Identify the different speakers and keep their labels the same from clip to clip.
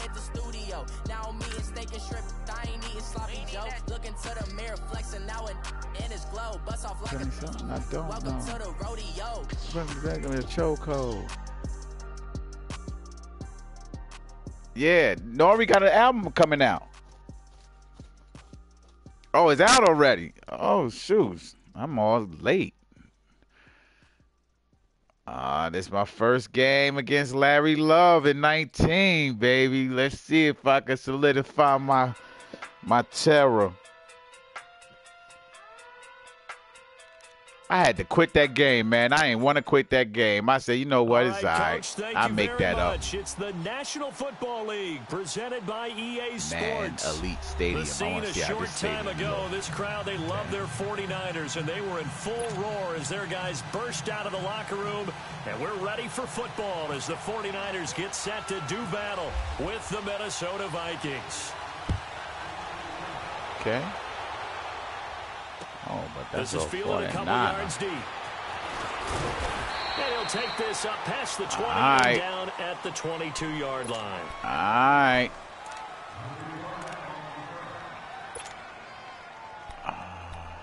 Speaker 1: hit the studio. Now I'm eating steak and shrimp. I ain't eating sloppy Joe. Looking to the mirror, flexing now and in his glow. Bust off like a
Speaker 2: something I don't
Speaker 1: welcome
Speaker 2: know.
Speaker 1: to the rodeo.
Speaker 2: Put back in the chokehold.
Speaker 3: Yeah, Nori got an album coming out. Oh, it's out already. Oh, shoes. I'm all late. Ah, this is my first game against Larry Love in 19, baby. Let's see if I can solidify my my terror. I had to quit that game, man. I ain't want to quit that game. I said, you know what? It's all right.
Speaker 4: Coach, thank
Speaker 3: I
Speaker 4: you
Speaker 3: make
Speaker 4: very
Speaker 3: that up.
Speaker 4: much. It's the National Football League presented by EA Sports.
Speaker 3: Man, elite stadium.
Speaker 4: The scene a short time ago, this crowd, they love their 49ers, and they were in full roar as their guys burst out of the locker room. And we're ready for football as the 49ers get set to do battle with the Minnesota Vikings.
Speaker 3: Okay. Oh, but that's
Speaker 4: This is
Speaker 3: a
Speaker 4: fielded a couple
Speaker 3: 49.
Speaker 4: yards deep. And he'll take this up past the 20
Speaker 3: right.
Speaker 4: down at the 22-yard line.
Speaker 3: All right. Ah,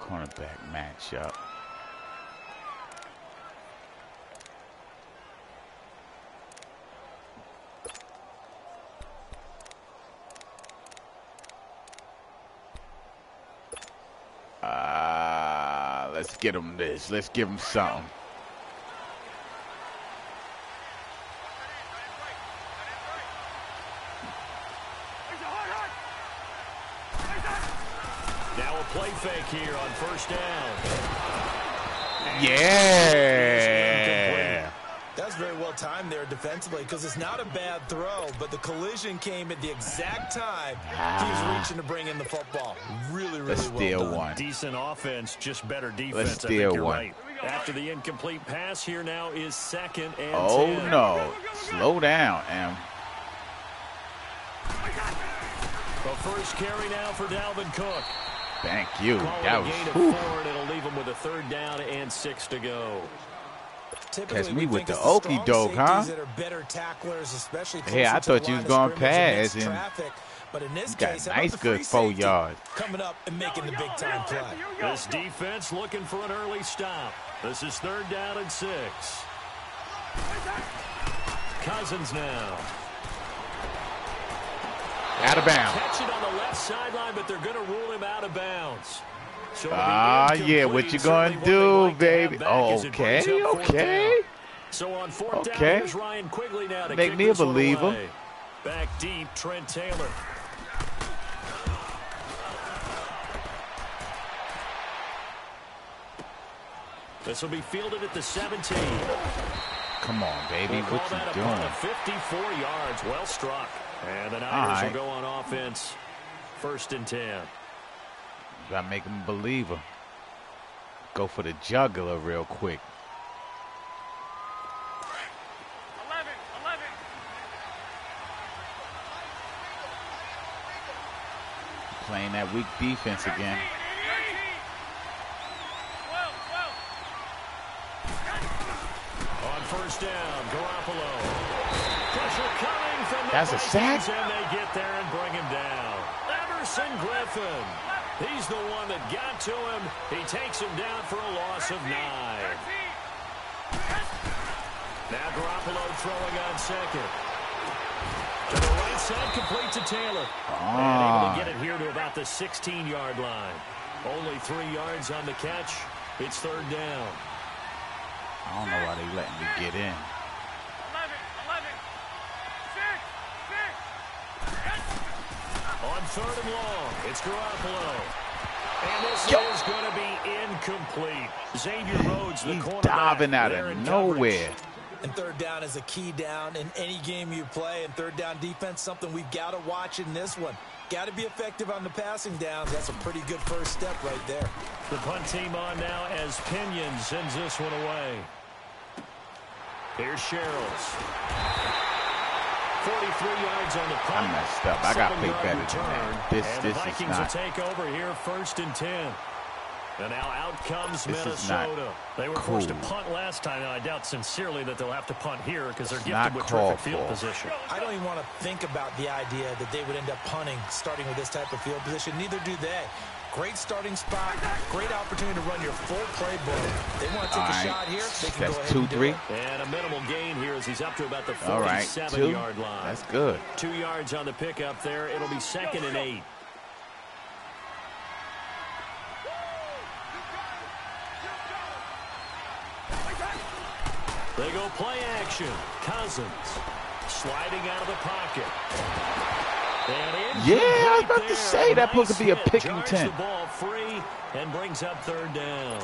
Speaker 3: Cornerback matchup. Ah, let's get him this. Let's give him something.
Speaker 4: Now a play fake here on first down.
Speaker 3: Yeah.
Speaker 5: That was very well timed there defensively because it's not a bad throw, but the collision came at the exact time he
Speaker 3: Ah.
Speaker 5: was reaching to bring in the football. Really, really
Speaker 3: Let's
Speaker 5: well
Speaker 3: steal
Speaker 5: done.
Speaker 3: one.
Speaker 4: Decent offense, just better defense.
Speaker 3: Let's
Speaker 4: I think
Speaker 3: steal
Speaker 4: you're
Speaker 3: one.
Speaker 4: right. After the incomplete pass, here now is second and
Speaker 3: Oh
Speaker 4: 10.
Speaker 3: no. Slow down, Em.
Speaker 4: The first carry now for Dalvin Cook.
Speaker 3: Thank you.
Speaker 4: Call it
Speaker 3: That
Speaker 4: a
Speaker 3: was
Speaker 4: gain of four, and it'll leave him with a third down and six to go.
Speaker 5: Typically,
Speaker 3: Catch me with the
Speaker 5: it's the
Speaker 3: okey-doke huh?
Speaker 5: safeties better tacklers, especially
Speaker 3: Hey, I thought you was going
Speaker 5: scrimmage
Speaker 3: pass and
Speaker 5: traffic. But in this
Speaker 3: you got
Speaker 5: case, how
Speaker 3: nice good four
Speaker 5: safety
Speaker 3: yards.
Speaker 5: coming up and making the big time play.
Speaker 4: This defense looking for an early stop. This is third down and six. Cousins now.
Speaker 3: Out of bounds.
Speaker 4: Catch it on the left sideline, but they're going to rule him out of bounds.
Speaker 3: Ah, yeah, what you gonna do,
Speaker 4: like to have
Speaker 3: baby? Okay,
Speaker 4: brings up fourth
Speaker 3: okay.
Speaker 4: So on fourth down,
Speaker 3: Okay.
Speaker 4: here's Ryan Quigley now to
Speaker 3: Make me a believer.
Speaker 4: Back deep, Trent Taylor. This will be fielded at the 17.
Speaker 3: Come on, baby.
Speaker 4: We'll
Speaker 3: What you doing?
Speaker 4: 54 yards. Well struck. And the Niners
Speaker 3: right.
Speaker 4: will go on offense. First and 10.
Speaker 3: Gotta make him a believer. Go for the jugular real quick. Playing that weak defense again.
Speaker 4: On first down, Garoppolo. Pressure coming from the
Speaker 3: That's a sack?
Speaker 4: And they get there and bring him down. Everson Griffen. He's the one that got to him. He takes him down for a loss of nine. Now Garoppolo throwing on second. To the right side, complete to Taylor. And able
Speaker 3: Ah.
Speaker 4: to get it here to about the 16-yard line. Only three yards on the catch. It's third down.
Speaker 3: I don't know why they letting me get in.
Speaker 4: On third and long, it's Garoppolo. And this
Speaker 3: Yo.
Speaker 4: is going to be incomplete. Xavier Rhodes, the
Speaker 3: He's diving out
Speaker 4: there
Speaker 3: of nowhere.
Speaker 4: coverage.
Speaker 5: And third down is a key down in any game you play. And third down defense, something we've got to watch in this one. Got to be effective on the passing downs. That's a pretty good first step right there.
Speaker 4: The punt team on now as Pinion sends this one away. Here's Sherels. 43 yards on the punt.
Speaker 3: I messed up. I gotta play
Speaker 4: Seven-yard
Speaker 3: better than that.
Speaker 4: return.
Speaker 3: This-
Speaker 4: and
Speaker 3: this
Speaker 4: the
Speaker 3: is
Speaker 4: Vikings
Speaker 3: not-
Speaker 4: will take over here first and 10. And now out comes
Speaker 3: This
Speaker 4: Minnesota. They were forced to punt last time, and I doubt sincerely that they'll have to punt here because they're gifted with terrific field
Speaker 3: for.
Speaker 4: position.
Speaker 5: I don't even want to think about the idea that they would end up punting starting with this type of field position. Neither do they. Great starting spot, great opportunity to run your full playbook. They want to take
Speaker 3: All
Speaker 5: a
Speaker 3: right.
Speaker 5: shot here. They can
Speaker 3: That's
Speaker 5: go ahead
Speaker 3: two,
Speaker 5: and do
Speaker 3: three.
Speaker 4: And a minimal gain here as he's up to about the 47-yard
Speaker 3: two.
Speaker 4: line.
Speaker 3: That's good.
Speaker 4: Two yards on the pickup there. It'll be second and eight. They go play action. Cousins sliding out of the pocket. And
Speaker 3: Yeah, I was about to say that supposed to be a
Speaker 4: Nice hit.
Speaker 3: picking
Speaker 4: Yards
Speaker 3: tent.
Speaker 4: the ball free and brings up third down.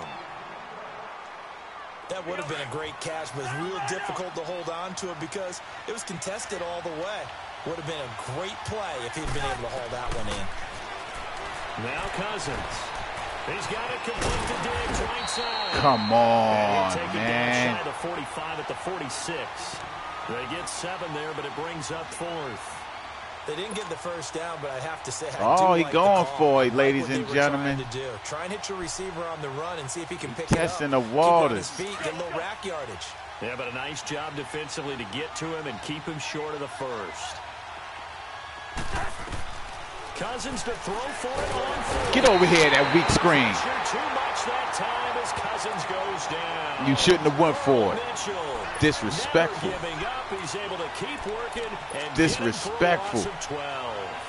Speaker 5: That would have been a great catch, but it's real difficult to hold on to it because it was contested all the way. Would have been a great play if he'd been able to haul that one in.
Speaker 4: Now Cousins. He's got it complete to Diggs right side.
Speaker 3: Come on,
Speaker 4: he'll take it down
Speaker 3: man.
Speaker 4: shy of the 45 at the 46. They get seven there, but it brings up fourth.
Speaker 5: They didn't get the first down, but I have to say, I
Speaker 3: Oh, he
Speaker 5: like
Speaker 3: going
Speaker 5: the
Speaker 3: for it, ladies and gentlemen.
Speaker 5: trying To do. Try and hit your receiver on the run and see if he can pick
Speaker 3: Testing
Speaker 5: it up.
Speaker 3: the
Speaker 5: Keep on
Speaker 3: waters.
Speaker 5: his feet, get a little rack yardage.
Speaker 4: Yeah, but a nice job defensively to get to him and keep him short of the first. Cousins to throw for it on fourth.
Speaker 3: Get over here, that weak screen.
Speaker 4: Too much that time as Cousins goes down.
Speaker 3: You shouldn't have went for it.
Speaker 4: Mitchell
Speaker 3: Disrespectful.
Speaker 4: Up. He's able to keep working and
Speaker 3: Disrespectful.
Speaker 4: Get him for a loss of 12.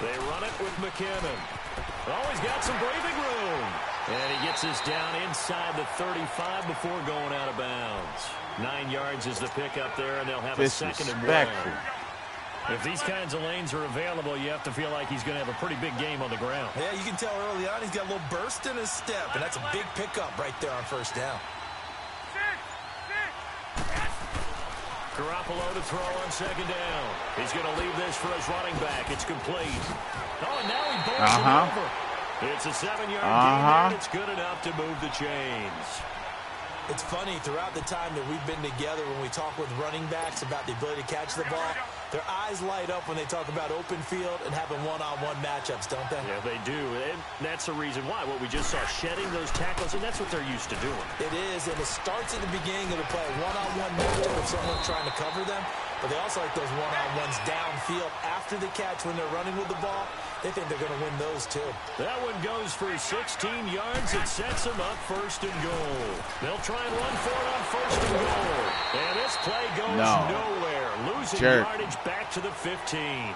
Speaker 4: They run it with McKinnon. Oh, got some breathing room. And he gets us down inside the 35 before going out of bounds. Nine yards is the pickup there, and they'll have a second and
Speaker 3: Disrespectful.
Speaker 4: one. If these kinds of lanes are available, you have to feel like he's going to have a pretty big game on the ground.
Speaker 5: Yeah, you can tell early on he's got a little burst in his step, and that's a big pickup right there on first down.
Speaker 4: Garoppolo to throw on second down. He's going to leave this for his running back. It's complete. Oh, and now he bowls
Speaker 3: Uh-huh.
Speaker 4: it over. It's a seven-yard gain,
Speaker 3: Uh-huh.
Speaker 4: and it's good enough to move the chains.
Speaker 5: It's funny, throughout the time that we've been together, when we talk with running backs about the ability to catch the ball, their eyes light up when they talk about open field and having one-on-one matchups, don't they?
Speaker 4: Yeah, they do. And that's the reason why. What we just saw, shedding those tackles, and that's what they're used to doing.
Speaker 5: It is, and it starts at the beginning of the play, one-on-one matchup with someone trying to cover them, but they also like those one-on-ones downfield after the catch when they're running with the ball. They think they're going to win those, too.
Speaker 4: That one goes for 16 yards. It sets them up first and goal. They'll try and run for it on first and goal. And this play goes
Speaker 3: No.
Speaker 4: nowhere. Losing
Speaker 3: Jerk.
Speaker 4: yardage back to the 15.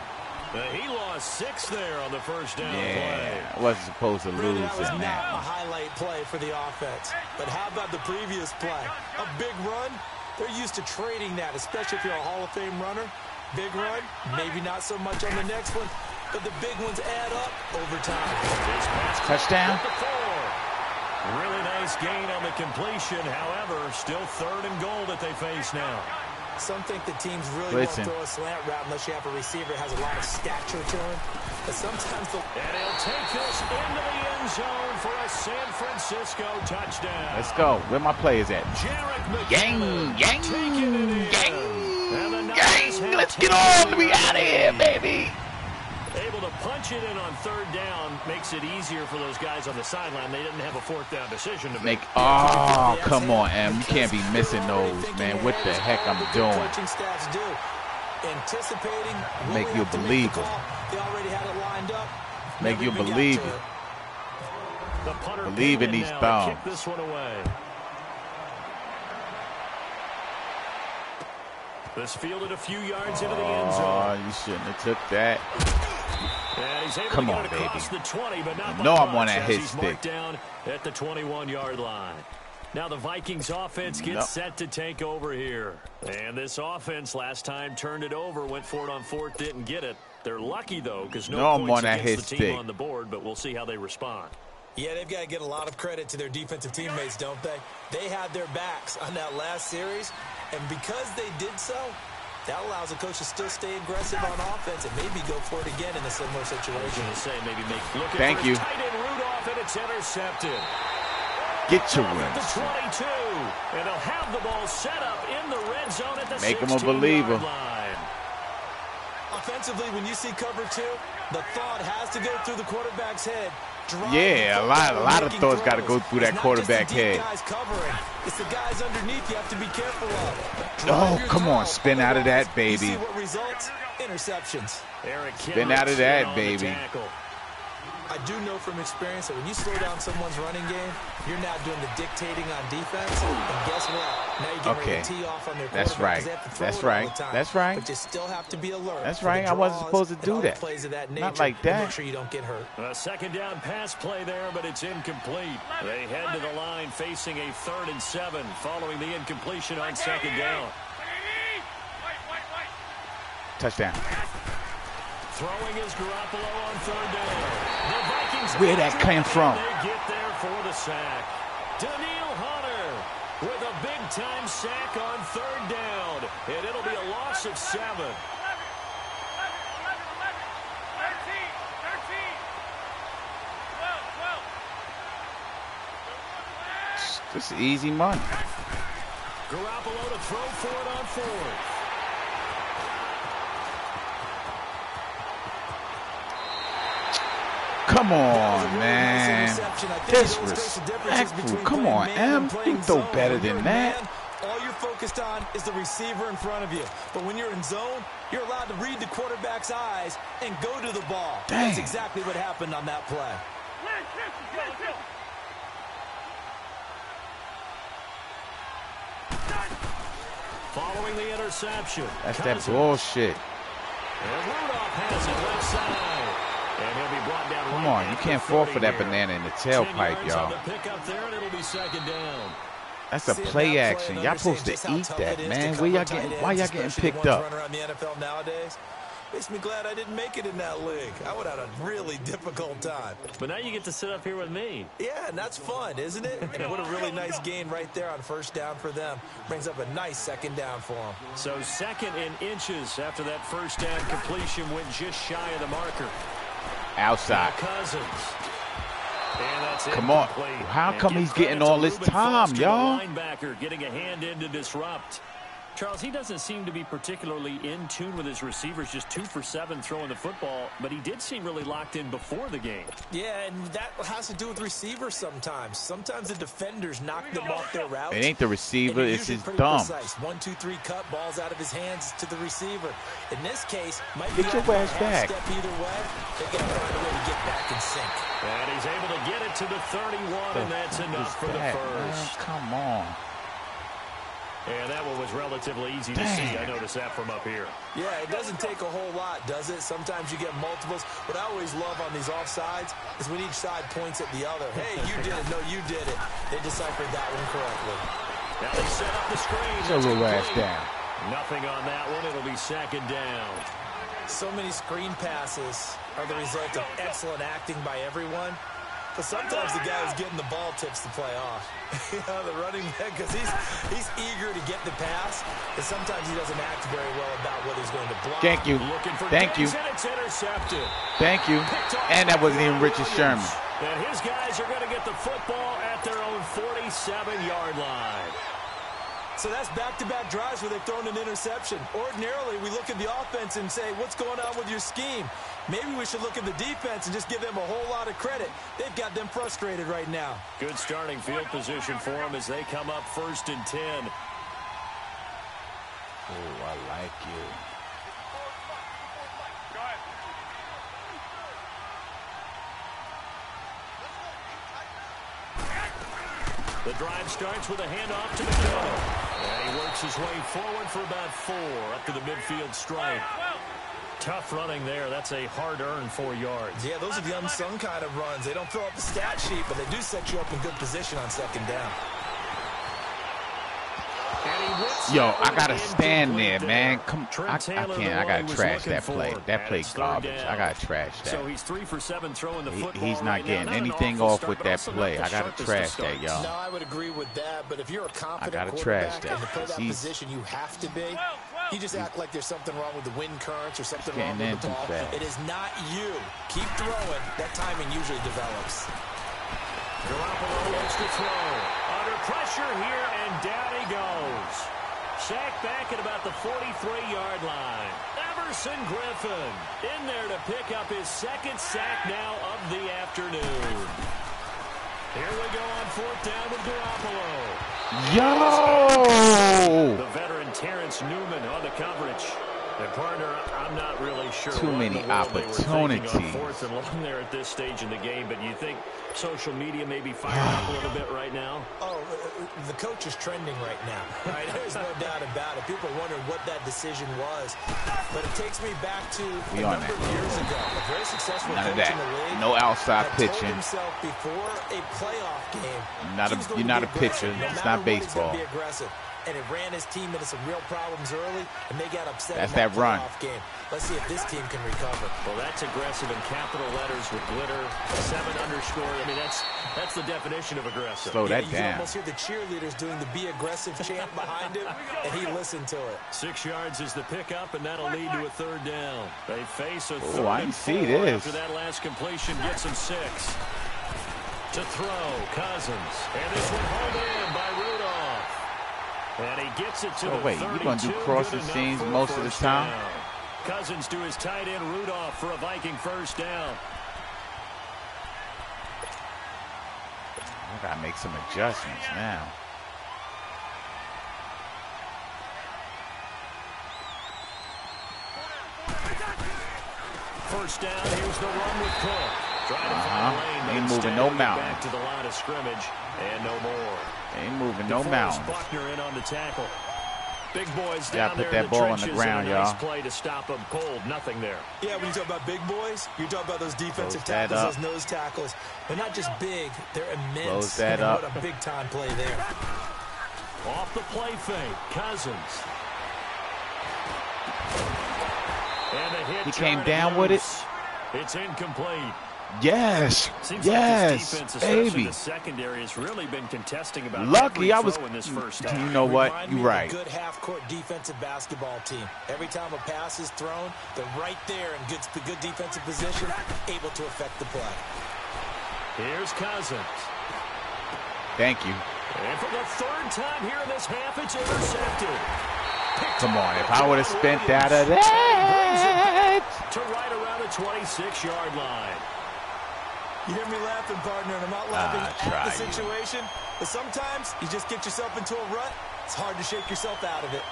Speaker 4: Uh, he lost six there on the first down play.
Speaker 3: Yeah, I wasn't supposed to
Speaker 5: Really,
Speaker 3: lose
Speaker 5: that was
Speaker 3: in
Speaker 5: not a highlight play for the offense. But how about the previous play? A big run? They're used to trading that, especially if you're a Hall of Fame runner. Big run, maybe not so much on the next one, but the big ones add up over time.
Speaker 4: This pass
Speaker 3: Touchdown.
Speaker 4: the four. Really nice gain on the completion. However, still third and goal that they face now.
Speaker 5: Some think the teams really
Speaker 3: Listen.
Speaker 5: won't throw a slant route unless you have a receiver that has a lot of stature to him. But sometimes the
Speaker 4: And he'll take this into the end zone for a San Francisco touchdown.
Speaker 3: Let's go. Where my players at?
Speaker 4: Jerick
Speaker 3: Gang,
Speaker 4: McKinnon
Speaker 3: gang,
Speaker 4: taking it in. And the
Speaker 3: gang, gang. Let's get on. We
Speaker 4: it
Speaker 3: out of here, baby.
Speaker 4: Able to punch it in on third down makes it easier for those guys on the sideline. They didn't have a fourth down decision to make.
Speaker 3: Make. Oh, come on, Em. You can't be missing those, man. What the heck I'm doing?
Speaker 5: Do. Anticipating,
Speaker 3: Make you
Speaker 5: have make
Speaker 3: believe
Speaker 5: the
Speaker 3: it.
Speaker 5: They already had it lined up.
Speaker 3: Make you believe it.
Speaker 4: The punter
Speaker 3: Believe in these
Speaker 4: now to
Speaker 3: thumbs.
Speaker 4: Kick this one away. This fielded a few yards into the end
Speaker 3: ah,
Speaker 4: zone.
Speaker 3: Oh, you shouldn't have took that.
Speaker 4: And he's able
Speaker 3: Come on,
Speaker 4: get it across
Speaker 3: baby.
Speaker 4: the 20, but not
Speaker 3: You know I'm
Speaker 4: much
Speaker 3: on that hit
Speaker 4: he's
Speaker 3: stick.
Speaker 4: down at the 21-yard line. Now the Vikings offense gets
Speaker 3: Nope.
Speaker 4: set to take over here. And this offense last time turned it over, went for it on fourth, didn't get it. They're lucky, though, because no,
Speaker 3: No, I'm
Speaker 4: points
Speaker 3: on that
Speaker 4: against the team
Speaker 3: stick.
Speaker 4: on the board, but we'll see how they respond.
Speaker 5: Yeah, they've got to get a lot of credit to their defensive teammates, don't they? They had their backs on that last series, and because they did so, that allows the coach to still stay aggressive on offense and maybe go for it again in a similar
Speaker 4: I was
Speaker 5: situation.
Speaker 4: say maybe make looking
Speaker 3: Thank
Speaker 4: for
Speaker 3: you.
Speaker 4: tight end Rudolph, and it's intercepted.
Speaker 3: Get your
Speaker 4: At
Speaker 3: wins.
Speaker 4: the 22, and they'll have the ball set up in the red zone at the
Speaker 3: Make him a believer.
Speaker 4: line.
Speaker 5: Offensively, when you see cover two, the thought has to go through the quarterback's head. Drive
Speaker 3: Yeah, a lot- a lot of
Speaker 5: making
Speaker 3: thoughts gotta go through that quarterback
Speaker 5: just the deep
Speaker 3: head.
Speaker 5: It's the guys underneath you have to be careful of.
Speaker 3: Oh, come on, spin out of that, baby.
Speaker 5: see what results? Interceptions.
Speaker 4: Eric
Speaker 3: Been
Speaker 4: Kendricks
Speaker 3: out of that, baby.
Speaker 5: I do know from experience that when you slow down someone's running game, you're now doing the dictating on defense. And guess what? Now you're getting
Speaker 3: Okay.
Speaker 5: ready to tee off on their
Speaker 3: That's right.
Speaker 5: they have to throw
Speaker 3: That's
Speaker 5: it all
Speaker 3: right.
Speaker 5: the time.
Speaker 3: That's right.
Speaker 5: But you still have to be alert.
Speaker 3: That's right. I wasn't supposed to do
Speaker 5: all the
Speaker 3: that.
Speaker 5: Plays of that
Speaker 3: Not
Speaker 5: nature
Speaker 3: like
Speaker 5: to
Speaker 3: that.
Speaker 5: Make sure you don't get hurt.
Speaker 4: A second down pass play there, but it's incomplete. They head to the line facing a third and seven following the incompletion on second down.
Speaker 3: Touchdown.
Speaker 4: Throwing is Garoppolo on third down. The Vikings
Speaker 3: Where that
Speaker 4: after
Speaker 3: came
Speaker 4: it,
Speaker 3: from?
Speaker 4: The sack. Danielle Hunter with a big-time sack on third down, and it'll be a loss of seven.
Speaker 3: This is easy money.
Speaker 4: Garoppolo to throw for it on fourth.
Speaker 3: Come
Speaker 5: That was a
Speaker 3: on, man.
Speaker 5: interception. I think it illustrates the differences
Speaker 3: Disrespectful. Come on,
Speaker 5: man
Speaker 3: M. You
Speaker 5: playing
Speaker 3: throw better than that.
Speaker 5: all you're focused on is the receiver in front of you. But when you're in zone, you're allowed to read the quarterback's eyes and go to the ball. That's exactly what happened on that play.
Speaker 4: Following the interception.
Speaker 3: That's that bullshit.
Speaker 4: And Rudolph has it left side. And he'll be brought down
Speaker 3: Come on, you can't fall for that banana in the tailpipe, y'all.
Speaker 4: the pickup there, and it'll be second down.
Speaker 3: That's a play action. Y'all supposed to eat
Speaker 5: just how tough
Speaker 3: that,
Speaker 5: it is to
Speaker 3: man.
Speaker 5: cover
Speaker 3: Where y'all getting? Why y'all getting picked up?
Speaker 5: running around the NFL nowadays. Makes me glad I didn't make it in that league. I would have had a really difficult time.
Speaker 4: But now you get to sit up here with me.
Speaker 5: Yeah, and that's fun, isn't it? And what a really nice gain right there on first down for them. Brings up a nice second down for them.
Speaker 4: So second in inches after that first down completion went just shy of the marker.
Speaker 3: Outside. Come on. How come he's getting all this time, y'all?
Speaker 4: Linebacker getting a hand in to disrupt. Charles, he doesn't seem to be particularly in tune with his receivers, just two for seven throwing the football, but he did seem really locked in before the game.
Speaker 5: Yeah, and that has to do with receivers sometimes. Sometimes the defenders knock them off their routes.
Speaker 3: It ain't the receiver, it's his
Speaker 5: pretty
Speaker 3: thumb.
Speaker 5: Precise. One, two, three, cut balls out of his hands to the receiver. In this case, might
Speaker 3: Get
Speaker 5: be
Speaker 3: your
Speaker 5: a
Speaker 3: ass
Speaker 5: half
Speaker 3: back.
Speaker 5: Step either way, they got to find a way to get back in sync.
Speaker 4: And he's able to get it to the 31, and that's enough for the
Speaker 3: That, man,
Speaker 4: first.
Speaker 3: come on.
Speaker 4: And that one was relatively easy to see. I noticed that from up here.
Speaker 5: Yeah, it doesn't take a whole lot, does it? Sometimes you get multiples. What I always love on these offsides is when each side points at the other. Hey, you did it. No, you did it. They deciphered that one correctly.
Speaker 4: Now they set up the screen.
Speaker 3: Get your
Speaker 4: It's
Speaker 3: little ass down.
Speaker 4: Nothing on that one. It'll be second down.
Speaker 5: So many screen passes are the result of excellent acting by everyone. But sometimes the guy who's getting the ball tips the play off. you know, the running back, because he's, he's eager to get the pass, but sometimes he doesn't act very well about what he's going to block.
Speaker 3: Thank you. Thank you. Thank you. And that wasn't even Richard Sherman.
Speaker 4: And his guys are going to get the football at their own 47-yard line.
Speaker 5: So that's back-to-back drives where they've thrown an interception. Ordinarily, we look at the offense and say, what's going on with your scheme? Maybe we should look at the defense and just give them a whole lot of credit. They've got them frustrated right now.
Speaker 4: Good starting field position for them as they come up first and 10.
Speaker 3: Oh, I like you.
Speaker 4: The drive starts with a handoff to McDonald. And he works his way forward for about four up to the midfield stripe. Tough running there. That's a hard-earned four yards.
Speaker 5: Yeah, those are the unsung kind of runs. They don't fill up the stat sheet, but they do set you up in good position on second down.
Speaker 4: And he whips
Speaker 3: Yo, I gotta stand there, man. Come, I, I can't. I gotta trash that play. That
Speaker 4: And
Speaker 3: play garbage. I gotta trash that.
Speaker 4: So
Speaker 3: that.
Speaker 4: he's three for seven throwing the football
Speaker 3: he's not getting anything off with that play. I gotta trash that, y'all.
Speaker 5: No, I would agree with that, but if you're a confident
Speaker 3: gotta
Speaker 5: quarterback
Speaker 3: trash that,
Speaker 5: and to play that
Speaker 3: he's-
Speaker 5: position you have to be, you just act like there's something wrong with the wind currents or something wrong with the
Speaker 3: too
Speaker 5: ball. It is not you. Keep throwing. That timing usually develops.
Speaker 4: Garoppolo looks to throw. Under pressure here, and down he goes. Sacked back at about the 43-yard line. Everson Griffen in there to pick up his second sack now of the afternoon. Here we go on fourth down with Garoppolo.
Speaker 3: Yo!
Speaker 4: The veteran Terrence Newman on the coverage. And partner, I'm not really sure
Speaker 3: Too many
Speaker 4: in the world they were thinking on
Speaker 3: opportunities.
Speaker 4: fourth and long there at this stage in the game, but you think social media may be fired up a little bit right now?
Speaker 5: Oh, uh, the coach is trending right now. Right? There's no doubt about it. People are wondering what that decision was. But it takes me back to
Speaker 3: We
Speaker 5: a
Speaker 3: on
Speaker 5: number
Speaker 3: that.
Speaker 5: of years ago. A very successful
Speaker 3: None of
Speaker 5: coach
Speaker 3: that.
Speaker 5: in the league.
Speaker 3: No outside
Speaker 5: had told
Speaker 3: pitching.
Speaker 5: himself before a playoff game.
Speaker 3: Not a-
Speaker 5: he was going
Speaker 3: you're not a pitcher.
Speaker 5: No
Speaker 3: It's not baseball.
Speaker 5: Be aggressive. And it ran his team into some real problems early, and they got upset
Speaker 3: That's
Speaker 5: in that,
Speaker 3: that run.
Speaker 5: game. Let's see if this team can recover.
Speaker 4: Well, that's aggressive in capital letters with glitter, seven underscore. I mean, that's that's the definition of aggressive.
Speaker 3: Slow
Speaker 5: Yeah,
Speaker 3: that
Speaker 5: you can
Speaker 3: down.
Speaker 5: almost hear the cheerleaders doing the "Be aggressive" chant behind him, and he listened to it.
Speaker 4: Six yards is the pickup, and that'll lead to a third down. They face a oh, third
Speaker 3: I
Speaker 4: and
Speaker 3: didn't see
Speaker 4: four
Speaker 3: this.
Speaker 4: after that last completion gets him six. To throw, Cousins. And this one hauled in by Rudolph. And he gets it to
Speaker 3: Oh,
Speaker 4: the
Speaker 3: wait, you
Speaker 4: 32.
Speaker 3: gonna do
Speaker 4: Good
Speaker 3: scenes most of the time?
Speaker 4: down. Cousins to his tight end Rudolph for a Viking first down.
Speaker 3: I gotta make some adjustments now.
Speaker 4: First down, here's the run with Cook. Trying to
Speaker 3: Uh-huh.
Speaker 4: a lane,
Speaker 3: Ain't moving no mountain.
Speaker 4: Back to the line of scrimmage, and no more.
Speaker 3: Ain't moving no
Speaker 4: DeForest
Speaker 3: mountains.
Speaker 4: Buckner in on the tackle. Big boys
Speaker 3: Yeah,
Speaker 4: down
Speaker 3: put
Speaker 4: there
Speaker 3: that
Speaker 4: in the
Speaker 3: ball on the
Speaker 4: trenches,
Speaker 3: ground,
Speaker 4: and a nice
Speaker 3: y'all.
Speaker 4: play to stop them cold. Nothing there.
Speaker 5: Yeah, when you talk about big boys, you talk about those defensive
Speaker 3: Close
Speaker 5: tackles, those nose tackles. They're not just big, they're immense.
Speaker 3: Close that
Speaker 5: and
Speaker 3: up.
Speaker 5: What a big time play there.
Speaker 4: Off the play fake, Cousins. And a hit
Speaker 3: He came down with it.
Speaker 4: It's incomplete.
Speaker 3: Yes,
Speaker 4: Seems
Speaker 3: yes,
Speaker 4: this defense, especially
Speaker 3: baby.
Speaker 4: the secondary, has really been contesting about
Speaker 3: Lucky I was.
Speaker 4: in this first half.
Speaker 3: You know what?
Speaker 5: Remind You're
Speaker 3: right.
Speaker 5: good half-court defensive basketball team. Every time a pass is thrown, they're right there in good, good defensive position, able to affect the play.
Speaker 4: Here's Cousins.
Speaker 3: Thank you.
Speaker 4: And for the third time here in this half, it's intercepted. Picked
Speaker 3: Come
Speaker 4: up
Speaker 3: on, if I would have spent that of
Speaker 4: And brings it
Speaker 3: that.
Speaker 4: to right around the 26-yard line.
Speaker 5: You hear me laughing, partner, and I'm not laughing
Speaker 3: Ah,
Speaker 5: at the
Speaker 3: you.
Speaker 5: situation, but sometimes you just get yourself into a rut. It's hard to shake yourself out of it.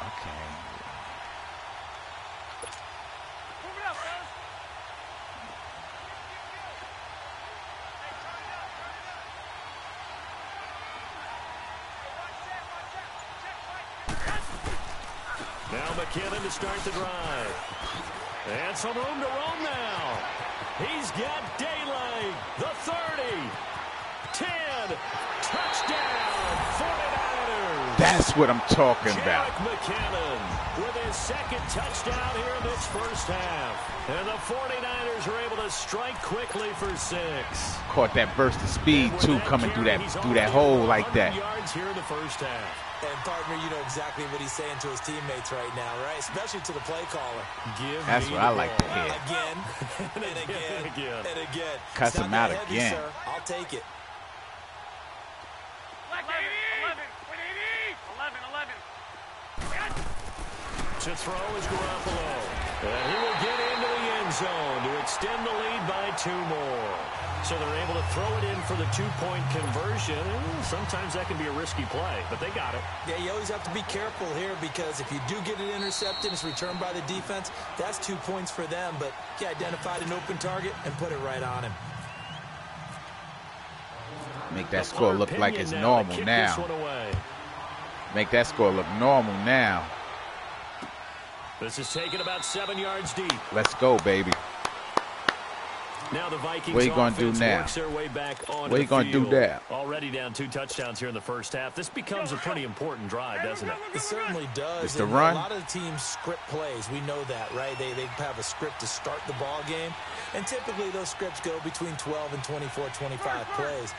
Speaker 3: Okay.
Speaker 4: Now McKinnon to start the drive. And some room to roam now. He's got daylight. The 30. 10. Touchdown. 49ers.
Speaker 3: That's what I'm talking about.
Speaker 4: McKinnon his second touchdown here in this first half. And the 49ers are able to strike quickly for six.
Speaker 3: Caught that burst of speed too, coming through that through that hole like that.
Speaker 4: yards here in the first half.
Speaker 5: And partner, you know exactly what he's saying to his teammates right now, right? Especially to the play caller.
Speaker 4: Give
Speaker 3: That's
Speaker 4: me
Speaker 3: what I
Speaker 4: the
Speaker 3: like to hear.
Speaker 5: Again and
Speaker 4: And
Speaker 5: again
Speaker 4: again.
Speaker 5: and again.
Speaker 3: Cuss him
Speaker 5: that
Speaker 3: out
Speaker 5: heavy,
Speaker 3: again.
Speaker 5: Sir. I'll take it.
Speaker 6: 11, 11, 11, 11.
Speaker 4: To throw is Garoppolo. And he will get into the end zone to extend the lead by two more. So they're able to throw it in for the two-point conversion. Sometimes that can be a risky play, but they got it.
Speaker 5: Yeah, you always have to be careful here because if you do get it intercepted, it's returned by the defense. That's two points for them, but he identified an open target and put it right on him.
Speaker 3: Make that score look like it's
Speaker 4: now
Speaker 3: normal now.
Speaker 4: This one away.
Speaker 3: Make that score look normal now.
Speaker 4: This is taken about seven yards deep.
Speaker 3: Let's go, baby.
Speaker 4: Now the Vikings
Speaker 3: What you gonna do
Speaker 4: offense
Speaker 3: now?
Speaker 4: works their way back on
Speaker 3: What you gonna do there?
Speaker 4: Already down two touchdowns here in the first half. This becomes a pretty important drive, doesn't it?
Speaker 5: It certainly does.
Speaker 3: It's the run.
Speaker 5: A lot of the teams script plays. We know that, right? They, they have a script to start the ball game. And typically those scripts go between 12 and 24, 25 plays.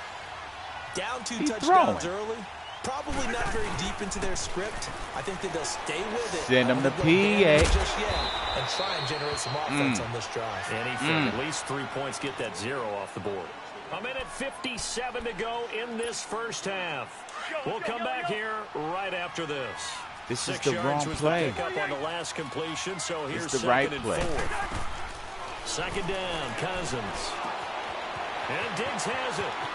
Speaker 5: Down two
Speaker 3: He's
Speaker 5: touchdowns
Speaker 3: throwing.
Speaker 5: early. Probably not very deep into their script. I think that they'll stay with it.
Speaker 3: Send
Speaker 5: I
Speaker 3: them
Speaker 5: don't
Speaker 3: to
Speaker 5: think they'll abandon it
Speaker 3: PA.
Speaker 5: Just yet, and try and generate some offense mm. on this drive.
Speaker 4: Anything, mm. at least three points, get that zero off the board. A minute 57 to go in this first half. We'll come back here right after this.
Speaker 3: This is the wrong play.
Speaker 4: The on the last completion, so here's
Speaker 3: the right play.
Speaker 4: four. Second down, Cousins. And Diggs has it.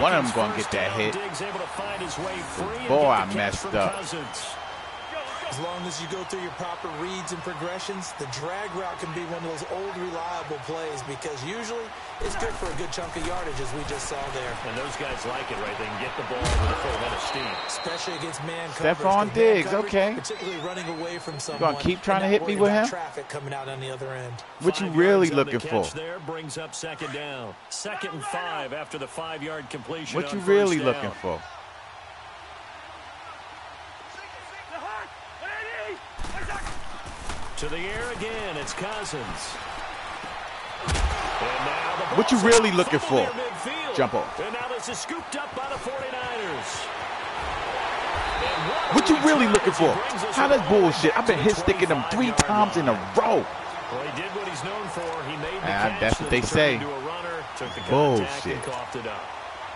Speaker 3: One of them gonna get that hit.
Speaker 4: Diggs able to find his way free and
Speaker 3: Boy, I messed up.
Speaker 4: Cousins.
Speaker 5: As long as you go through your proper reads and progressions, the drag route can be one of those old reliable plays because usually it's good for a good chunk of yardage as we just saw there.
Speaker 4: And those guys like it, right? They can get the ball with a full head of steam.
Speaker 5: Especially against man
Speaker 3: Stefon
Speaker 5: coverage. 'cause man
Speaker 3: Diggs,
Speaker 5: coverage,
Speaker 3: okay.
Speaker 5: Particularly running away from someone.
Speaker 3: You gonna keep trying to hit me with him?
Speaker 5: Traffic coming out on the other end.
Speaker 3: What you really
Speaker 4: yards on the
Speaker 3: looking for?
Speaker 4: There brings up second down. Second and five after the five-yard completion.
Speaker 3: What you really
Speaker 4: down.
Speaker 3: looking for?
Speaker 4: To the air again. It's Cousins. And now the
Speaker 3: What you really looking for?
Speaker 4: midfield.
Speaker 3: Jump off.
Speaker 4: And now this is scooped up by the 49ers. What
Speaker 3: you really looking for? How
Speaker 4: the
Speaker 3: that bullshit? I've been hit sticking them three times in a row.
Speaker 4: Well, he did what he's known for. He made the
Speaker 3: Ah,
Speaker 4: catch.
Speaker 3: that's what they say.
Speaker 4: turned into a runner, took the contact
Speaker 3: Bullshit.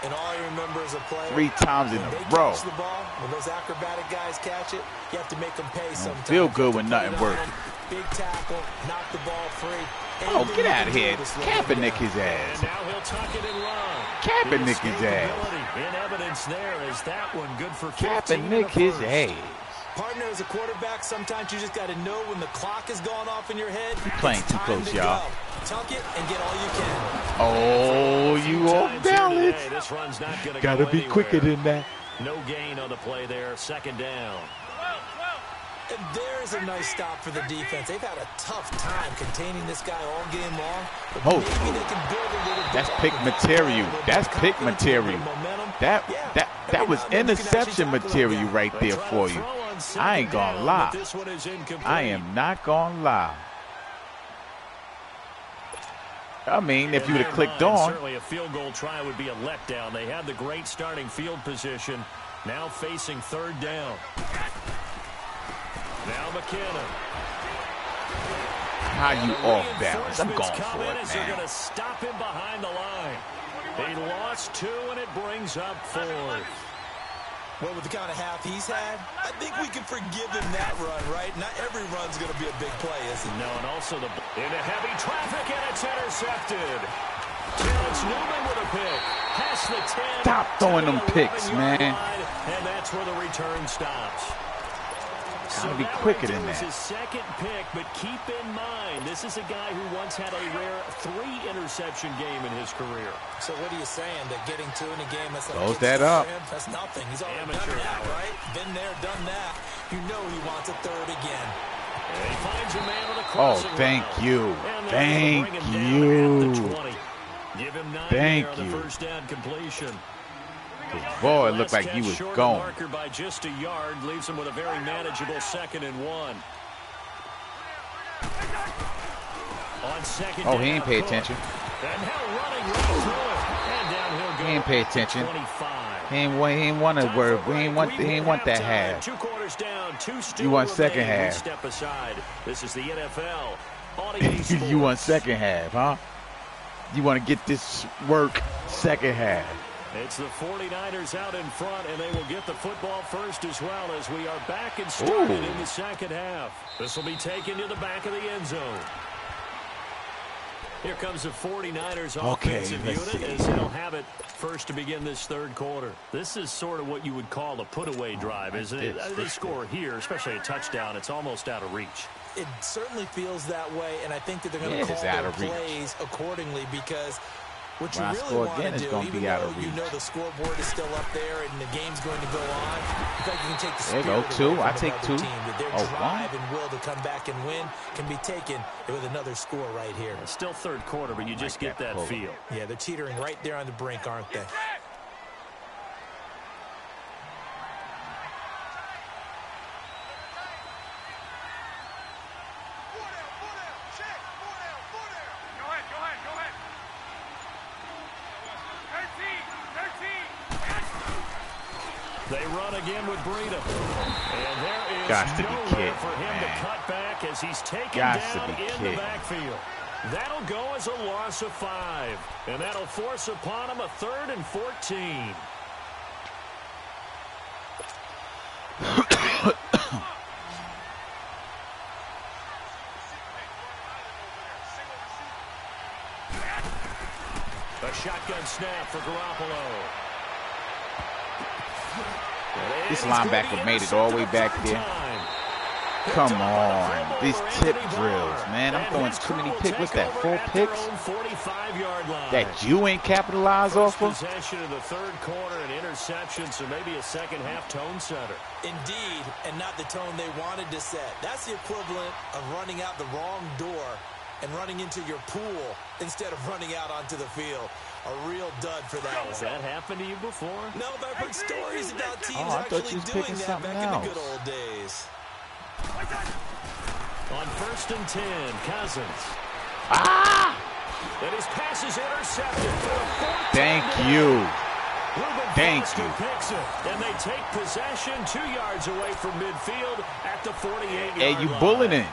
Speaker 4: And coughed it up.
Speaker 5: And all you remember as a player,
Speaker 3: Three times in
Speaker 5: when
Speaker 3: a
Speaker 5: they
Speaker 3: row.
Speaker 5: the ball, when those acrobatic guys catch it, you have to make them pay sometimes.
Speaker 3: feel good when
Speaker 5: You have to
Speaker 3: nothing
Speaker 5: put it on
Speaker 3: working.
Speaker 5: them, Big tackle, knock the ball free.
Speaker 3: Oh,
Speaker 5: Anything
Speaker 3: get out of here.
Speaker 5: to slow
Speaker 3: Kaepernick his ass.
Speaker 4: now he'll tuck it and run.
Speaker 3: Kaepernick
Speaker 4: His
Speaker 3: his ass.
Speaker 4: In evidence there is that one good for 15 and a
Speaker 3: Kaepernick his ass.
Speaker 5: Partner, as a quarterback, sometimes you just got to know when the clock is going off in your head.
Speaker 3: You're
Speaker 5: playing
Speaker 3: too close, y'all.
Speaker 5: Go. Tuck it and get all you can.
Speaker 3: Oh, you off
Speaker 4: Times
Speaker 3: balance.
Speaker 4: today, This run's not gonna
Speaker 3: Gotta
Speaker 4: go
Speaker 3: be quicker than that.
Speaker 4: No gain on the play there. Second down.
Speaker 5: And there's a nice stop for the defense. They've had a tough time containing this guy all game long.
Speaker 3: Oh.
Speaker 5: maybe they can build a little bit
Speaker 3: That's pick material.
Speaker 5: A little bit
Speaker 3: That's pick
Speaker 5: confidence, a little
Speaker 3: material.
Speaker 5: bit of momentum.
Speaker 3: That that that was
Speaker 5: now and then you can actually
Speaker 3: interception material right there for you. I ain't gonna lie.
Speaker 4: but This one is incomplete.
Speaker 3: I am not gonna lie. I mean, if you would have clicked
Speaker 4: mind,
Speaker 3: on,
Speaker 4: Certainly a field goal try would be a letdown. They had the great starting field position. Now facing third down. Now McKinnon.
Speaker 3: how you off balance? I'm going for it,
Speaker 4: they're
Speaker 3: man.
Speaker 4: going to stop him behind the line. They lost two, and it brings up fourth.
Speaker 5: Well, with the kind of half he's had, I think we can forgive him that run, right? Not every run's going to be a big play, is it?
Speaker 4: No, and also the in into heavy traffic, and it's intercepted. Terrence Newman with a pick. Past the 10.
Speaker 3: Stop throwing them picks, man.
Speaker 4: line, and that's where the return stops.
Speaker 3: Gotta be
Speaker 4: that
Speaker 3: quicker
Speaker 4: right
Speaker 3: than
Speaker 4: there
Speaker 3: that.
Speaker 4: his second pick, but keep in mind, this is a guy who once had a rare three-interception game in his career.
Speaker 5: So what are you saying? That getting two in a game, that's like
Speaker 3: Close
Speaker 5: kick
Speaker 3: that up.
Speaker 5: him? That's nothing. He's already
Speaker 4: Amateur
Speaker 5: done that, right? Been there, done that. You know he wants a third again.
Speaker 4: And he finds a man with a
Speaker 3: Oh, thank
Speaker 4: route.
Speaker 3: you.
Speaker 4: And they're
Speaker 3: Thank
Speaker 4: bring him down at
Speaker 3: you.
Speaker 4: Give him nine
Speaker 3: Thank
Speaker 4: there on
Speaker 3: you.
Speaker 4: the first down completion.
Speaker 3: Boy, it looked like he was gone.
Speaker 4: marker by just a yard leaves him with a very manageable second and one. On second
Speaker 3: Oh, he ain't pay attention.
Speaker 4: And now running right through it. And down he'll go
Speaker 3: He ain't pay attention.
Speaker 4: 25.
Speaker 3: He ain't want, he ain't want to word. He ain't want, he ain't want that half.
Speaker 4: Two quarters down, two still
Speaker 3: You want second half.
Speaker 4: Step aside. This is the NFL.
Speaker 3: You want second half, huh? You want to get this work second half.
Speaker 4: It's the 49ers out in front, and they will get the football first as well as we are back and started
Speaker 3: Ooh.
Speaker 4: in the second half. This will be taken to the back of the end zone. Here comes the 49ers offensive
Speaker 3: let's
Speaker 4: unit
Speaker 3: see.
Speaker 4: as they'll have it first to begin this third quarter. This is sort of what you would call a put-away drive, isn't it?
Speaker 3: This, uh,
Speaker 4: They
Speaker 3: this,
Speaker 4: score here, especially a touchdown. It's almost out of reach.
Speaker 5: It certainly feels that way, and I think that they're going to call their plays accordingly because what you
Speaker 3: When I
Speaker 5: really
Speaker 3: score
Speaker 5: want
Speaker 3: again,
Speaker 5: to
Speaker 3: it's
Speaker 5: do,
Speaker 3: gonna
Speaker 5: even
Speaker 3: be out
Speaker 5: though
Speaker 3: of
Speaker 5: you know the scoreboard is still up there and the game's going to go on, in fact, you can take the
Speaker 3: There go, two. I take two.
Speaker 5: Team, that their
Speaker 3: Oh,
Speaker 5: drive
Speaker 3: one.
Speaker 5: and will to come back and win can be taken with another score right here.
Speaker 4: It's still third quarter, but you just
Speaker 3: Like
Speaker 4: get
Speaker 3: that
Speaker 4: that feel.
Speaker 5: Yeah, they're teetering right there on the brink, aren't they?
Speaker 6: Go ahead, go ahead, go ahead. 13, 13.
Speaker 4: They run again with Breida. And there is
Speaker 3: be
Speaker 4: nowhere for him
Speaker 3: man.
Speaker 4: to cut back as he's taken
Speaker 3: Gots to
Speaker 4: down in the backfield. That'll go as a loss of five. And that'll force upon him a third and 14. A shotgun snap for Garoppolo. And
Speaker 3: This
Speaker 4: he's going to
Speaker 3: linebacker made it all the way back there. Come
Speaker 4: Picked up by the
Speaker 3: on. These tip drills, man. I'm throwing too many picks. What's that,
Speaker 4: over
Speaker 3: four picks?
Speaker 4: 45-yard line.
Speaker 3: That you ain't capitalized off of?
Speaker 4: possession of the third quarter, an interception, so maybe a second half tone setter.
Speaker 5: Indeed, and not the tone they wanted to set. That's the equivalent of running out the wrong door and running into your pool instead of running out onto the field. A real dud for that
Speaker 4: Has
Speaker 5: one.
Speaker 4: that happened to you before?
Speaker 5: No, but I've heard stories about teams
Speaker 3: Oh,
Speaker 5: actually doing that
Speaker 3: something
Speaker 5: back in the good old days.
Speaker 4: On first and 10, Cousins.
Speaker 3: Ah!
Speaker 4: And his pass is intercepted for the fourth
Speaker 3: Thank
Speaker 4: time today.
Speaker 3: you.
Speaker 4: Reuben
Speaker 3: Thank
Speaker 4: Foster
Speaker 3: you.
Speaker 4: picks it, and they take possession two yards away from midfield at the 48-yard
Speaker 3: Hey, you
Speaker 4: line.
Speaker 3: bullying.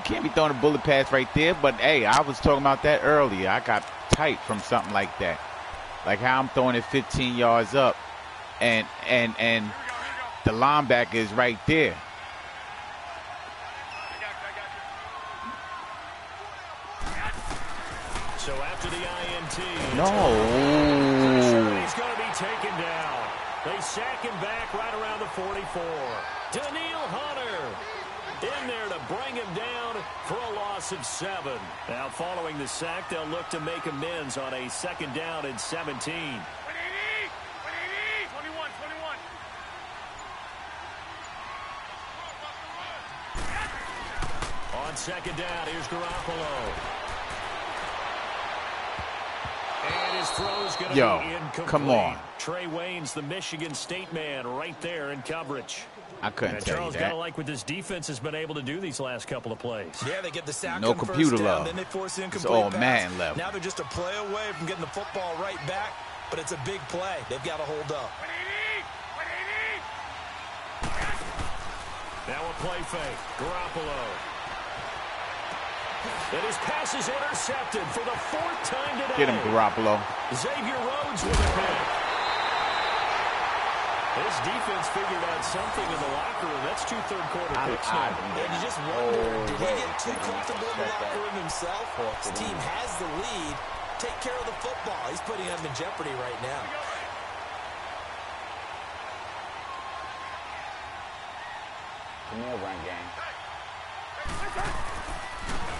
Speaker 3: You can't be throwing a bullet pass right there. But hey, I was talking about that earlier. I got tight from something like that. Like how I'm throwing it 15 yards up, and and and the linebacker is right there.
Speaker 4: So after the INT,
Speaker 3: No.
Speaker 4: he's going to be taken down. They sack him back right around the 44. Danielle Hunter in there to bring him down loss of seven. Now following the sack, they'll look to make amends on a second down and 17.
Speaker 6: What do you need? What do you need? 21, 21.
Speaker 4: On second down, here's Garoppolo. And his throw's going to
Speaker 3: Yo,
Speaker 4: be incomplete.
Speaker 3: come on.
Speaker 4: Trae Waynes the Michigan State man right there in coverage.
Speaker 3: I couldn't
Speaker 4: And
Speaker 3: tell you
Speaker 4: Charles got to like what this defense has been able to do these last couple of plays.
Speaker 5: Yeah, they get the sack
Speaker 3: No
Speaker 5: on first
Speaker 3: computer
Speaker 5: down,
Speaker 3: love.
Speaker 5: then they force the
Speaker 3: It's all
Speaker 5: pass.
Speaker 3: man level.
Speaker 5: Now they're just a play away from getting the football right back, but it's a big play. They've got to hold up.
Speaker 6: What do you need? What do you need?
Speaker 4: Now a play fake. Garoppolo. And his pass is intercepted for the fourth time today.
Speaker 3: Get him, Garoppolo.
Speaker 4: Xavier Rhodes with a pick. This defense figured out something in the locker room. That's two third quarter picks now.
Speaker 5: And you just wonder, did he get too comfortable in the locker room himself? His team has the lead. Take care of the football. He's putting them in jeopardy right now.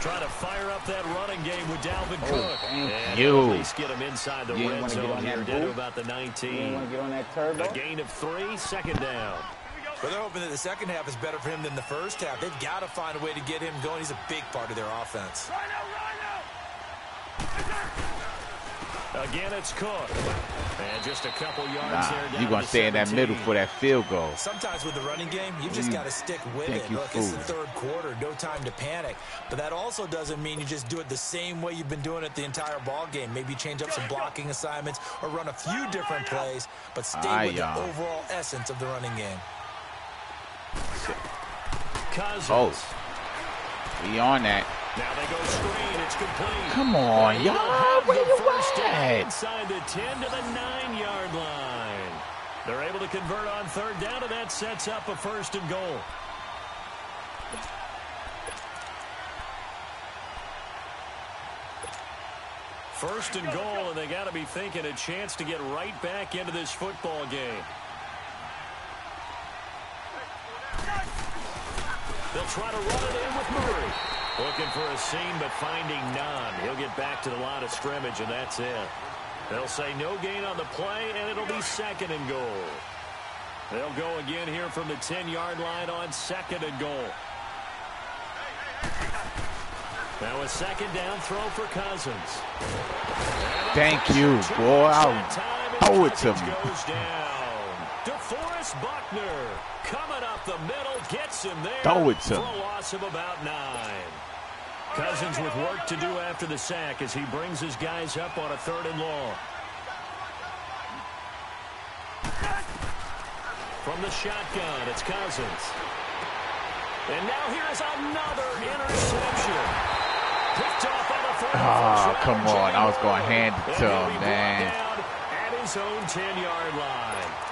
Speaker 4: Trying to fire up that running game with Dalvin Cook. and
Speaker 3: you.
Speaker 4: At least get him inside the
Speaker 3: You
Speaker 4: red zone here down to about the 19.
Speaker 3: get on that turbo?
Speaker 4: A gain of three, second down.
Speaker 5: But they're hoping that the second half is better for him than the first half. They've got to find a way to get him going. He's a big part of their offense.
Speaker 6: Rhino, Rhino!
Speaker 4: Again, it's Cook. And just a couple yards there.
Speaker 3: Nah,
Speaker 4: down
Speaker 3: you're gonna stay in that middle for that field goal.
Speaker 5: Sometimes with the running game, you've just
Speaker 3: Mm.
Speaker 5: got to stick with
Speaker 3: Think
Speaker 5: it.
Speaker 3: you
Speaker 5: Look, it's the third quarter, no time to panic. But that also doesn't mean you just do it the same way you've been doing it the entire ball game. Maybe change up some blocking assignments or run a few different plays, but stay
Speaker 3: Aye,
Speaker 5: with the overall essence of the running game.
Speaker 4: Cousins.
Speaker 3: Oh. On that.
Speaker 4: Now they go screen. It's complete.
Speaker 3: Come on, y'all. Where you
Speaker 4: first
Speaker 3: at?
Speaker 4: Inside the 10 to the 9-yard line. They're able to convert on third down, and that sets up a first and goal. First and goal, and they got to be thinking a chance to get right back into this football game. They'll try to run it in with Murray. Looking for a seam, but finding none. He'll get back to the line of scrimmage, and that's it. They'll say no gain on the play, and it'll be second and goal. They'll go again here from the 10-yard line on second and goal. Now a second down throw for Cousins.
Speaker 3: Thank you, boy. I'll owe it to
Speaker 4: Cousins
Speaker 3: me.
Speaker 4: Goes down. DeForest Buckner coming up the middle, gets him there
Speaker 3: Throw it
Speaker 4: for a loss of about nine. Cousins with work to do after the sack as he brings his guys up on a third and long. From the shotgun, it's Cousins. And now here is another interception. Picked off on the third.
Speaker 3: Oh, ah, come on. I was going to hand it to him, man.
Speaker 4: At his own 10-yard line.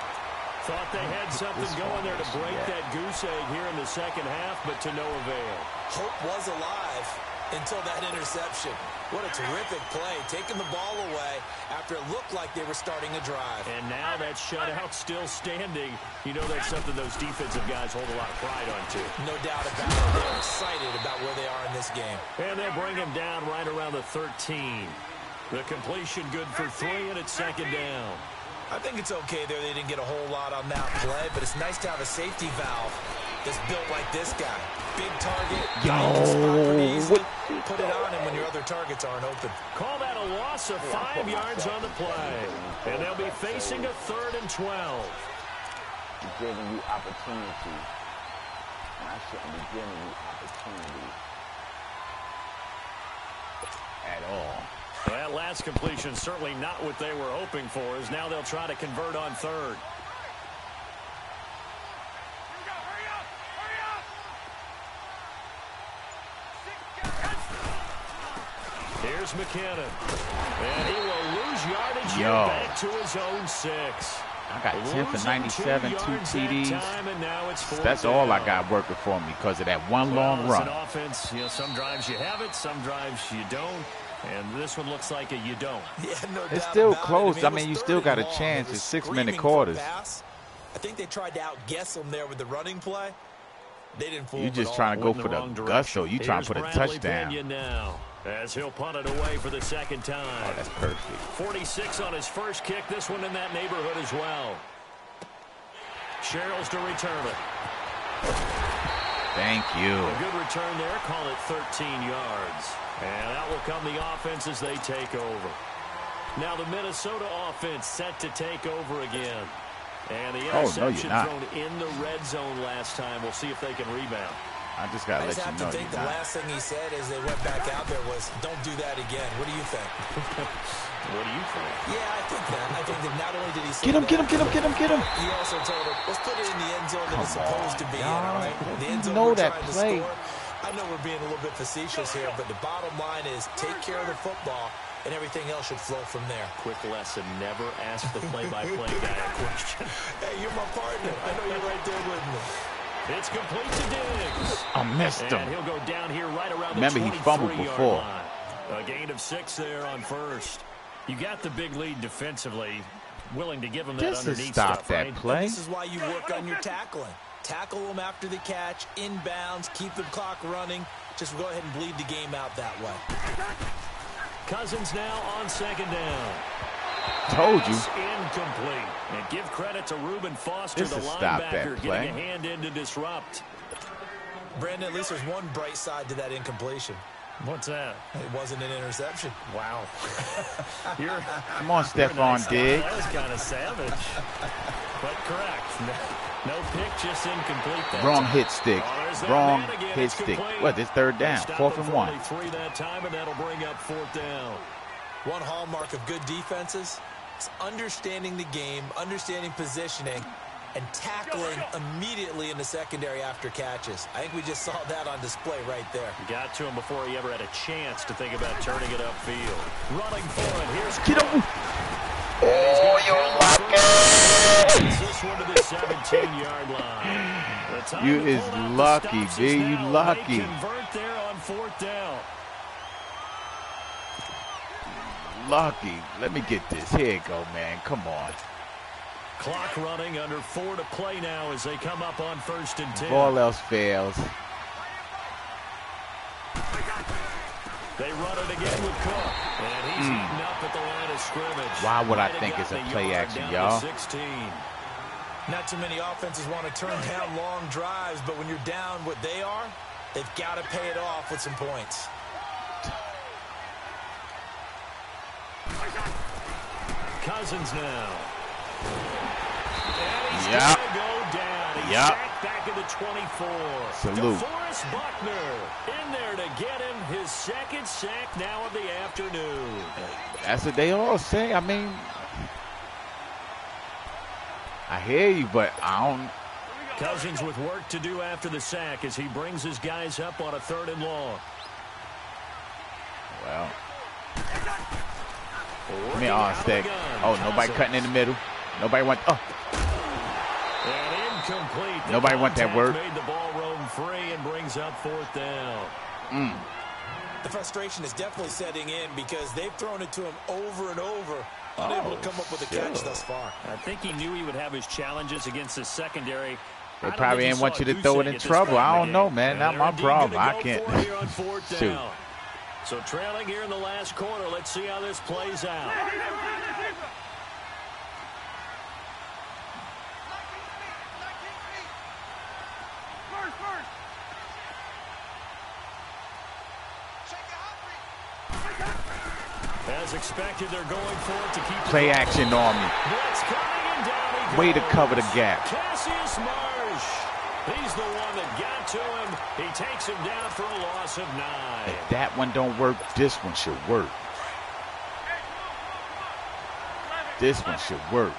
Speaker 4: Thought they had something going there to break that goose egg here in the second half, but to no avail.
Speaker 5: Hope was alive until that interception. What a terrific play, taking the ball away after it looked like they were starting a drive.
Speaker 4: And now that shutout still standing. You know that's something those defensive guys hold a lot of pride on, too.
Speaker 5: No doubt about it. They're excited about where they are in this game.
Speaker 4: And they'll bring him down right around the 13. The completion good for three, and it's second down.
Speaker 5: I think it's okay there. They didn't get a whole lot on that play, but it's nice to have a safety valve that's built like this guy. Big target.
Speaker 3: Yo, what?
Speaker 5: Put it on him when your other targets aren't open.
Speaker 4: Call that a loss of five yards on the play. And they'll be facing a third and 12.
Speaker 2: I'm giving you opportunity. And I shouldn't be giving you opportunity
Speaker 3: At all.
Speaker 4: That last completion certainly not what they were hoping for, as now they'll try to convert on third. Here's McKinnon. And he will lose yardage
Speaker 3: Yo.
Speaker 4: back to his own six.
Speaker 3: I got 10 for 97, two
Speaker 4: that
Speaker 3: TDs.
Speaker 4: time, and now
Speaker 3: That's all I got working for me because of that one
Speaker 4: Well,
Speaker 3: long run.
Speaker 4: an offense, you know, some drives you have it, some drives you don't. And this one looks like a you don't.
Speaker 5: Yeah, no
Speaker 3: It's
Speaker 5: doubt
Speaker 3: still
Speaker 5: about it.
Speaker 3: close.
Speaker 5: it
Speaker 3: I mean, you still got a
Speaker 5: long.
Speaker 3: chance.
Speaker 5: It
Speaker 3: It's six-minute quarters.
Speaker 5: I think they tried to outguess him there with the running play. They didn't fool
Speaker 3: You
Speaker 5: him
Speaker 3: just trying to go for
Speaker 4: the
Speaker 3: the
Speaker 4: wrong
Speaker 3: gusto.
Speaker 4: direction.
Speaker 3: You trying
Speaker 4: Here's
Speaker 3: to put a touchdown.
Speaker 4: Pinion now, as he'll punt it away for the second time.
Speaker 3: Oh, that's perfect.
Speaker 4: 46 on his first kick. This one in that neighborhood as well. Sherels to return it.
Speaker 3: Thank you.
Speaker 4: A good return there. Call it 13 yards. And that will come the offense as they take over. Now the Minnesota offense set to take over again. And the
Speaker 3: Oh, no,
Speaker 4: interception
Speaker 3: not.
Speaker 4: thrown in the red zone last time. We'll see if they can rebound.
Speaker 3: I just got
Speaker 5: I
Speaker 3: to let
Speaker 5: have
Speaker 3: you
Speaker 5: to
Speaker 3: know
Speaker 5: think
Speaker 3: you're
Speaker 5: the
Speaker 3: not.
Speaker 5: last thing he said as they went back out there was, don't do that again. What do you think?
Speaker 4: What do you think?
Speaker 5: Yeah, I think that. I think that not only did he say
Speaker 3: Get him,
Speaker 5: that,
Speaker 3: get him, get him, get him, get him.
Speaker 5: He also told him, let's put it in the end zone that it's
Speaker 3: Come
Speaker 5: supposed
Speaker 3: on,
Speaker 5: to be in,
Speaker 3: y'all.
Speaker 5: all right? The end zone
Speaker 3: know that play.
Speaker 5: I know we're being a little bit facetious here, but the bottom line is take care of the football, and everything else should flow from there.
Speaker 4: Quick lesson. Never ask the play-by-play guy a question.
Speaker 5: Hey, you're my partner. I know you're right there with me.
Speaker 4: It's complete to Diggs.
Speaker 3: I missed
Speaker 4: And
Speaker 3: him.
Speaker 4: he'll go down here right around
Speaker 3: Remember,
Speaker 4: the
Speaker 3: he fumbled
Speaker 4: 23-yard
Speaker 3: before.
Speaker 4: line. A gain of six there on first. You got the big lead defensively. Willing to give him that
Speaker 3: Just to
Speaker 4: underneath
Speaker 3: stop
Speaker 4: stuff,
Speaker 3: that
Speaker 4: right?
Speaker 3: play.
Speaker 5: This is why you work on your tackling. Tackle them after the catch, inbounds, keep the clock running. Just go ahead and bleed the game out that way.
Speaker 4: Cousins now on second down.
Speaker 3: Told you.
Speaker 4: Pass incomplete. And give credit to Reuben Foster,
Speaker 3: This
Speaker 4: the
Speaker 3: is stop that
Speaker 4: linebacker, getting a hand in to disrupt.
Speaker 5: Brandon, at least there's one bright side to that incompletion.
Speaker 4: What's that?
Speaker 5: It wasn't an interception.
Speaker 4: Wow. You're,
Speaker 3: Come on,
Speaker 4: you're
Speaker 3: Stefon
Speaker 4: nice.
Speaker 3: Diggs.
Speaker 4: That was kind of savage. But correct. No, no pick, just incomplete. That
Speaker 3: Wrong
Speaker 4: time.
Speaker 3: hit stick.
Speaker 4: Oh,
Speaker 3: Wrong hit
Speaker 4: It's
Speaker 3: stick.
Speaker 4: complete.
Speaker 3: What, this third down.
Speaker 4: Stop
Speaker 3: Fourth and one.
Speaker 4: Three that time, and that'll bring up fourth down.
Speaker 5: One hallmark of good defenses is understanding the game, understanding positioning, and tackling immediately in the secondary after catches. I think we just saw that on display right there.
Speaker 4: Got to him before he ever had a chance to think about turning it upfield. Running for it. Here's
Speaker 3: Get him.
Speaker 4: Oh, you're lucky. This one to the 17-yard line.
Speaker 3: You is
Speaker 4: pull out the
Speaker 3: lucky,
Speaker 4: stops
Speaker 3: B. You lucky.
Speaker 4: convert there on fourth down.
Speaker 3: Lucky. Let me get this. Here you go, man. Come on.
Speaker 4: Clock running under four to play now as they come up on first and ten.
Speaker 3: If all else fails.
Speaker 4: They run it again with Cook. And he's hmm. eaten up at the line of scrimmage.
Speaker 3: Why would I think it's a play action, y'all?
Speaker 4: 16.
Speaker 5: Not too many offenses want to turn down long drives, but when you're down what they are, they've got to pay it off with some points.
Speaker 4: Cousins now. And he's
Speaker 3: Yep.
Speaker 4: gonna go down. He's
Speaker 3: Yep.
Speaker 4: back at the 24.
Speaker 3: Salute.
Speaker 4: DeForest Buckner in there to get him his second sack now of the afternoon.
Speaker 3: That's what they all say. I mean, I hear you, but I don't.
Speaker 4: Cousins with work to do after the sack as he brings his guys up on a third and long.
Speaker 3: Well,
Speaker 4: Working
Speaker 3: I mean, uh,
Speaker 4: out
Speaker 3: on
Speaker 4: of
Speaker 3: stick. Oh, nobody cutting in the middle. Nobody went. Oh,
Speaker 4: And incomplete.
Speaker 3: Nobody want that word.
Speaker 4: Made the ball roam free and brings up fourth down. Mm.
Speaker 5: The frustration is definitely setting in because they've thrown it to him over and over, unable to oh, come up with a catch
Speaker 3: shit.
Speaker 5: thus far.
Speaker 7: I think he knew he would have his challenges against the secondary. I
Speaker 3: they probably
Speaker 7: think
Speaker 3: didn't want you to throw it in trouble. I don't know, man. Not my problem. I can't.
Speaker 4: for it here on fourth
Speaker 3: Shoot.
Speaker 4: So trailing here in the last quarter. Let's see how this plays out.
Speaker 6: First, first. Shake it hungry.
Speaker 4: As expected, they're going for it to keep
Speaker 3: Play action on me.
Speaker 4: Blitz coming and down he
Speaker 3: Way to cover the gap.
Speaker 4: Cassius Marsh. He's the one that got to him. He takes him down for a loss of nine.
Speaker 3: If that one don't work, this one should work. This one should work.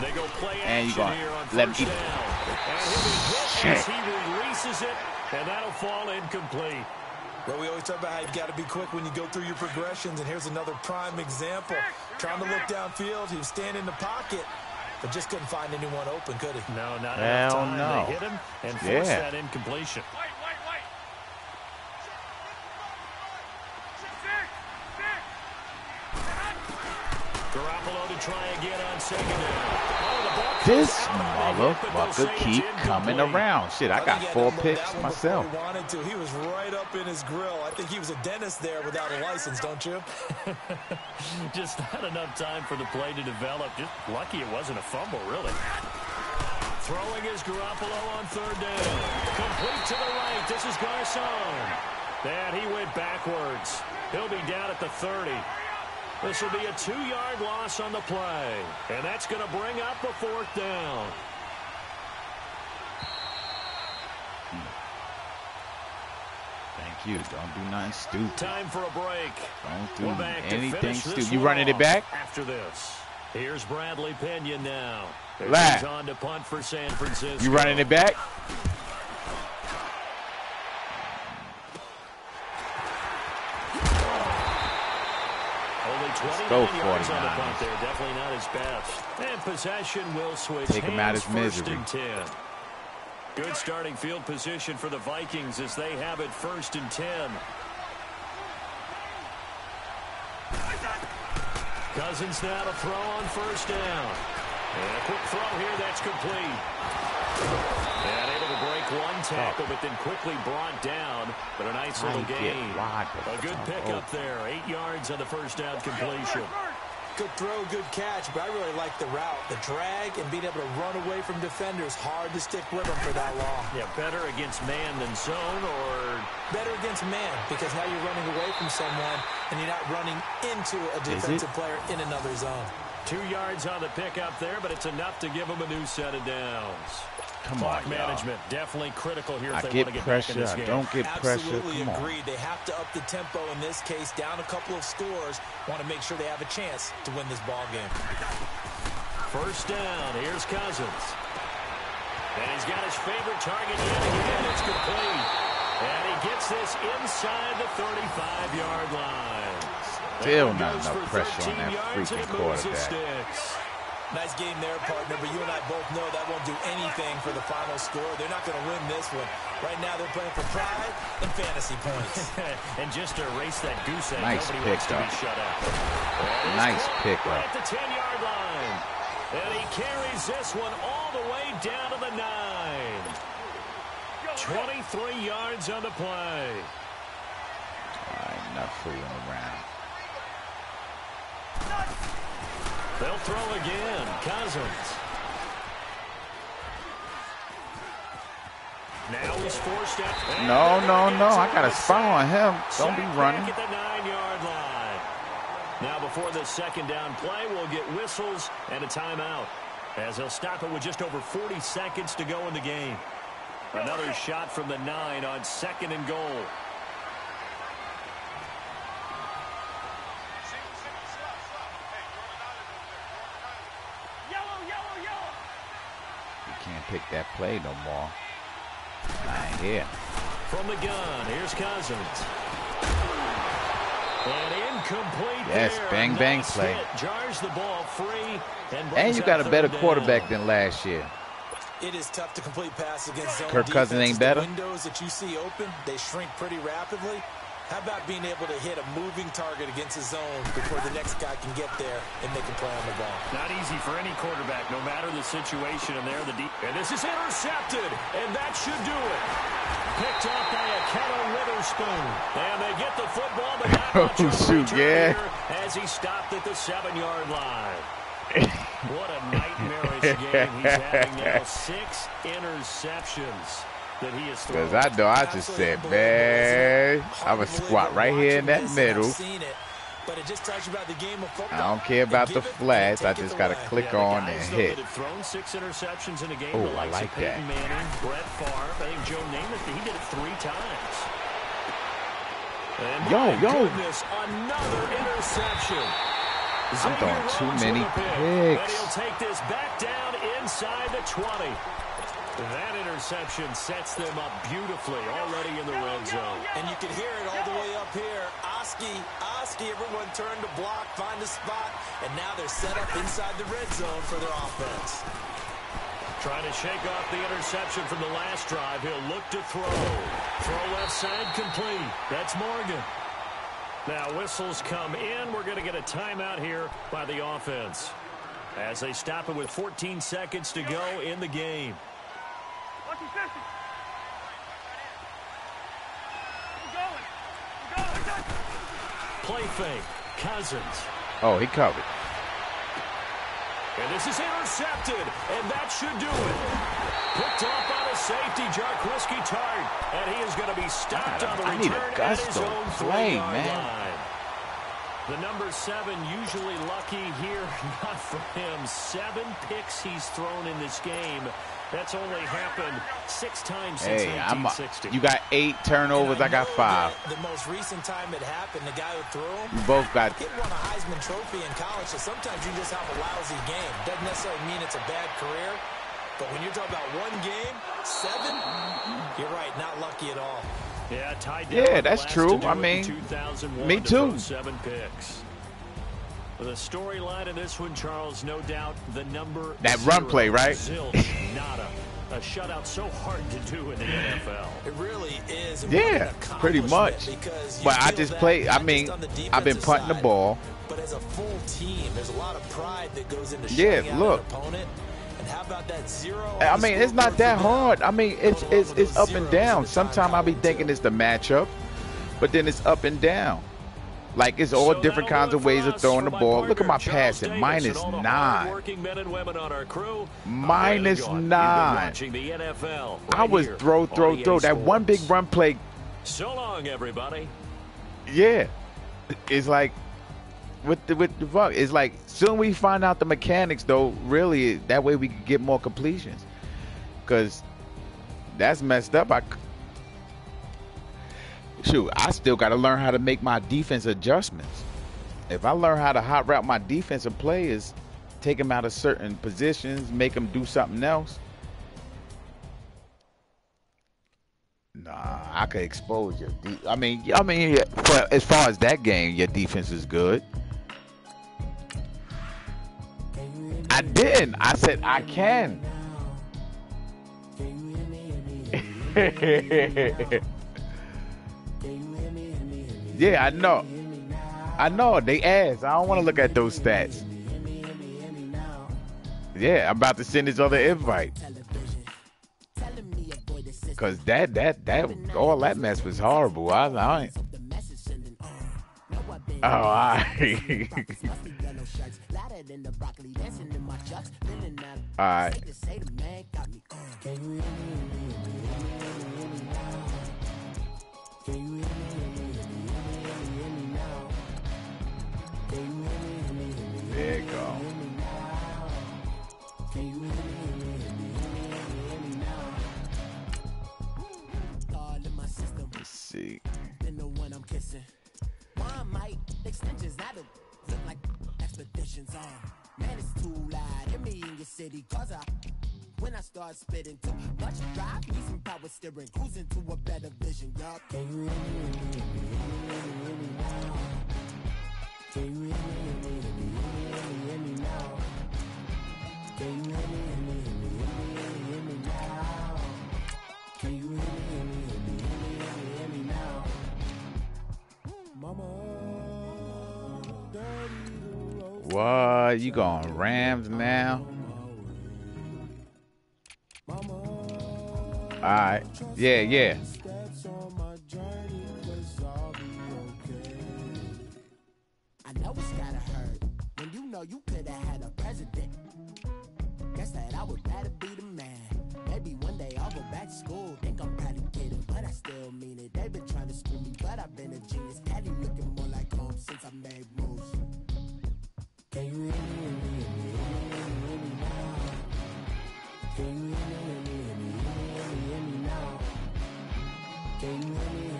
Speaker 4: They go play
Speaker 3: And you
Speaker 4: action here on
Speaker 3: let him
Speaker 4: first
Speaker 3: eat-
Speaker 4: down. And he'll be hit
Speaker 3: Shit.
Speaker 4: as he releases it, and that'll fall incomplete.
Speaker 5: Well, we always talk about how you've got to be quick when you go through your progressions, and here's another prime example. Trying to look downfield, he was standing in the pocket, but just couldn't find anyone open, could he?
Speaker 4: No, not
Speaker 3: Hell
Speaker 4: enough time.
Speaker 3: no.
Speaker 4: They hit him and force
Speaker 3: Yeah.
Speaker 4: that incompletion.
Speaker 6: White, white, white. Six, six.
Speaker 4: Garoppolo to try again on second down. Oh, the ball comes
Speaker 3: This motherfucker keep coming around. Shit, I got four picks
Speaker 5: that
Speaker 3: myself.
Speaker 5: He wanted to. He was right up in his grill. I think he was a dentist there without a license, don't you?
Speaker 4: Just not enough time for the play to develop. Just lucky it wasn't a fumble, really. Throwing is Garoppolo on third down. Complete to the right. This is Garcon. And he went backwards. He'll be down at the 30. This will be a two-yard loss on the play. And that's going to bring up a fourth down.
Speaker 3: Thank you. Don't do nothing stupid.
Speaker 4: Time for a break.
Speaker 3: Don't do
Speaker 4: We're back
Speaker 3: anything stupid. You running it back?
Speaker 4: After this. Here's Bradley Pinion now. He's on to punt for San Francisco.
Speaker 3: You running it back?
Speaker 4: 29
Speaker 3: go,
Speaker 4: yards on the
Speaker 3: 49ers.
Speaker 4: punt there. Definitely not his best. And possession will switch
Speaker 3: Take him out his misery.
Speaker 4: Good starting field position for the Vikings as they have it first and 10. Cousins now to throw on first down. And a quick throw here that's complete. And to break one tackle, but then quickly brought down. But a nice
Speaker 3: How
Speaker 4: little
Speaker 3: you get
Speaker 4: gain.
Speaker 3: wide
Speaker 4: A good
Speaker 3: fuck
Speaker 4: pickup
Speaker 3: open?
Speaker 4: there. Eight yards on the first down completion.
Speaker 5: Good throw, good catch, but I really like the route. The drag and being able to run away from defenders. Hard to stick with them for that long.
Speaker 4: Yeah, better against man than zone, or
Speaker 5: Better against man because now you're running away from someone and you're not running into a defensive player in another zone.
Speaker 4: two yards on the pickup there, but it's enough to give them a new set of downs.
Speaker 3: Come
Speaker 4: Clock
Speaker 3: on, y'all.
Speaker 4: management definitely critical here if
Speaker 3: I
Speaker 4: they
Speaker 3: get
Speaker 4: want to get back in
Speaker 3: pressure.
Speaker 4: this
Speaker 3: I don't get pressure.
Speaker 5: Absolutely
Speaker 3: Come on.
Speaker 5: agreed. They have to up the tempo in this case, down a couple of scores. Want to make sure they have a chance to win this ball game.
Speaker 4: First down, here's Cousins. And he's got his favorite target yet again. It's complete. And he gets this inside the 35-yard line.
Speaker 3: Still
Speaker 4: And
Speaker 3: not enough pressure on that freaking
Speaker 4: it moves
Speaker 3: quarterback.
Speaker 4: Sticks.
Speaker 5: Nice game there, partner, but you and I both know that won't do anything for the final score. They're not going to win this one. Right now, they're playing for pride and fantasy points.
Speaker 4: and just to erase that goose egg,
Speaker 3: Nice
Speaker 4: nobody wants to be shut out. And
Speaker 3: Nice
Speaker 4: pick
Speaker 3: pickup.
Speaker 4: Right at the 10-yard line. And he carries this one all the way down to the 9. 23 yards on the play.
Speaker 3: All right, enough fooling around.
Speaker 4: They'll throw again. Cousins. Now he's forced out.
Speaker 3: No, no, no. I got a spy on him. Don't be running.
Speaker 4: At the nine-yard line. Now before the second down play, we'll get whistles and a timeout. As they'll stop it with just over 40 seconds to go in the game. Another shot from the nine on second and goal.
Speaker 3: Pick that play no more. Not here.
Speaker 4: From the gun, here's Cousins. And incomplete
Speaker 3: Yes,
Speaker 4: there.
Speaker 3: bang, bang
Speaker 4: Nice
Speaker 3: play.
Speaker 4: hit. Jars the ball free. And,
Speaker 3: And you
Speaker 4: up
Speaker 3: got a better
Speaker 4: third
Speaker 3: quarterback
Speaker 4: down.
Speaker 3: than last year.
Speaker 5: It is tough to complete passes against zone
Speaker 3: Kirk Cousins ain't better?
Speaker 5: The windows that you see open, they shrink pretty rapidly. How about being able to hit a moving target against a zone before the next guy can get there and make a play on the ball?
Speaker 7: Not easy for any quarterback, no matter the situation. And there, the deep.
Speaker 4: And this is intercepted, and that should do it. Picked up by a Kenna Witherspoon. And they get the football, but not
Speaker 3: oh,
Speaker 4: much Oh,
Speaker 3: shoot, yeah.
Speaker 4: here as he stopped at the seven-yard line. What a nightmarish game he's having now. Six interceptions that he has thrown.
Speaker 3: Because I know I just said, man, I'm going to squat right here in that middle.
Speaker 5: But it just tells you about the game of football.
Speaker 3: I don't care about the flats. I just got to click
Speaker 4: Yeah,
Speaker 3: on and hit.
Speaker 4: thrown six interceptions in a game.
Speaker 3: Oh, I like that.
Speaker 4: Manning, Brett Favre. I think Joe Namath, he did it three times. And
Speaker 3: Yo, yo.
Speaker 4: goodness, another interception.
Speaker 3: I'm throwing too many
Speaker 4: with a pick,
Speaker 3: picks.
Speaker 4: he'll take this back down inside the 20. That interception sets them up beautifully already in the red zone.
Speaker 5: And you can hear it all the way up here. Oski, Oski, everyone turned to block, find a spot, and now they're set up inside the red zone for their offense.
Speaker 4: Trying to shake off the interception from the last drive. He'll look to throw. Throw left side complete. That's Morgan. Now whistles come in. We're going to get a timeout here by the offense. As they stop it with 14 seconds to go in the game.
Speaker 6: Watch your safety. Keep going. Keep going.
Speaker 4: Play fake. Cousins.
Speaker 3: Oh, he covered.
Speaker 4: And this is intercepted, and that should do it. Picked off by the safety, Jaquiski Tartt, and he is going to be stopped on the
Speaker 3: I need a
Speaker 4: return at his
Speaker 3: gusto
Speaker 4: own
Speaker 3: play,
Speaker 4: three-yard
Speaker 3: man.
Speaker 4: line. The number seven usually lucky here, not for him. Seven picks he's thrown in this game. That's only happened six times since
Speaker 3: Hey, I'm.
Speaker 4: 1960.
Speaker 3: You got eight turnovers. I got five.
Speaker 5: The most recent time it happened, the guy who threw him,
Speaker 3: You both got.
Speaker 5: he won a Heisman Trophy in college, so sometimes you just have a lousy game. Doesn't necessarily mean it's a bad career, but when you're talking about one game, seven, you're right, not lucky at all.
Speaker 4: Yeah, tied
Speaker 3: Yeah,
Speaker 4: down the
Speaker 3: that's true. I mean, me too.
Speaker 4: Seven picks. The storyline in this one, Charles, no doubt the number
Speaker 3: That run play, right?
Speaker 4: Zilch, nada. A shutout so hard to do in the NFL.
Speaker 5: It really is.
Speaker 3: Yeah, pretty much.
Speaker 5: accomplishment because you
Speaker 3: But I just play. I mean, I've been
Speaker 5: defensive
Speaker 3: punting the ball.
Speaker 5: But as a full team, there's a lot of pride that goes into
Speaker 3: Yeah,
Speaker 5: shutting out
Speaker 3: look.
Speaker 5: an opponent. How about that zero?
Speaker 3: I mean, it's not that hard. I mean, it's it's it's up and down. Sometimes I'll be thinking it's the matchup, but then it's up and down. Like it's all
Speaker 4: So
Speaker 3: different kinds of ways of throwing the ball. Look at my passing,
Speaker 4: Davis,
Speaker 3: minus nine.
Speaker 4: hardworking men and women on our crew.
Speaker 3: Minus
Speaker 4: I'm Brandon Gaudin. You've been
Speaker 3: nine.
Speaker 4: NFL
Speaker 3: I was
Speaker 4: here
Speaker 3: throw, throw, throw. That one big run play,
Speaker 4: So long, everybody.
Speaker 3: yeah. It's like with the with the fuck. It's like soon we find out the mechanics though. Really, that way we can get more completions. Cause that's messed up. I shoot. I still got to learn how to make my defense adjustments. If I learn how to hot route my defensive players, take them out of certain positions, make them do something else. Nah, I could expose your. I mean, I mean, for, as far as that game, your defense is good. I didn't. I said I can. yeah, I know. I know they ass. I don't want to look at those stats. Yeah, I'm about to send this other invite. Cause that that that all that mess was horrible. I, I ain't. Oh, all right. You. Let's see.
Speaker 8: Extensions that'll look like expeditions on. Man, it's too loud. Hit me in your city, cause I when I start spitting too much drive, need some power steering, cruising to a better vision, y'all. Can you hear me, hear me, hear me, hear? Can you hear me, now? Can you hear me, hear me, hear me, hear me, hear me now? Can you hear me, hear me, hear me, hear me, hear me now? Mama, daddy,
Speaker 3: What? You going Rams now? All right. Yeah, yeah.
Speaker 8: I know it's when you you could have had a president. Guess that I would rather be the man. Maybe one day I'll go back to school. Think I'm kidding, but I still mean it. They've been trying to screw me, but I've been a genius. Caddy looking more like home since I made moves. Can you hear me, hear me, hear me, hear me, hear me? Can you hear me, now? Can you hear me,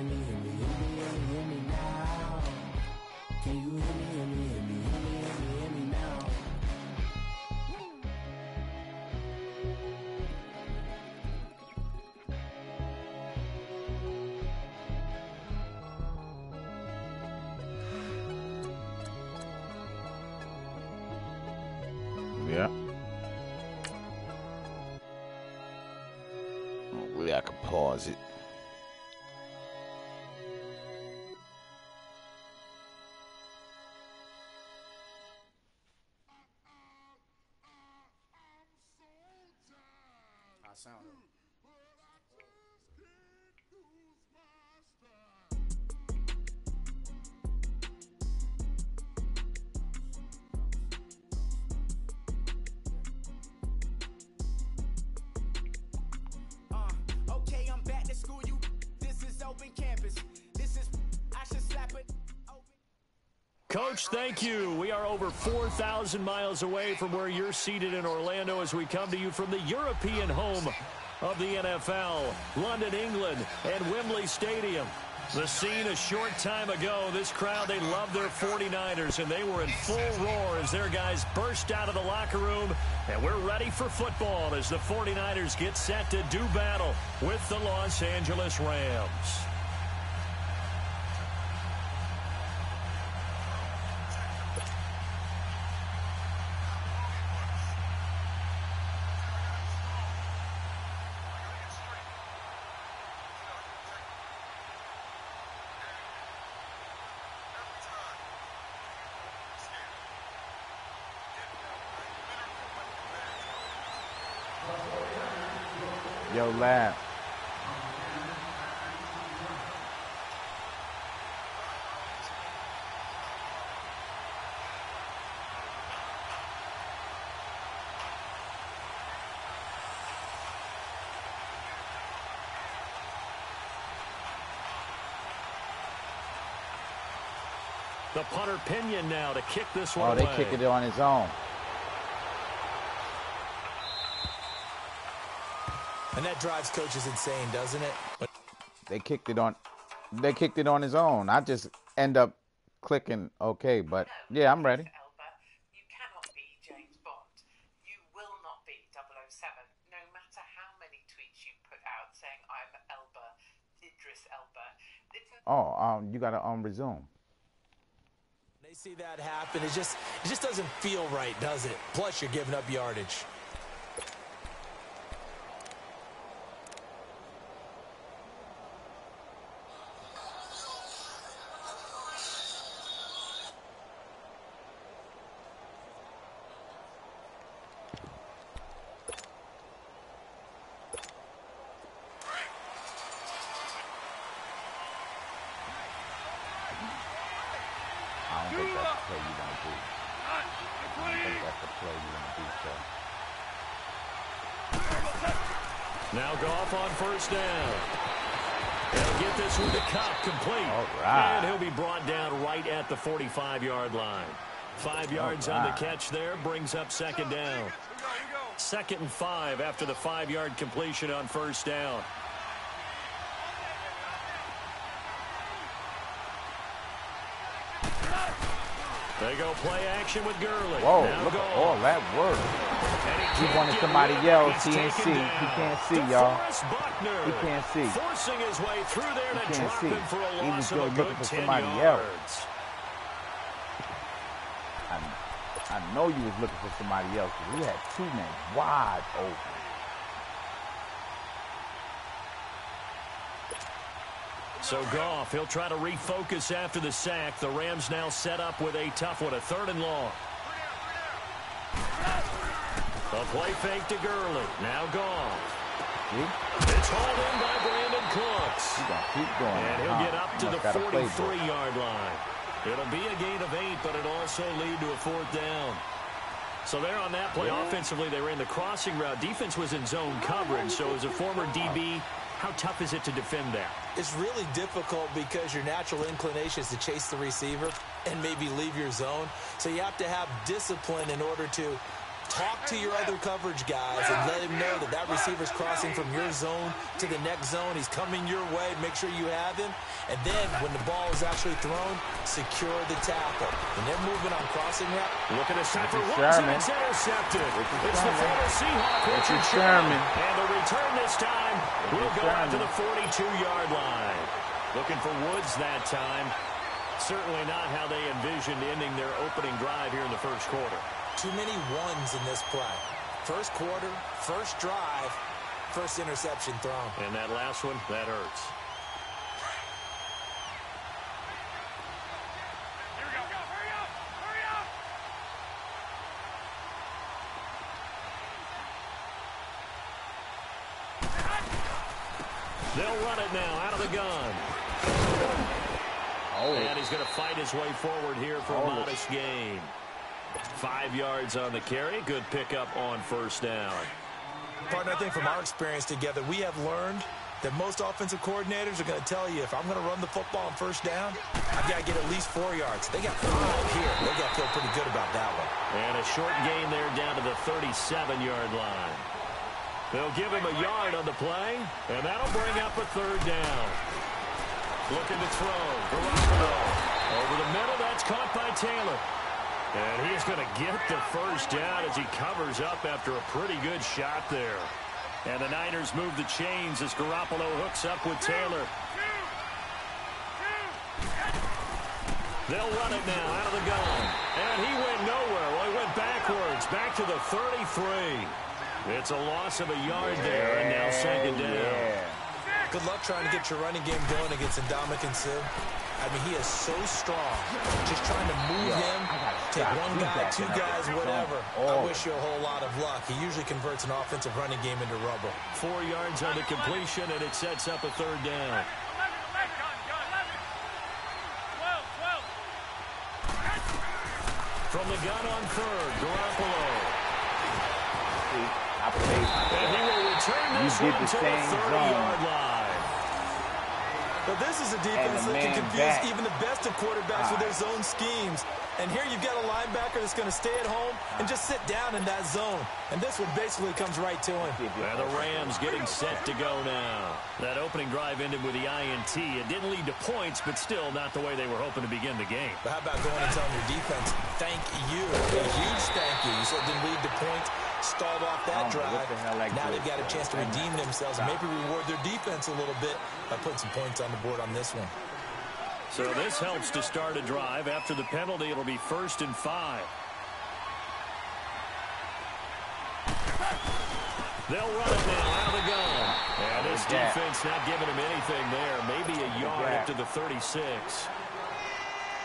Speaker 9: sound.
Speaker 10: Uh, okay, I'm back to school. You, this is open campus. This is, I should slap it.
Speaker 4: Coach, thank you. We are over 4,000 miles away from where you're seated in Orlando as we come to you from the European home of the NFL, London, England, and Wembley Stadium. The scene a short time ago, this crowd, they love their 49ers, and they were in full roar as their guys burst out of the locker room, and we're ready for football as the 49ers get set to do battle with the Los Angeles Rams.
Speaker 3: Lab.
Speaker 4: The punter Pinion now to kick this one
Speaker 3: Oh, they
Speaker 4: away.
Speaker 3: kicked it on his own.
Speaker 5: And that drives coaches insane, doesn't it? But
Speaker 3: They kicked it on. They kicked it on his own. I just end up clicking okay, but yeah, I'm ready.
Speaker 11: Elba, you cannot be James Bond. You will not be 007, no matter how many tweets you put out saying I'm Elba, Idris Elba.
Speaker 3: Oh, um, you gotta um resume.
Speaker 5: they see that happen. It just it just doesn't feel right, does it? Plus, you're giving up yardage.
Speaker 2: I don't think that's the play you want to do. I don't think that's the play you want to do, sir.
Speaker 4: Now Goff on first down. He'll get this one to Kupp complete.
Speaker 3: All right.
Speaker 4: And he'll be brought down right at the 45-yard line. Five yards on the catch there brings up second down. Second and five after the five-yard completion on first down. They go play action with Gurley.
Speaker 3: Whoa,
Speaker 4: Now
Speaker 3: look at all that work. He wanted somebody else. He ain't see. He can't see, y'all. He can't see.
Speaker 4: Forcing his way through there
Speaker 3: He
Speaker 4: to
Speaker 3: can't
Speaker 4: drop
Speaker 3: see.
Speaker 4: him for a
Speaker 3: He was
Speaker 4: loss of a
Speaker 3: going looking for somebody
Speaker 4: yards.
Speaker 3: else. I, I know you was looking for somebody else. We had two men wide open.
Speaker 4: So Goff, he'll try to refocus after the sack. The Rams now set up with a tough one, a third and long. A play fake to Gurley. Now
Speaker 3: gone.
Speaker 4: It's hauled in by Brandin Cooks.
Speaker 3: He gonna keep going.
Speaker 4: And he'll get up to the
Speaker 3: got a playbook.
Speaker 4: 43-yard line. It'll be a gain of eight, but it'll also lead to a fourth down. So there on that play, offensively, they ran the crossing route. Defense was in zone coverage, so as a former DB, how tough is it to defend that?
Speaker 5: It's really difficult because your natural inclination is to chase the receiver and maybe leave your zone. So you have to have discipline in order to talk to your other coverage guys and let him know that that receiver's crossing from your zone to the next zone. He's coming your way. Make sure you have him. And then when the ball is actually thrown, secure the tackle. When they're moving on crossing route,
Speaker 4: Looking to set for
Speaker 3: Richard
Speaker 4: Woods, and
Speaker 3: Sherman.
Speaker 4: it's intercepted.
Speaker 3: Richard
Speaker 4: It's the former Seahawk, Richard,
Speaker 3: Richard
Speaker 4: Sherman.
Speaker 3: Sherman.
Speaker 4: And the return this time will go out to the 42-yard line. Looking for Woods that time. Certainly not how they envisioned ending their opening drive here in the first quarter.
Speaker 5: Too many ones in this play. First quarter, first drive, first interception thrown.
Speaker 4: And that last one, that hurts.
Speaker 6: Here we go. Hurry up! Hurry up!
Speaker 4: They'll run it now out of the gun.
Speaker 3: Oh,
Speaker 4: And he's going to fight his way forward here for a
Speaker 3: Oh.
Speaker 4: modest gain. Five yards on the carry. Good pickup on first down.
Speaker 5: Partner, I think from our experience together, we have learned that most offensive coordinators are going to tell you if I'm going to run the football on first down, I've got to get at least four yards. They got five here. They got to feel pretty good about that one.
Speaker 4: And a short gain there down to the 37-yard line. They'll give him a yard on the play, and that'll bring up a third down. Looking to throw. Garoppolo. Over the middle, that's caught by Taylor. And he's going to get the first down as he covers up after a pretty good shot there. And the Niners move the chains as Garoppolo hooks up with Taylor. They'll run it now out of the gun. And he went nowhere. Well, he went backwards, back to the 33. It's a loss of a yard there, and now second down.
Speaker 5: Good luck trying to get your running game going against Ndamukong Suh. I mean, he is so strong. Just trying to move
Speaker 3: Yeah,
Speaker 5: him,
Speaker 3: gotta
Speaker 5: take one guy,
Speaker 3: backing
Speaker 5: two guys, whatever.
Speaker 3: zone.
Speaker 5: I
Speaker 3: Oh.
Speaker 5: wish you a whole lot of luck. He usually converts an offensive running game into rubble.
Speaker 4: Four yards on the completion, and it sets up a third down.
Speaker 6: 11, 11, gun, gun, 11. 12, 12.
Speaker 4: From the gun on third, Garoppolo.
Speaker 3: See, I played.
Speaker 4: And he will return
Speaker 3: You
Speaker 4: this
Speaker 3: did
Speaker 4: one
Speaker 3: the
Speaker 4: to the
Speaker 3: same
Speaker 4: 30-yard line.
Speaker 5: But this is a defense that can confuse
Speaker 3: back.
Speaker 5: even the best of quarterbacks with their zone schemes. And here you've got a linebacker that's going to stay at home and just sit down in that zone. And this one basically comes right to him.
Speaker 4: And the Rams getting set to go now. That opening drive ended with the INT. It didn't lead to points, but still not the way they were hoping to begin the game.
Speaker 5: But how about going and telling your defense, thank you, a huge thank you. You said it didn't lead to points, stalled off that
Speaker 3: don't
Speaker 5: drive.
Speaker 3: the hell that
Speaker 5: now
Speaker 3: good
Speaker 5: they've got a chance to redeem themselves and maybe reward their defense a little bit by putting some points on the board on this one.
Speaker 4: So this helps to start a drive. After the penalty, it'll be first and five. They'll run it now out of the gun. And this defense not giving him anything there. Maybe a yard up to the 36.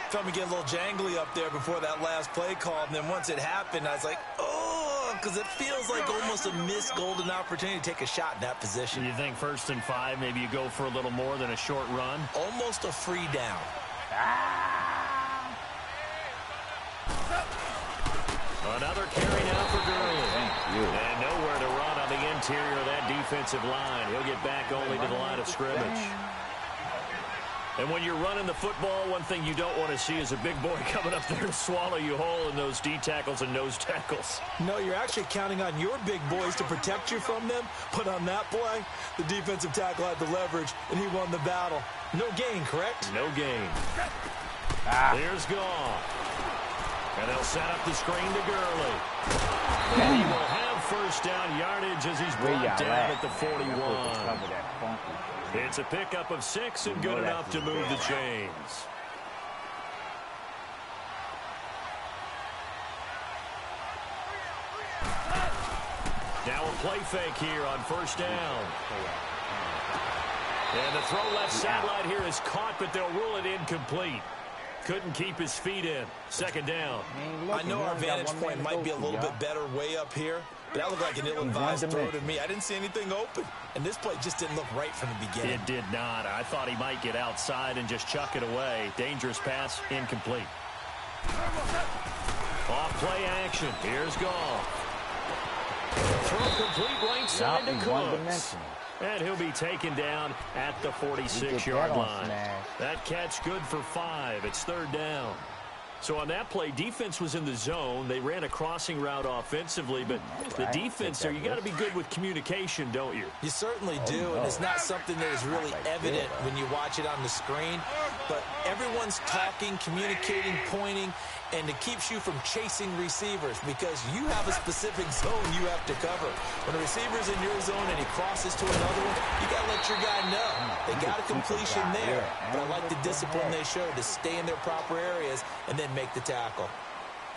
Speaker 5: Felt me get a little jangly up there before that last play call, and then once it happened, I was like, oh, because it feels like almost a missed golden opportunity to take a shot in that position.
Speaker 4: You think first and five, maybe you go for a little more than a short run?
Speaker 5: Almost a free down. Ah!
Speaker 4: Another carry now for Gurley.
Speaker 3: Thank you.
Speaker 4: And nowhere to run on the interior of that defensive line. He'll get back only to the line of scrimmage. And when you're running the football, one thing you don't want to see is a big boy coming up there to swallow you whole in those D tackles and nose tackles.
Speaker 5: No, you're actually counting on your big boys to protect you from them, but on that play, the defensive tackle had the leverage, and he won the battle. No gain, correct?
Speaker 4: No gain.
Speaker 3: Ah,
Speaker 4: There's Goff. And they'll set up the screen to Gurley. And he will have first down yardage as he's
Speaker 2: Where
Speaker 4: brought down
Speaker 2: at?
Speaker 4: at the
Speaker 2: man? Y'all supposed
Speaker 4: 41. It's a pickup of six and good enough to move the chains. Now a play fake here on first down. And the throw left sideline here is caught, but they'll rule it incomplete. Couldn't keep his feet in. Second down.
Speaker 5: I know our vantage point might be a little bit better way up here, but that looked like an ill-advised throw to me. I didn't see anything open, and this play just didn't look right from the beginning.
Speaker 4: It did not. I thought he might get outside and just chuck it away. Dangerous pass, incomplete. Off play action. Here's Goff. Throw complete right side
Speaker 2: Yup,
Speaker 4: to Cooks. And he'll be taken down at the 46-yard line.
Speaker 2: smash.
Speaker 4: That catch good for five. It's third down. So on that play, defense was in the zone. They ran a crossing route offensively, but the
Speaker 2: right.
Speaker 4: defense there, you got to be good with communication, don't you?
Speaker 5: You certainly do,
Speaker 2: no.
Speaker 5: and it's not something that is really evident when you watch it on the screen. But everyone's talking, communicating, pointing, and it keeps you from chasing receivers because you have a specific zone you have to cover. When a receiver's in your zone and he crosses to another one, you got to let your guy know. They got a completion there, but I like the discipline they showed to stay in their proper areas and then make the tackle.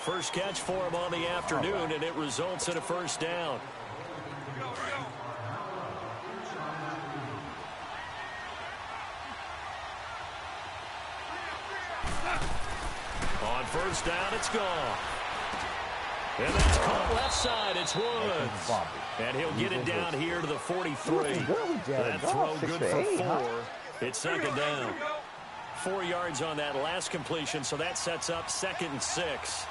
Speaker 4: First catch for him on the afternoon, and it results in a first down. On first down, it's gone. And that's caught left side. It's Woods. And he'll get it down here to the 43.
Speaker 2: Looking good with Jared
Speaker 4: That throw good
Speaker 2: for
Speaker 4: for
Speaker 2: eight, huh?
Speaker 4: four. It's second down. Four yards on that last completion, so that sets up second and six.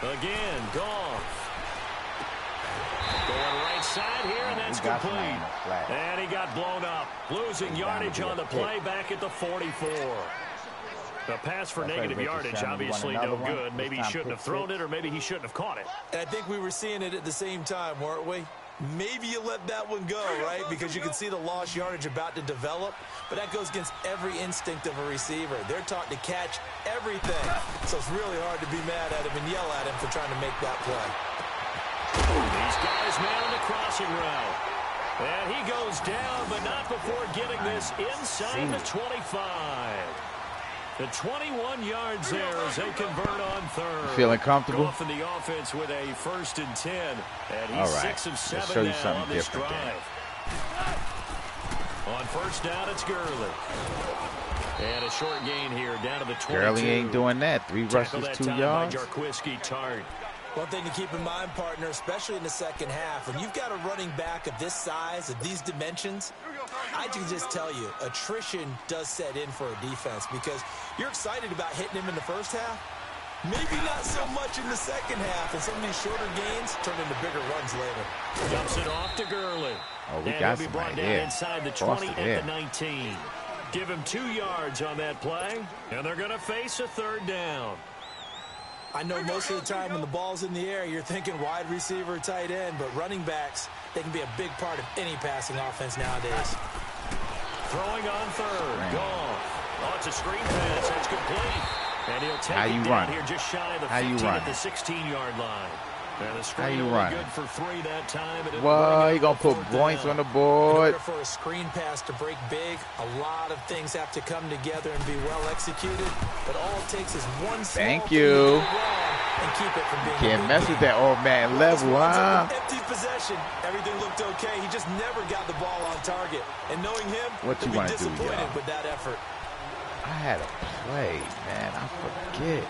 Speaker 4: Again, Goff. Going right side here, and
Speaker 2: He got
Speaker 4: complete.
Speaker 2: somebody in the flat.
Speaker 4: And he got blown up. Losing yardage on the
Speaker 2: pick.
Speaker 4: play back at the 44. The pass for
Speaker 2: That's
Speaker 4: negative yardage, obviously no
Speaker 2: one.
Speaker 4: good. Maybe he shouldn't have thrown
Speaker 2: six.
Speaker 4: it, or maybe he shouldn't have caught it.
Speaker 5: And I think we were seeing it at the same time, weren't we? Maybe you let that one go, right? Because you can see the lost yardage about to develop, but that goes against every instinct of a receiver. They're taught to catch everything. So it's really hard to be mad at him and yell at him for trying to make that play.
Speaker 4: These guys man in the crossing route. And he goes down, but not before getting this inside the 25. The 21 yards there as they convert on third.
Speaker 3: Feeling comfortable?
Speaker 4: Goff in the offense with a first and 10. And he's
Speaker 3: All right.
Speaker 4: six of
Speaker 3: Let's
Speaker 4: seven
Speaker 3: show you something
Speaker 4: on this
Speaker 3: different
Speaker 4: drive. On first down, it's Gurley. And a short gain here down to the 22.
Speaker 3: Gurley ain't doing that. Three rushes,
Speaker 4: that
Speaker 3: two yards.
Speaker 4: Jaquiski Tartt.
Speaker 5: One thing to keep in mind, partner, especially in the second half, when you've got a running back of this size, of these dimensions, I can just tell you, attrition does set in for a defense because you're excited about hitting him in the first half. Maybe not so much in the second half, and some of these shorter gains turn into bigger runs later.
Speaker 4: Dumps it off to Gurley.
Speaker 3: Oh, we
Speaker 4: and
Speaker 3: got
Speaker 4: he'll be
Speaker 3: some
Speaker 4: brought
Speaker 3: right
Speaker 4: down
Speaker 3: here.
Speaker 4: inside the 20
Speaker 3: it
Speaker 4: at the 19. Give him two yards on that play, and they're going to face a third down.
Speaker 5: I know most of the time when the ball's in the air, you're thinking wide receiver, tight end, but running backs, they can be a big part of any passing offense nowadays.
Speaker 4: Throwing on third. Goff. Oh, it's a screen pass. That's complete. And he'll take
Speaker 3: How
Speaker 4: it
Speaker 3: you
Speaker 4: down
Speaker 3: run?
Speaker 4: here just shy of the
Speaker 3: How you
Speaker 4: 15 at
Speaker 3: run?
Speaker 4: the 16-yard line.
Speaker 3: How you
Speaker 4: only
Speaker 3: run?
Speaker 4: good for three that time. and it'll
Speaker 3: Well, he gonna put points on the board.
Speaker 5: for a screen pass to break big, a lot of things have to come together and be well executed. But all it takes is one
Speaker 3: Thank you.
Speaker 5: and keep it from being a
Speaker 3: Can't mess with that old man level, huh?
Speaker 5: Empty possession. Everything looked okay. He just never got the ball on target. And knowing him,
Speaker 3: What you wanna do,
Speaker 5: disappointed
Speaker 3: y'all?
Speaker 5: with that effort.
Speaker 3: I had a play, man. I forget.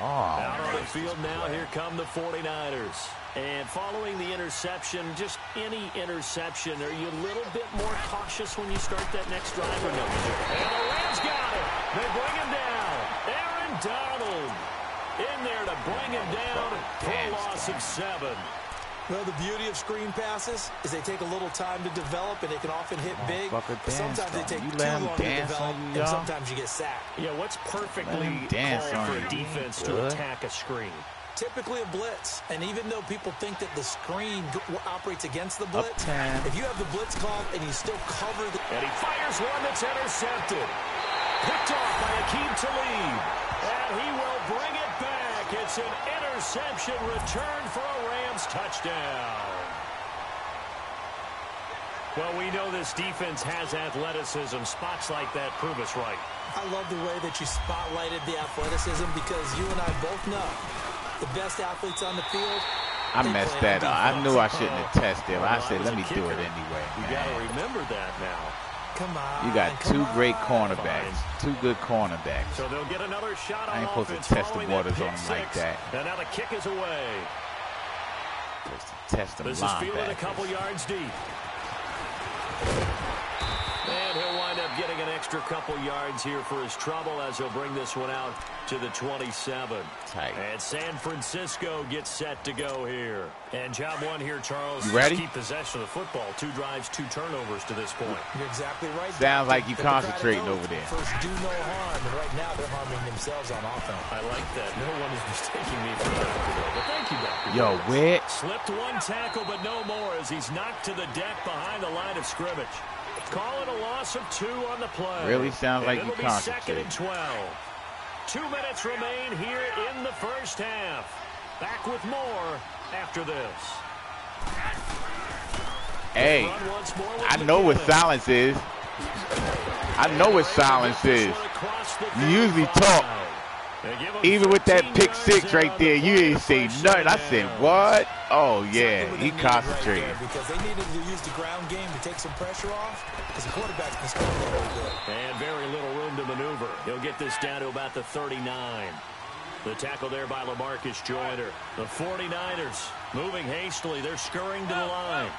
Speaker 4: Out on the field now, here come the 49ers. And following the interception, just any interception, are you a little bit more cautious when you start that next drive or no? And the Rams got it. They bring him down. Aaron Donald in there to bring him down for a loss of seven.
Speaker 5: Well, the beauty of screen passes is they take a little time to develop, and they can often hit oh, big.
Speaker 3: Motherfucker
Speaker 5: But sometimes
Speaker 3: dance
Speaker 5: they take
Speaker 3: you.
Speaker 5: too
Speaker 3: Let 'em
Speaker 5: long to develop,
Speaker 3: you,
Speaker 5: and
Speaker 3: y'all.
Speaker 5: sometimes you get sacked.
Speaker 4: Yeah, what's perfectly
Speaker 3: dance
Speaker 4: called for a defense to
Speaker 3: Good.
Speaker 4: attack a screen?
Speaker 5: typically a blitz. And even though people think that the screen operates against the blitz, if you have the blitz called and you still cover the...
Speaker 4: And he fires one that's intercepted. Picked off by Aqib Talib. And he will bring it back. It's an interception return for a Rams touchdown. Well, we know this defense has athleticism. Spots like that prove us right.
Speaker 5: I love the way that you spotlighted the athleticism because you and I both know the best athletes on the field.
Speaker 3: I messed that up. I knew I shouldn't have oh. tested him. I said, let me do it anyway.
Speaker 4: You got to remember that now.
Speaker 5: Come on.
Speaker 3: You got two great cornerbacks, two good cornerbacks.
Speaker 4: So they'll get another shot
Speaker 3: I
Speaker 4: on
Speaker 3: ain't supposed to test the waters
Speaker 4: on
Speaker 3: on 'em like that.
Speaker 4: And now the kick is away.
Speaker 3: Supposed to test them
Speaker 4: This is fielded a couple yards deep. Extra couple yards here for his trouble as he'll bring this one out to the 27.
Speaker 3: Tight.
Speaker 4: And San Francisco gets set to go here. And job one here, Charles.
Speaker 3: You ready?
Speaker 4: Keep possession of the football. Two drives, two turnovers to this point.
Speaker 5: You're exactly right.
Speaker 3: Sounds like you
Speaker 5: The Democratic
Speaker 3: concentrating over there.
Speaker 5: First, do no harm. And right now, they're harming themselves on offense.
Speaker 4: I like that. No one is mistaking me for Dr. Bill. But thank you, Dr.
Speaker 3: Yo,
Speaker 4: Bill.
Speaker 3: where?
Speaker 4: Slipped one tackle, but no more as he's knocked to the deck behind the line of scrimmage. Call it a loss of two on the play.
Speaker 3: Really sounds like you
Speaker 4: be second and 12. Two minutes remain here in the first half. Back with more after this.
Speaker 3: Hey,
Speaker 4: Run once more with
Speaker 3: I know what silence is. I know what silence is. You usually talk. Even with that pick six oh, right there, you didn't say nothing. I said, what? Oh, yeah, he
Speaker 5: they needed right
Speaker 3: concentrated.
Speaker 5: because they needed to use the ground game to take some pressure off because the quarterback's been scoring a little bit.
Speaker 4: And very little room to maneuver. He'll get this down to about the 39. The tackle there by Lamarcus Joyner. The 49ers moving hastily. They're scurrying to the line.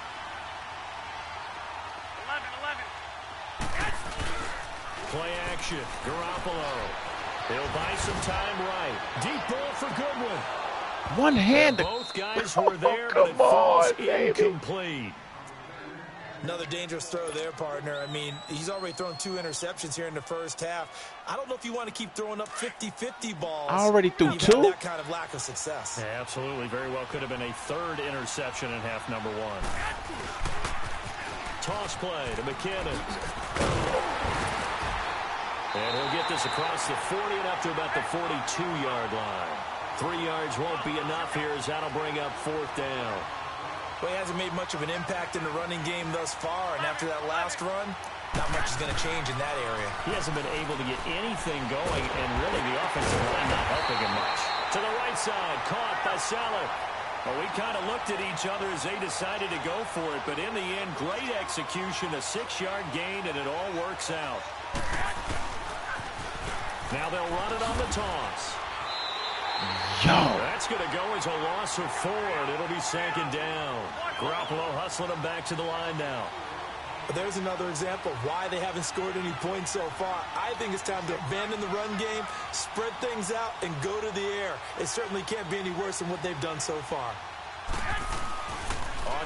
Speaker 6: 11, 11.
Speaker 4: Play action. Garoppolo. He'll buy some time right. Deep ball for Goodwin.
Speaker 3: One hand.
Speaker 4: Both guys who were there, oh, but
Speaker 3: Come
Speaker 4: it falls
Speaker 3: on, baby.
Speaker 4: Incomplete.
Speaker 5: Another dangerous throw there, partner. I mean, he's already thrown two interceptions here in the first half. I don't know if you want to keep throwing up 50-50 balls.
Speaker 3: I already threw
Speaker 5: when you've had
Speaker 3: two.
Speaker 5: that kind of lack of success.
Speaker 4: Yeah, absolutely. Very well could have been a third interception in half number one. Toss play to McKinnon. And he'll get this across the 40 and up to about the 42-yard line. Three yards won't be enough here as that'll bring up fourth down.
Speaker 5: Well, he hasn't made much of an impact in the running game thus far, and after that last run, not much is going to change in that area.
Speaker 4: He hasn't been able to get anything going, and really the offensive line not helping him much. To the right side, caught by Salah. Well, we kind of looked at each other as they decided to go for it, but in the end, great execution, a six-yard gain, and it all works out. Now they'll run it on the toss.
Speaker 3: Yo.
Speaker 4: That's going to go as a loss of four, and it'll be second down. Garoppolo hustling him back to the line now.
Speaker 5: There's another example of why they haven't scored any points so far. I think it's time to abandon the run game, spread things out, and go to the air. It certainly can't be any worse than what they've done so far.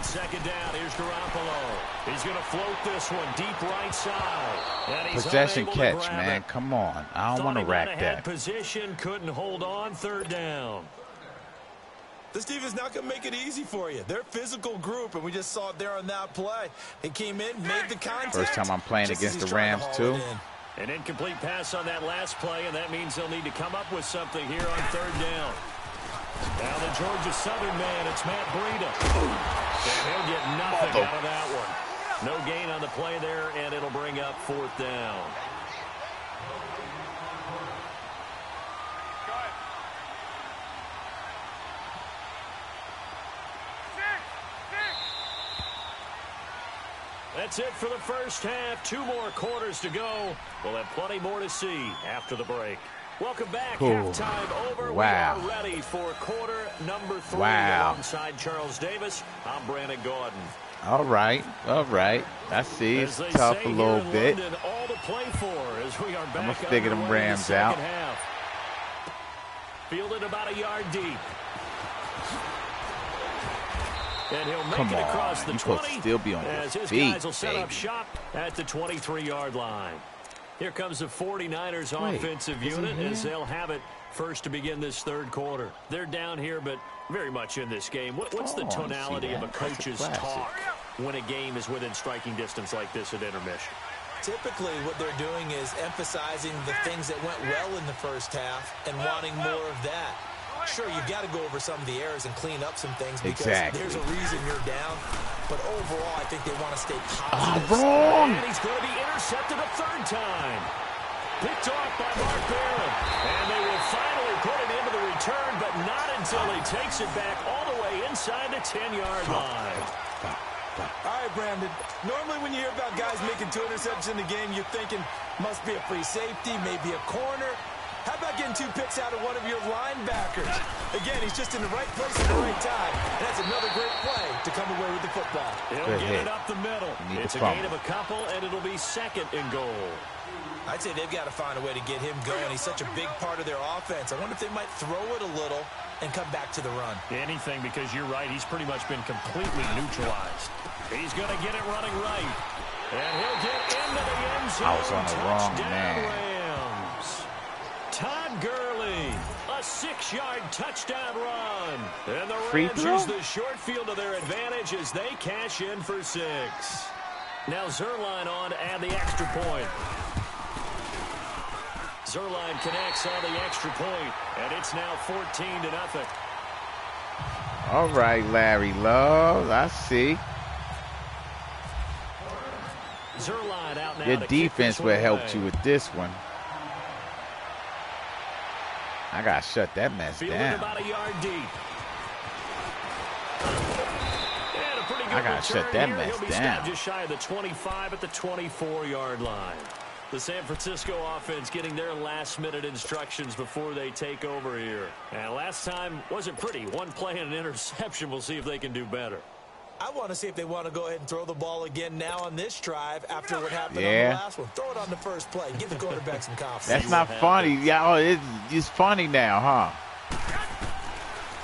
Speaker 4: On second down, here's Garoppolo. He's going to float this one deep right side. And he's
Speaker 3: Possession catch, man.
Speaker 4: it.
Speaker 3: Come on. I don't want to rack that.
Speaker 4: position, couldn't hold on, third down.
Speaker 5: This team is not going to make it easy for you. They're a physical group, and we just saw it there on that play. They came in, made the contact.
Speaker 3: First time I'm playing
Speaker 5: just
Speaker 3: against the
Speaker 5: trying to
Speaker 3: Rams, too.
Speaker 5: in.
Speaker 4: An incomplete pass on that last play, and that means they'll need to come up with something here on third down. Now the Georgia Southern man, it's Matt Breida. And he'll get nothing out of that one. No gain on the play there, and it'll bring up fourth down. That's it for the first half. Two more quarters to go. We'll have plenty more to see after the break. Welcome back.
Speaker 3: Ooh.
Speaker 4: Halftime over.
Speaker 3: Wow.
Speaker 4: We are ready for quarter number three.
Speaker 3: Wow.
Speaker 4: Alongside Charles Davis, I'm Brandon Gaudin.
Speaker 3: All right. All right. I see. It's tough a little bit.
Speaker 4: London, all to play for as we are back
Speaker 3: I'ma figure them
Speaker 4: in the
Speaker 3: Rams out.
Speaker 4: Half. Fielded about a yard deep. And he'll make
Speaker 3: Come
Speaker 4: it across
Speaker 3: on,
Speaker 4: the
Speaker 3: you supposed
Speaker 4: 20
Speaker 3: still be on
Speaker 4: as his
Speaker 3: feet,
Speaker 4: guys will set up shop at the 23-yard line. Here comes the 49ers
Speaker 3: Wait,
Speaker 4: offensive unit as they'll have it First to begin this third quarter. They're down here, but very much in this game. What, what's the
Speaker 3: Oh, I see
Speaker 4: tonality of a
Speaker 3: that. That's a
Speaker 4: coach's talk when a game is within striking distance like this at intermission?
Speaker 5: Typically, what they're doing is emphasizing the things that went well in the first half and wanting more of that. Sure, you've got to go over some of the errors and clean up some things because
Speaker 3: Exactly.
Speaker 5: there's a reason you're down. But overall, I think they want to stay
Speaker 3: Ah,
Speaker 5: positive.
Speaker 3: wrong.
Speaker 4: And he's going to be intercepted a third time. Picked off by Mark Barron. And they will finally put it into the return, but not until he takes it back all the way inside the 10-yard line.
Speaker 5: All right, Brandon. Normally when you hear about guys making two interceptions in the game, you're thinking must be a free safety, maybe a corner. How about getting two picks out of one of your linebackers? Again, he's just in the right place at the right time. And that's another great play to come away with the football.
Speaker 4: He'll
Speaker 3: Good
Speaker 4: get
Speaker 3: hit.
Speaker 4: it up the middle.
Speaker 3: You need
Speaker 4: It's a
Speaker 3: to
Speaker 4: gain of a couple, and it'll be second and goal.
Speaker 5: I'd say they've got to find a way to get him going. He's such a big part of their offense. I wonder if they might throw it a little and come back to the run.
Speaker 4: Anything, because you're right, he's pretty much been completely neutralized. He's going to get it running right. And he'll get into the end zone.
Speaker 3: I was on the wrong
Speaker 4: Touchdown,
Speaker 3: man.
Speaker 4: Rams. Todd Gurley, a six-yard touchdown run. And the
Speaker 3: Free
Speaker 4: Rams
Speaker 3: throw?
Speaker 4: use the short field to their advantage as they cash in for six. Now Zuerlein on to add the extra point. Zuerlein connects on the extra point, and it's now 14 to nothing.
Speaker 3: All right, Larry Love. I see.
Speaker 4: Zuerlein out now
Speaker 3: Your defense will help you with this one. I gotta shut that mess down.
Speaker 4: about a yard deep. And a pretty good
Speaker 3: I gotta shut that
Speaker 4: here.
Speaker 3: mess down.
Speaker 4: just shy of the 25 at the 24-yard line. The San Francisco offense getting their last-minute instructions before they take over here. And last time wasn't pretty. One play and an interception. We'll see if they can do better.
Speaker 5: I want to see if they want to go ahead and throw the ball again now on this drive after what happened on the last one. Throw it on the first play. Give the quarterback some confidence.
Speaker 3: That's not funny. Yeah, oh, it's, it's funny now, huh?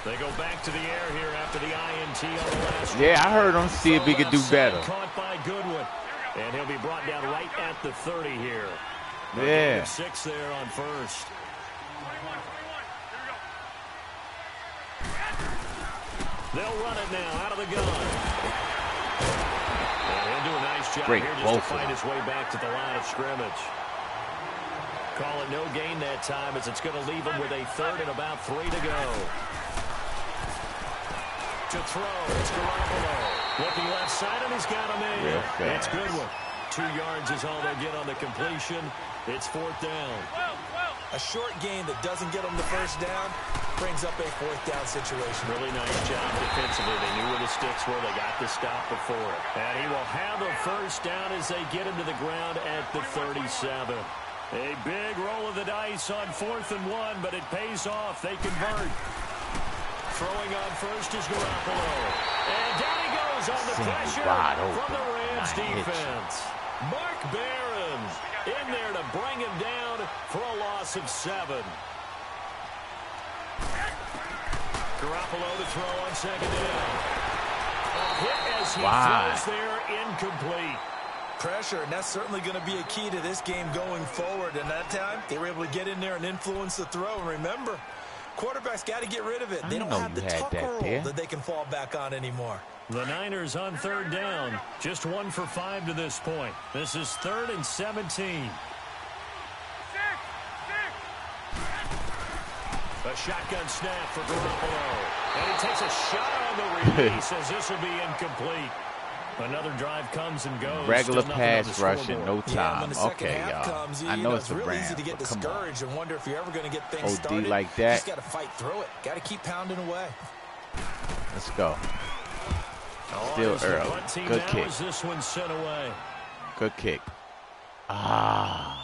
Speaker 4: They go back to the air here after the INT on the last
Speaker 3: Yeah, I heard him see if he could do better.
Speaker 4: Caught by Goodwin. And he'll be brought down right at the 30 here. A gain
Speaker 3: Yeah.
Speaker 4: Six there on first. They'll run it now out of the gun.
Speaker 3: Great,
Speaker 4: here just
Speaker 3: both
Speaker 4: to
Speaker 3: of
Speaker 4: find his way back to the line of scrimmage. Call it no gain that time as it's going to leave him with a third and about three to go. To throw, it's Garoppolo. Looking left side, and he's got him in.
Speaker 3: Real
Speaker 4: It's one. Two yards is all they'll get on the completion. It's fourth down.
Speaker 5: A short gain that doesn't get them the first down brings up a fourth down situation.
Speaker 4: Really nice job defensively. They knew where the sticks were. They got the stop before it. And he will have a first down as they get him to the ground at the 37. A big roll of the dice on fourth and one, but it pays off. They convert. Throwing on first is Garoppolo. And down he goes on the pressure from the
Speaker 3: open.
Speaker 4: Rams
Speaker 3: I hit you.
Speaker 4: defense. Mark Barron in there to bring him down for a loss of seven. Garoppolo to throw on second down. A hit as he
Speaker 3: Wide.
Speaker 4: throws there, incomplete.
Speaker 5: Pressure, and that's certainly going to be a key to this game going forward. And that time, they were able to get in there and influence the throw. And remember, quarterbacks got to get rid of it. They
Speaker 3: didn't
Speaker 5: don't have the
Speaker 3: had
Speaker 5: tucker
Speaker 3: that
Speaker 5: roll
Speaker 3: there.
Speaker 5: that they can fall back on anymore.
Speaker 4: The Niners on third down. Just one for five to this point. This is third and 17. A shotgun snap for Garoppolo. And he takes a shot on the release as this will be incomplete. Another drive comes and goes.
Speaker 3: Regular
Speaker 4: Still nothing on the
Speaker 3: pass rush in no time.
Speaker 5: the second
Speaker 3: Okay,
Speaker 5: half
Speaker 3: y'all.
Speaker 5: comes, you,
Speaker 3: I know
Speaker 5: know,
Speaker 3: it's the
Speaker 5: real
Speaker 3: Rams,
Speaker 5: easy to get
Speaker 3: but come on.
Speaker 5: discouraged and wonder if you're ever going to get things
Speaker 3: OD
Speaker 5: started.
Speaker 3: like
Speaker 5: You
Speaker 3: that.
Speaker 5: just got to fight through it. Got to keep pounding away.
Speaker 3: Let's go.
Speaker 4: On
Speaker 3: Still
Speaker 4: is
Speaker 3: early. Good kick.
Speaker 4: as this one's sent away.
Speaker 3: Good kick. Ah.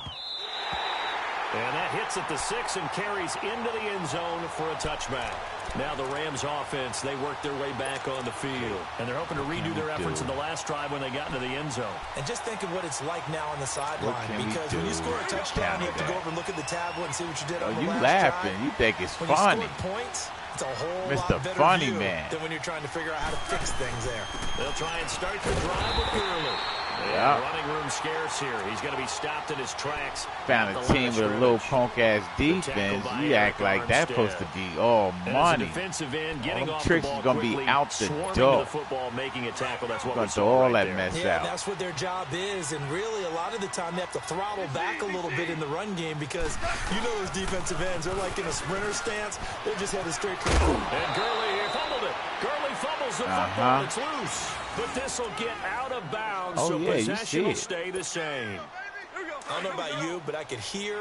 Speaker 4: And that hits at the six and carries into the end zone for a touchback. Now the Rams offense, they work their way back on the field. And they're hoping to redo their efforts in the last drive when they got into the end zone.
Speaker 5: And just think of what it's like now on the sideline. Because when you score a touchdown, you have to go over and look at the tablet and see what you did
Speaker 3: Oh,
Speaker 5: on the
Speaker 3: you
Speaker 5: last
Speaker 3: laughing.
Speaker 5: drive.
Speaker 3: You think it's
Speaker 5: when
Speaker 3: funny.
Speaker 5: you points, it's a whole
Speaker 3: Mr.
Speaker 5: lot better
Speaker 3: Funny
Speaker 5: view
Speaker 3: Man.
Speaker 5: than when you're trying to figure out how to fix things there.
Speaker 4: They'll try and start the drive with Gurley.
Speaker 3: Yeah.
Speaker 4: Running room scarce here. He's going to be stopped in his tracks.
Speaker 3: Found a
Speaker 4: the
Speaker 3: team with a little punk ass defense. You act like that's supposed to be all
Speaker 4: And
Speaker 3: money.
Speaker 4: defensive end, getting
Speaker 3: All tricks is gonna be
Speaker 4: quickly,
Speaker 3: out the door.
Speaker 4: the football, making a tackle. That's what
Speaker 3: Gonna
Speaker 4: we
Speaker 3: throw all
Speaker 4: right
Speaker 3: that
Speaker 4: there.
Speaker 3: mess
Speaker 5: Yeah,
Speaker 3: out.
Speaker 5: that's what their job is, and really a lot of the time they have to throttle back a little bit in the run game because you know those defensive ends, they're like in a sprinter stance. They're just headed straight to the pool.
Speaker 4: And Gurley here fumbled it. Gurley fumbles the
Speaker 3: Uh-huh.
Speaker 4: football. It's loose. But this will get out of bounds,
Speaker 3: Oh,
Speaker 4: so
Speaker 3: yeah, you
Speaker 4: possession
Speaker 3: see
Speaker 4: will
Speaker 3: it.
Speaker 4: stay the same.
Speaker 5: I don't know about you, but I could hear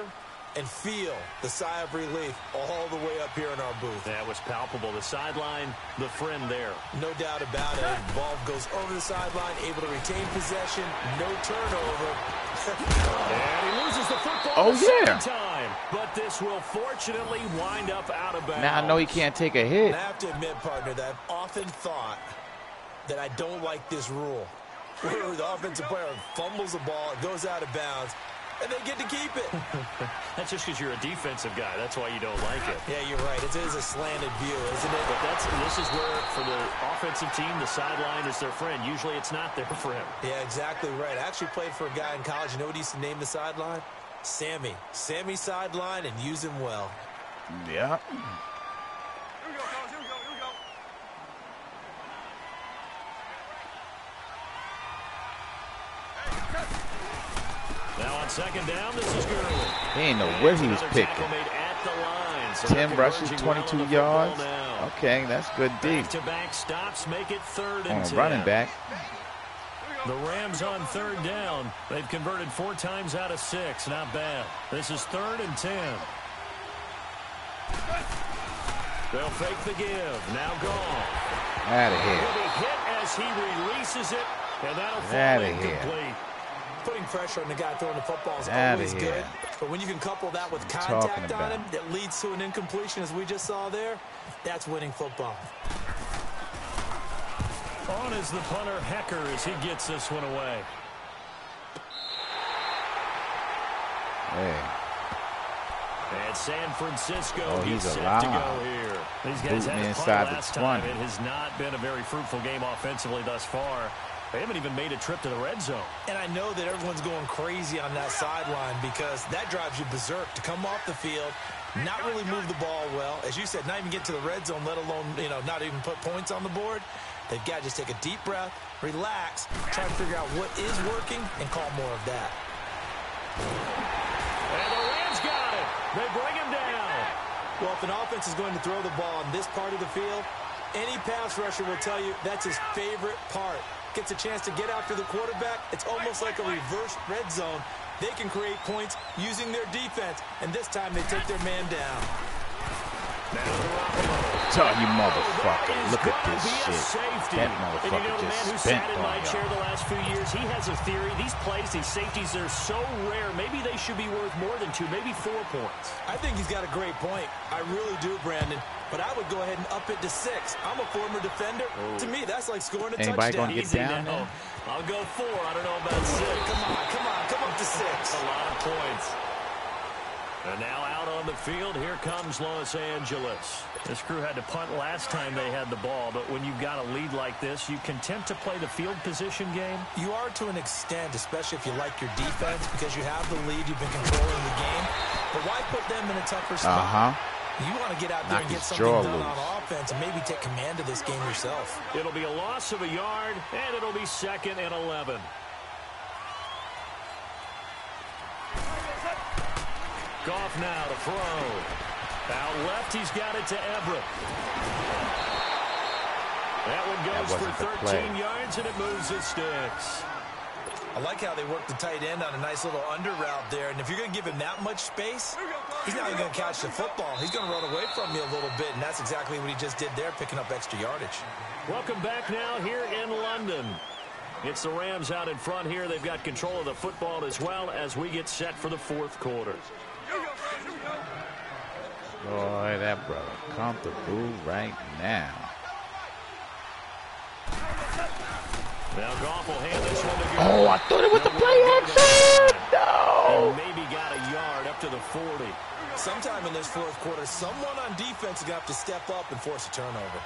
Speaker 5: and feel the sigh of relief all the way up here in our booth.
Speaker 4: That was palpable. The sideline, the friend there.
Speaker 5: No doubt about it. Ball goes over the sideline, able to retain possession, no turnover.
Speaker 4: And he loses the football
Speaker 3: Oh,
Speaker 4: the
Speaker 3: yeah.
Speaker 4: time. But this will fortunately wind up out of bounds.
Speaker 3: Now I know he can't take a
Speaker 5: And
Speaker 3: hit.
Speaker 5: I have to admit, partner, that I've often thought that I don't like this rule. Where the offensive player fumbles the ball, it goes out of bounds, and they get to keep it.
Speaker 4: That's just because you're a defensive guy. That's why you don't like it.
Speaker 5: yeah, you're right. It is a slanted view, isn't it?
Speaker 4: But that's this is where, for the offensive team, the sideline is their friend. Usually it's not there for him.
Speaker 5: Yeah, exactly right. I actually played for a guy in college. You know what he used to name the sideline? Sammy. Sammy sideline and use him well.
Speaker 3: Yeah.
Speaker 6: Here we go, fellas. Here we go. Here we go.
Speaker 4: Now on second down, this is Gurley.
Speaker 3: He ain't know where he was picking.
Speaker 4: tackle made at the line. So
Speaker 3: 10 rushes,
Speaker 4: converging well on
Speaker 3: 22 yards. Okay, that's good D.
Speaker 4: Back-to-back stops make it third and
Speaker 3: On
Speaker 4: 10.
Speaker 3: running back.
Speaker 4: The Rams on third down. They've converted four times out of six. Not bad. This is third and ten. They'll fake the give. Now gone.
Speaker 3: Out of
Speaker 4: Will
Speaker 3: here.
Speaker 4: be hit as he releases it, and that'll fall
Speaker 3: Outta here.
Speaker 4: incomplete.
Speaker 5: Putting pressure on the guy throwing the football is
Speaker 3: Outta
Speaker 5: always good. But when you can couple that with
Speaker 3: What are you
Speaker 5: contact on him
Speaker 3: about?
Speaker 5: that leads to an incompletion, as we just saw there, that's winning football.
Speaker 4: On is the punter Hekker as he gets this one away.
Speaker 3: Hey.
Speaker 4: And San Francisco
Speaker 3: Oh,
Speaker 4: gets
Speaker 3: he's
Speaker 4: set to go here. These guys
Speaker 3: Booting
Speaker 4: had a punt
Speaker 3: inside the
Speaker 4: last time. It has not been a very fruitful game offensively thus far. They haven't even made a trip to the red zone.
Speaker 5: And I know that everyone's going crazy on that sideline because that drives you berserk to come off the field, not really move the ball well. As you said, not even get to the red zone, let alone, you know, not even put points on the board. They've got to just take a deep breath, relax, try to figure out what is working, and call more of that.
Speaker 4: And the Rams got it. They bring him down.
Speaker 5: Well, if an offense is going to throw the ball in this part of the field, any pass rusher will tell you that's his favorite part. Gets a chance to get after the quarterback. It's almost like a reverse red zone. They can create points using their defense, and this time they take their man down.
Speaker 3: Tell you motherfucker, look at this
Speaker 4: be a
Speaker 3: shit.
Speaker 4: safety.
Speaker 3: That
Speaker 4: and you know the man who
Speaker 3: just
Speaker 4: sat
Speaker 3: spent
Speaker 4: in my chair the last few years, he has a theory. These plays, these safeties, they're so rare. Maybe they should be worth more than two, maybe four points.
Speaker 5: I think he's got a great point. I really do, Brandon. But I would go ahead and up it to six. I'm a former defender. Oh. To me, that's like scoring a
Speaker 3: Anybody
Speaker 5: touchdown.
Speaker 3: gonna get
Speaker 4: Easy
Speaker 3: down
Speaker 4: I'll go four. I don't know about six.
Speaker 5: Come on, come on, come up to six.
Speaker 4: A lot of points. And now out on the field, here comes Los Angeles. This crew had to punt last time they had the ball, but when you've got a lead like this, you content to play the field position game?
Speaker 5: You are to an extent, especially if you like your defense, because you have the lead, you've been controlling the game. But why put them in a tougher spot?
Speaker 3: Uh-huh.
Speaker 5: You want to get out there
Speaker 3: Knock
Speaker 5: and get something done
Speaker 3: loose.
Speaker 5: on offense and maybe take command of this game yourself.
Speaker 4: It'll be a loss of a yard, and it'll be second and 11. Goff now to throw. Out left, he's got it to Everett. That one goes
Speaker 3: That
Speaker 4: for 13 yards, and it moves the sticks.
Speaker 5: I like how they work the tight end on a nice little under route there. And if you're going to give him that much space, he's not even going to catch the football. He's going to run away from you a little bit, and that's exactly what he just did there, picking up extra yardage.
Speaker 4: Welcome back now here in London. It's the Rams out in front here. They've got control of the football as well as we get set for the fourth quarter.
Speaker 6: Here we go, fellas. Here we go.
Speaker 3: Boy, that brother comfortable right now.
Speaker 4: Now Goff will hand this one to
Speaker 3: Oh, I thought it was the play action. No.
Speaker 4: And maybe got a yard up to the 40.
Speaker 5: Sometime in this fourth quarter, someone on defense is going to have to step up and force a turnover.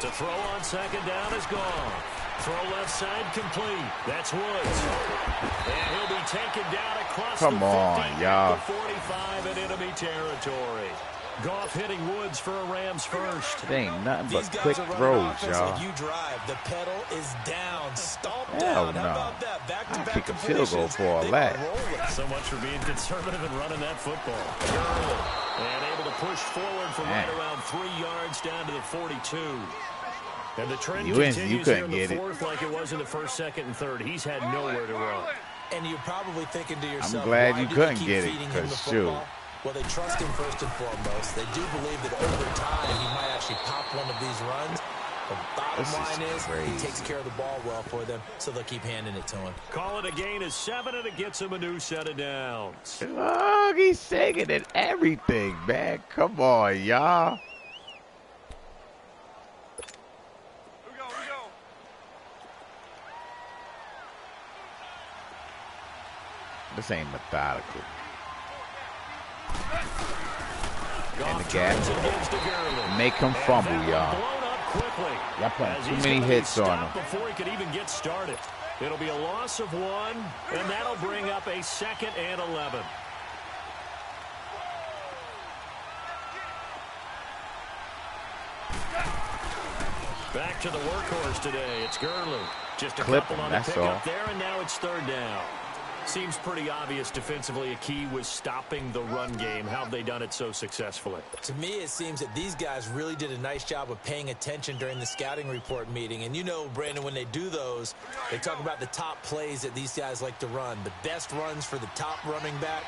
Speaker 4: To throw on second down is gone. Throw left side complete. That's Woods. And he'll be taken down across
Speaker 3: Come
Speaker 4: the 50
Speaker 3: on, y'all.
Speaker 4: 45 in enemy territory. Goff hitting Woods for a Rams first.
Speaker 3: It ain't nothing but
Speaker 5: These guys
Speaker 3: quick
Speaker 5: are running
Speaker 3: throws, y'all.
Speaker 5: you drive. The pedal is down. Stomp
Speaker 3: Hell
Speaker 5: down.
Speaker 3: no.
Speaker 5: How about that? Back to
Speaker 3: I'll
Speaker 5: back
Speaker 3: kick a field goal for all
Speaker 5: They
Speaker 3: that.
Speaker 4: So much for being conservative and running that football. Gurley. And able to push forward for right around three yards down to the 42. And the trend
Speaker 3: You
Speaker 4: continues
Speaker 3: you
Speaker 4: here in the
Speaker 3: get it.
Speaker 4: fourth like it was in the first, second, and third. He's had nowhere to run.
Speaker 5: And you're probably thinking to yourself,
Speaker 3: I'm
Speaker 5: glad
Speaker 3: you couldn't
Speaker 5: keep
Speaker 3: get it,
Speaker 5: feeding him the
Speaker 3: 'cause shoot.
Speaker 5: football? Well, they trust him first and foremost. They do believe that over time he might actually pop one of these runs. The bottom
Speaker 3: This
Speaker 5: line is
Speaker 3: crazy.
Speaker 5: he takes care of the ball well for them, so they'll keep handing it to him.
Speaker 4: Call it a gain of seven, and it gets him a new set of downs.
Speaker 3: Look, he's singing and everything, man. Come on, y'all.
Speaker 6: We go, we go.
Speaker 3: This ain't methodical. And the gap.
Speaker 4: turns and gives to Gurley.
Speaker 3: Make him fumble, y'all. Y'all
Speaker 4: As
Speaker 3: too many hits on him.
Speaker 4: Before he could even get started. It'll be a loss of one, and that'll bring up a second and 11. Back to the workhorse today. It's Gurley. Just a
Speaker 3: Clip
Speaker 4: couple
Speaker 3: him,
Speaker 4: on the pickup
Speaker 3: all.
Speaker 4: there, and now it's third down. Seems pretty obvious defensively a key was stopping the run game. How have they done it so successfully?
Speaker 5: To me, it seems that these guys really did a nice job of paying attention during the scouting report meeting. And you know, Brandon, when they do those, they talk about the top plays that these guys like to run. The best runs for the top running back,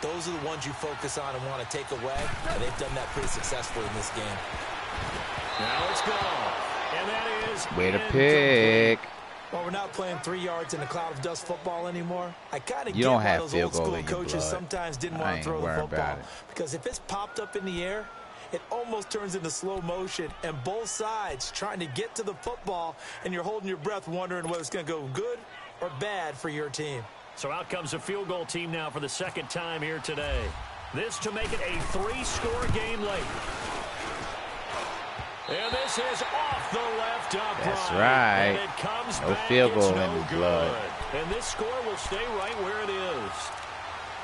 Speaker 5: those are the ones you focus on and want to take away. And they've done that pretty successfully in this game.
Speaker 4: Now it's gone. And that is
Speaker 3: Way to
Speaker 4: incomplete.
Speaker 3: pick.
Speaker 5: Well, we're not playing three yards in a cloud of dust football anymore. I kind of get
Speaker 3: don't
Speaker 5: why
Speaker 3: have
Speaker 5: those old school coaches
Speaker 3: blood.
Speaker 5: sometimes didn't want to throw the football.
Speaker 3: about it.
Speaker 5: Because if it's popped up in the air, it almost turns into slow motion, and both sides trying to get to the football, and you're holding your breath wondering whether it's going to go good or bad for your team.
Speaker 4: So out comes a field goal team now for the second time here today. This to make it a three-score game late. And this is off the left upright.
Speaker 3: That's right.
Speaker 4: And it comes
Speaker 3: No
Speaker 4: back.
Speaker 3: field
Speaker 4: It's
Speaker 3: goal in
Speaker 4: no
Speaker 3: his
Speaker 4: good.
Speaker 3: blood.
Speaker 4: And this score will stay right where it is.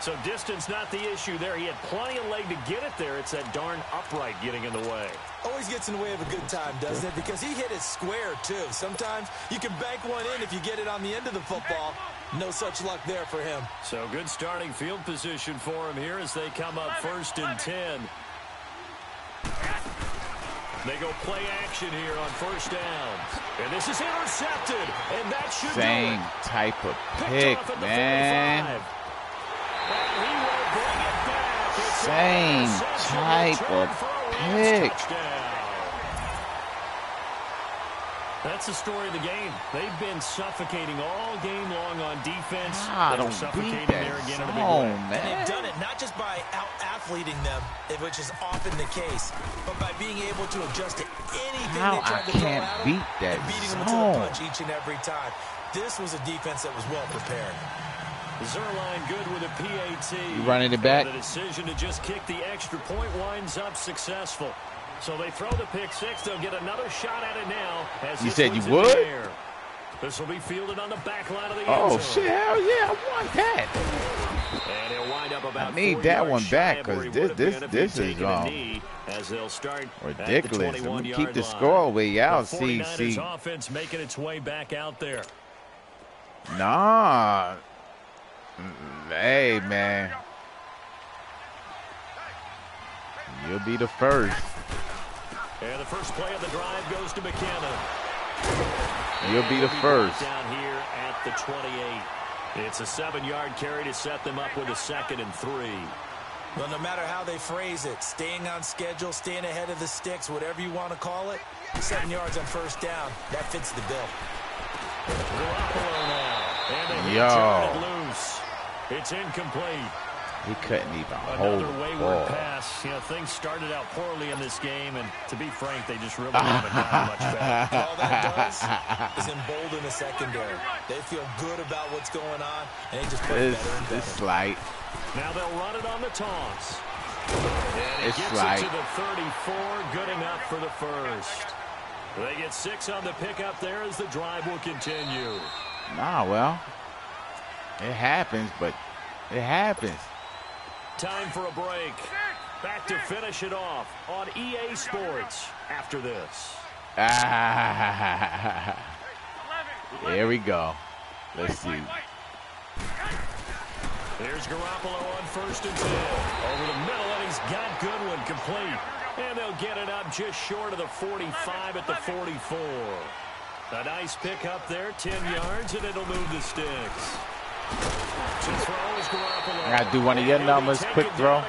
Speaker 4: So distance not the issue there. He had plenty of leg to get it there. It's that darn upright getting in the way.
Speaker 5: Always gets in the way of a good time, doesn't it? Because he hit it square, too. Sometimes you can bank one in if you get it on the end of the football. No such luck there for him.
Speaker 4: So good starting field position for him here as they come up first and 10. They go play action here on first down. And this is intercepted. And that should do
Speaker 3: Same
Speaker 4: it.
Speaker 3: type of pick,
Speaker 4: the
Speaker 3: man.
Speaker 4: 45. And he will bring it back. It's an
Speaker 3: Same type of
Speaker 4: for a Rams
Speaker 3: pick.
Speaker 4: That's the story of the game. They've been suffocating all game long on defense.
Speaker 3: Ah,
Speaker 4: They're
Speaker 3: don't
Speaker 4: suffocating
Speaker 3: beat that
Speaker 4: there again in a big
Speaker 3: zone,
Speaker 4: way.
Speaker 5: And
Speaker 3: man.
Speaker 5: they've done it not just by out-athleting them, which is often the case, but by being able to adjust to anything
Speaker 3: How
Speaker 5: they try
Speaker 3: I
Speaker 5: to
Speaker 3: can't
Speaker 5: at them
Speaker 3: beat that
Speaker 5: and beating them to the punch each and every time. This was a defense that was well prepared.
Speaker 4: Zuerlein good with a PAT.
Speaker 3: You running it back?
Speaker 4: And the decision to just kick the extra point winds up successful. So they throw the pick six. They'll get another shot at it now. As
Speaker 3: You said you
Speaker 4: one's in the
Speaker 3: would?
Speaker 4: This will be fielded on the back line of the oh, end
Speaker 3: Oh,
Speaker 4: zone.
Speaker 3: shit. Hell yeah. I want that.
Speaker 4: And he'll wind up about
Speaker 3: I need that one back
Speaker 4: of where
Speaker 3: 'cause
Speaker 4: he
Speaker 3: this- this- this is, um,
Speaker 4: As they'll start at the
Speaker 3: Ridiculous. I'm gonna
Speaker 4: 21
Speaker 3: keep the score away. Y'all see,
Speaker 4: 49ers
Speaker 3: see.
Speaker 4: offense making its way back out there.
Speaker 3: Nah. Hey, man. You'll be the first.
Speaker 4: And the first play of the drive goes to McKinnon.
Speaker 3: You'll be the first.
Speaker 4: Down here at the 28. It's a seven-yard carry to set them up with a second and three.
Speaker 5: Well, no matter how they phrase it, staying on schedule, staying ahead of the sticks, whatever you want to call it, seven yards on first down, that fits the bill.
Speaker 4: Garoppolo now. And they
Speaker 3: Yo.
Speaker 4: it loose. It's incomplete.
Speaker 3: He couldn't even hold
Speaker 4: Another
Speaker 3: the
Speaker 4: wayward
Speaker 3: ball.
Speaker 4: pass. You know, things started out poorly in this game, and to be frank, they just really haven't gotten much better.
Speaker 5: All that does is embolden the secondary. They feel good about what's going on, and they just play
Speaker 3: It's,
Speaker 5: better and better.
Speaker 3: it's slight.
Speaker 4: Now they'll run it on the toss. And it
Speaker 3: It's
Speaker 4: gets
Speaker 3: like-
Speaker 4: it to the 34, good enough for the first. They get six on the pickup there as the drive will continue.
Speaker 3: Nah, well, it happens, but it happens.
Speaker 4: Time for a break. Back to finish it off on EA Sports after this.
Speaker 3: Ah, here we go. Let's see.
Speaker 4: Here's Garoppolo on first and 10. Over the middle, and he's got Goodwin complete. And they'll get it up just short of the 45 at the 44. A nice pick up there, 10 yards, and it'll move the sticks.
Speaker 3: I gotta do one of your numbers, quick throw,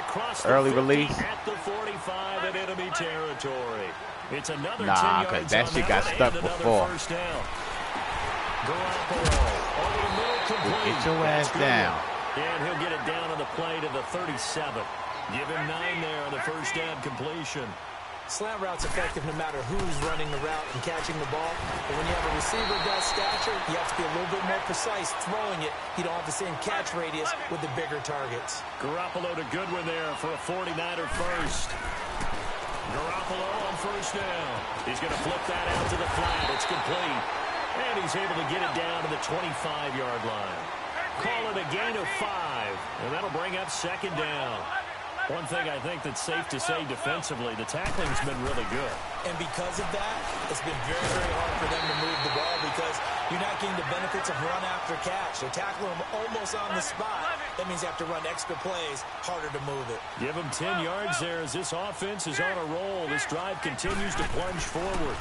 Speaker 3: early release.
Speaker 4: At 45 in enemy territory. It's another
Speaker 3: Nah,
Speaker 4: 10
Speaker 3: 'cause that shit got stuck before. Get your ass down.
Speaker 4: And he'll get it down on the play to the 37. Give him nine there on the first down completion.
Speaker 5: Slant route's effective no matter who's running the route and catching the ball. But when you have a receiver of that stature, you have to be a little bit more precise throwing it. You don't have the same catch radius with the bigger targets.
Speaker 4: Garoppolo to Goodwin there for a 49er first. Garoppolo on first down. He's going to flip that out to the flat. It's complete. And he's able to get it down to the 25-yard line. Call it a gain of five. And that'll bring up second down. One thing I think that's safe to say defensively, the tackling's been really good.
Speaker 5: And because of that, it's been very, very hard for them to move the ball because you're not getting the benefits of run after catch. They're tackling them almost on the spot. That means you have to run extra plays, harder to move it.
Speaker 4: Give them 10 yards there as this offense is on a roll. This drive continues to plunge forward.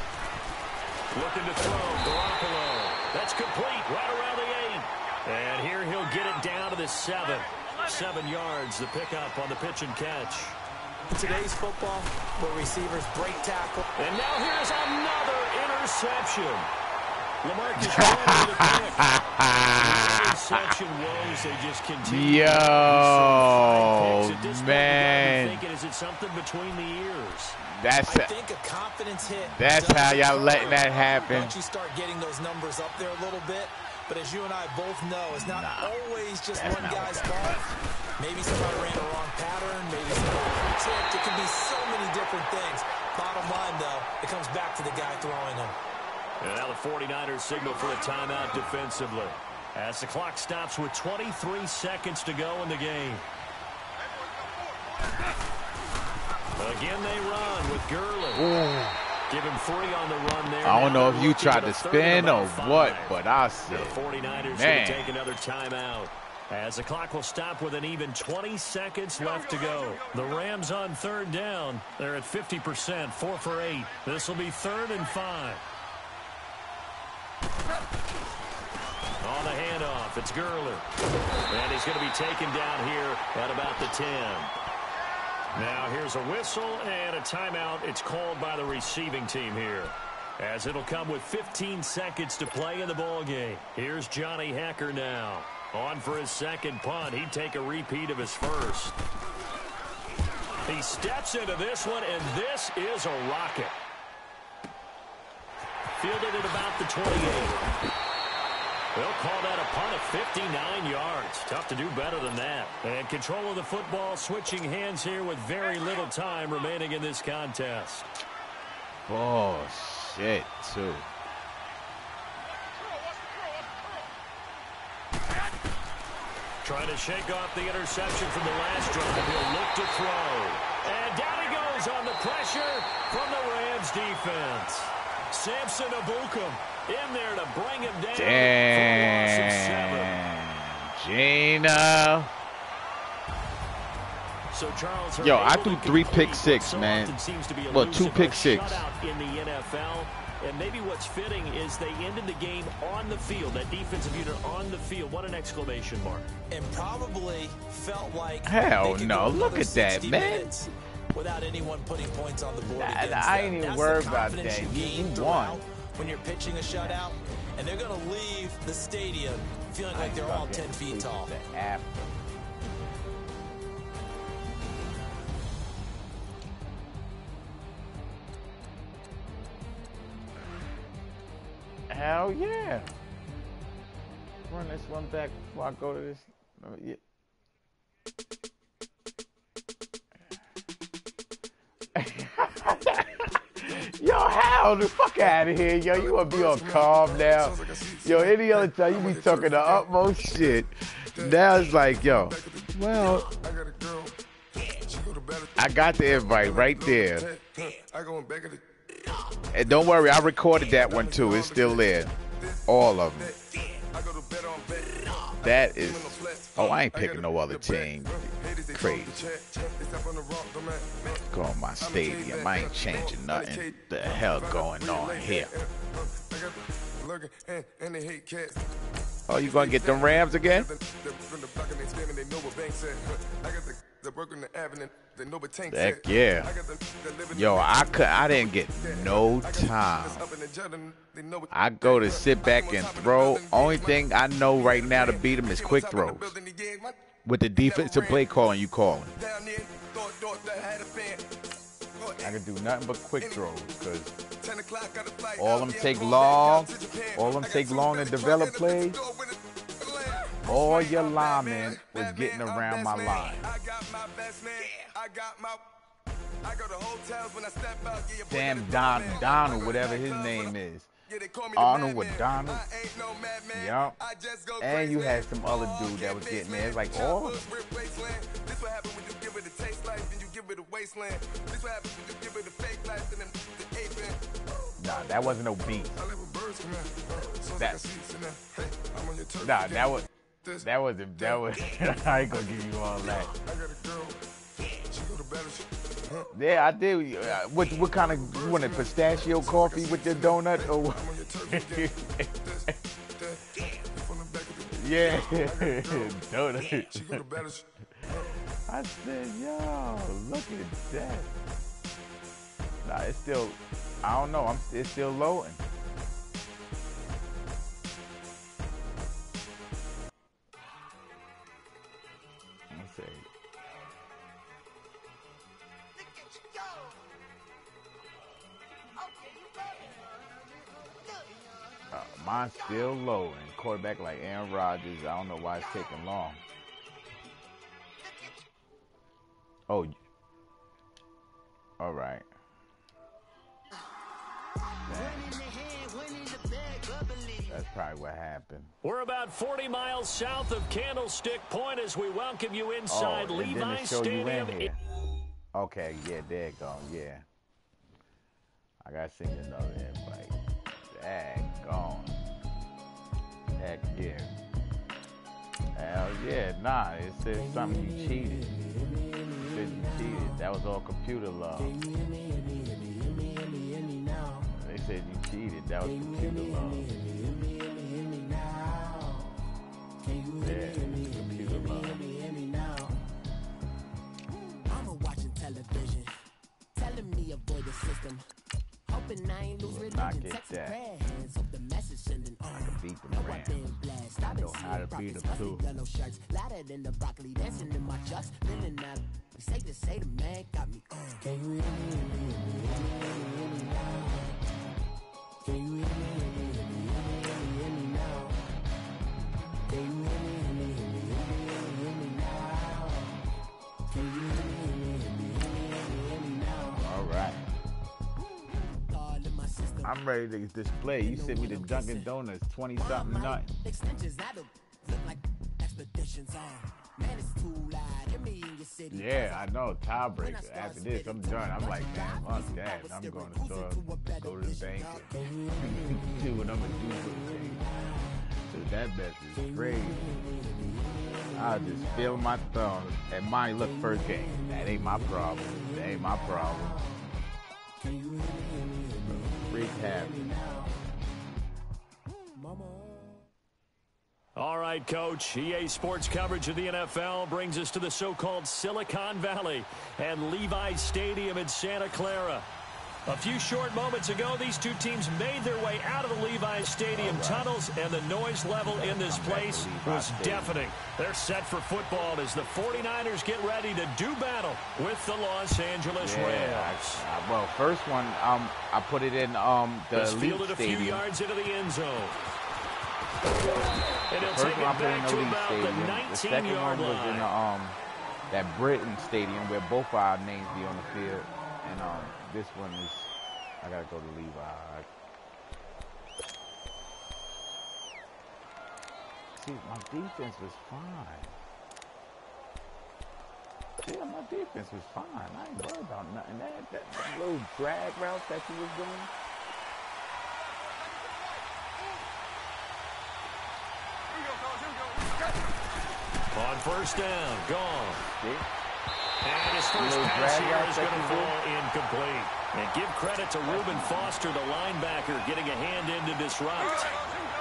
Speaker 4: Looking to throw, Garoppolo. That's complete, right around the eight. And here he'll get it down to the seven. Seven yards, the pickup on the pitch and catch.
Speaker 5: Today's football, where receivers break tackle.
Speaker 4: And now here's another interception. Lamarcus Joyner with a pick. Interception woes, they just continue.
Speaker 3: Yo,
Speaker 4: Picks. At this point, you gotta be
Speaker 3: man.
Speaker 4: thinking, is it something between the ears?
Speaker 3: That's
Speaker 5: I think a confidence hit.
Speaker 3: That's how y'all letting that happen.
Speaker 5: Once you start getting those numbers up there a little bit. But as you and I both know, it's not always just
Speaker 3: that's
Speaker 5: one guy's fault. Maybe somebody ran a wrong pattern. Maybe somebody tipped. It can be so many different things. Bottom line, though, it comes back to the guy throwing them.
Speaker 4: And now the 49ers signal for a timeout defensively. As the clock stops with 23 seconds to go in the game. Again, they run with Gurley. Give him three on the run there.
Speaker 3: I don't know if you tried to spin or
Speaker 4: about
Speaker 3: what, but I
Speaker 4: The 49ers going
Speaker 3: man.
Speaker 4: take another timeout. As the clock will stop with an even 20 seconds left to go. The Rams on third down. They're at 50%, four for eight. This will be third and five. On the handoff, it's Gurley. And he's going to be taken down here at about the 10. Now here's a whistle and a timeout. It's called by the receiving team here. As it'll come with 15 seconds to play in the ball game. Here's Johnny Hekker now. On for his second punt. He'd take a repeat of his first. He steps into this one, and this is a rocket. Fielded at about the 28. They'll call that a punt of 59 yards. Tough to do better than that. And control of the football switching hands here with very little time remaining in this contest.
Speaker 3: oh shit, too.
Speaker 4: Trying to shake off the interception from the last drive. He'll look to throw. And down he goes on the pressure from the Rams defense. Samson Ebukam in there to bring him down for a loss of seven.
Speaker 3: Damn, Gina.
Speaker 4: So Charles,
Speaker 3: Yo, I threw three pick six,
Speaker 4: so
Speaker 3: man.
Speaker 4: often seems to be
Speaker 3: Well, two pick
Speaker 4: a
Speaker 3: six.
Speaker 4: in the NFL. And maybe what's fitting is they ended the game on the field, that defensive unit on the field. What an exclamation mark.
Speaker 5: And probably felt like
Speaker 3: Hell no, look at that, man.
Speaker 5: Without anyone putting points on the board
Speaker 3: Nah,
Speaker 5: against
Speaker 3: I ain't even worried
Speaker 5: the
Speaker 3: about
Speaker 5: confidence
Speaker 3: that.
Speaker 5: You
Speaker 3: You-
Speaker 5: throughout
Speaker 3: won.
Speaker 5: When you're pitching a shutout, and they're going to leave the stadium feeling like they're all 10 feet tall.
Speaker 3: Hell yeah. Run this one back before I go to this. uh, yeah. Yo, how the fuck out of here, yo? You wanna be on calm now? Yo, any other time you be talking the utmost shit. Now it's like, yo, well, I got the invite right there. And don't worry, I recorded that one too. It's still there. All of them. That is. Oh, I ain't picking no other team. Crazy. Go on my stadium. I ain't changing nothing. The hell going on here? Oh, you gonna get them Rams again? Heck yeah. Yo, I could I didn't get no time. I go to sit back and throw. Only thing I know right now to beat them is quick throws. With the defensive play calling you calling. I can do nothing but quick throws because all them take long. All them take long to develop plays. All your linemen was getting around my line. Damn Don Donald, whatever his name is. Arnold with Donald. Yup. And you had some other dude that was getting there. It's like them. Nah, that wasn't no beat. That, nah, that was that wasn't that was I ain't gonna give you all that. Yeah, I did. Uh, what what kind of you want a pistachio coffee with your donut or? yeah, donut. I said, yo, look at that. Nah, it's still. I don't know. I'm. It's still loading. Mine's still low, and quarterback like Aaron Rodgers. I don't know why it's taking long. Oh, all right. That's probably what happened.
Speaker 4: We're about 40 miles south of Candlestick Point as we welcome you inside
Speaker 3: oh,
Speaker 4: Levi
Speaker 3: then show you
Speaker 4: Stadium.
Speaker 3: in. Okay, yeah, there it go. Yeah. I gotta send you another invite. Dag Hell yeah, nah, it said something you cheated. Said you cheated. That was all computer love. They said you cheated. That was computer love. Yeah, computer.
Speaker 8: Mama watching television, telling me avoid the system. Hoping I ain't lose religion.
Speaker 3: get that.
Speaker 8: hope the message sending on.
Speaker 3: I beat them
Speaker 8: I
Speaker 3: Rams.
Speaker 8: been blessed.
Speaker 3: I
Speaker 8: I've been seeing shirts, louder than the broccoli, dancing in my. Safe to say the man got me on. Can you hear me? Hear me? Can you hear me? Hear me? Can you hear me?
Speaker 3: I'm ready to display. You sent me the Dunkin' Donuts, 20 something nothing.
Speaker 8: Extensions that'll look like expeditions on. Man, it's too loud. Hear me in your city.
Speaker 3: Yeah, I know. Tiebreaker. After this, I'm done. I'm like, man, fuck that. I'm going to store, go to the bank, and do what I'm gonna do for the day. 'Cause that mess is crazy. I just feel my thumb. And mine, look, first game. That ain't my problem. That ain't my problem. Happy.
Speaker 4: All right, Coach. EA Sports coverage of the NFL brings us to the so-called Silicon Valley and Levi Stadium in Santa Clara. A few short moments ago, these two teams made their way out of the Levi's Stadium tunnels, and the noise level in this place was deafening. They're set for football as the 49ers get ready to do battle with the Los Angeles
Speaker 3: Yeah,
Speaker 4: Rams.
Speaker 3: I, I, well, first one, um, I put it in um the
Speaker 4: It's
Speaker 3: Elite
Speaker 4: fielded a few yards into the end zone. And he'll
Speaker 3: First
Speaker 4: take
Speaker 3: one I put in
Speaker 4: back
Speaker 3: the
Speaker 4: to about
Speaker 3: Stadium.
Speaker 4: the
Speaker 3: The second
Speaker 4: 19-yard
Speaker 3: one was in
Speaker 4: line.
Speaker 3: the, um that Britain Stadium where both our names be on the field, and um this one is I gotta go to Levi. See, my defense was fine. Yeah, my defense was fine. I ain't worried about nothing. That, that, that little drag route that you was doing.
Speaker 4: On first down, gone.
Speaker 3: See?
Speaker 4: And his first pass
Speaker 3: drag
Speaker 4: here
Speaker 3: route
Speaker 4: is
Speaker 3: that
Speaker 4: going to fall incomplete. And give credit to Reuben Foster, the linebacker, getting a hand in to disrupt.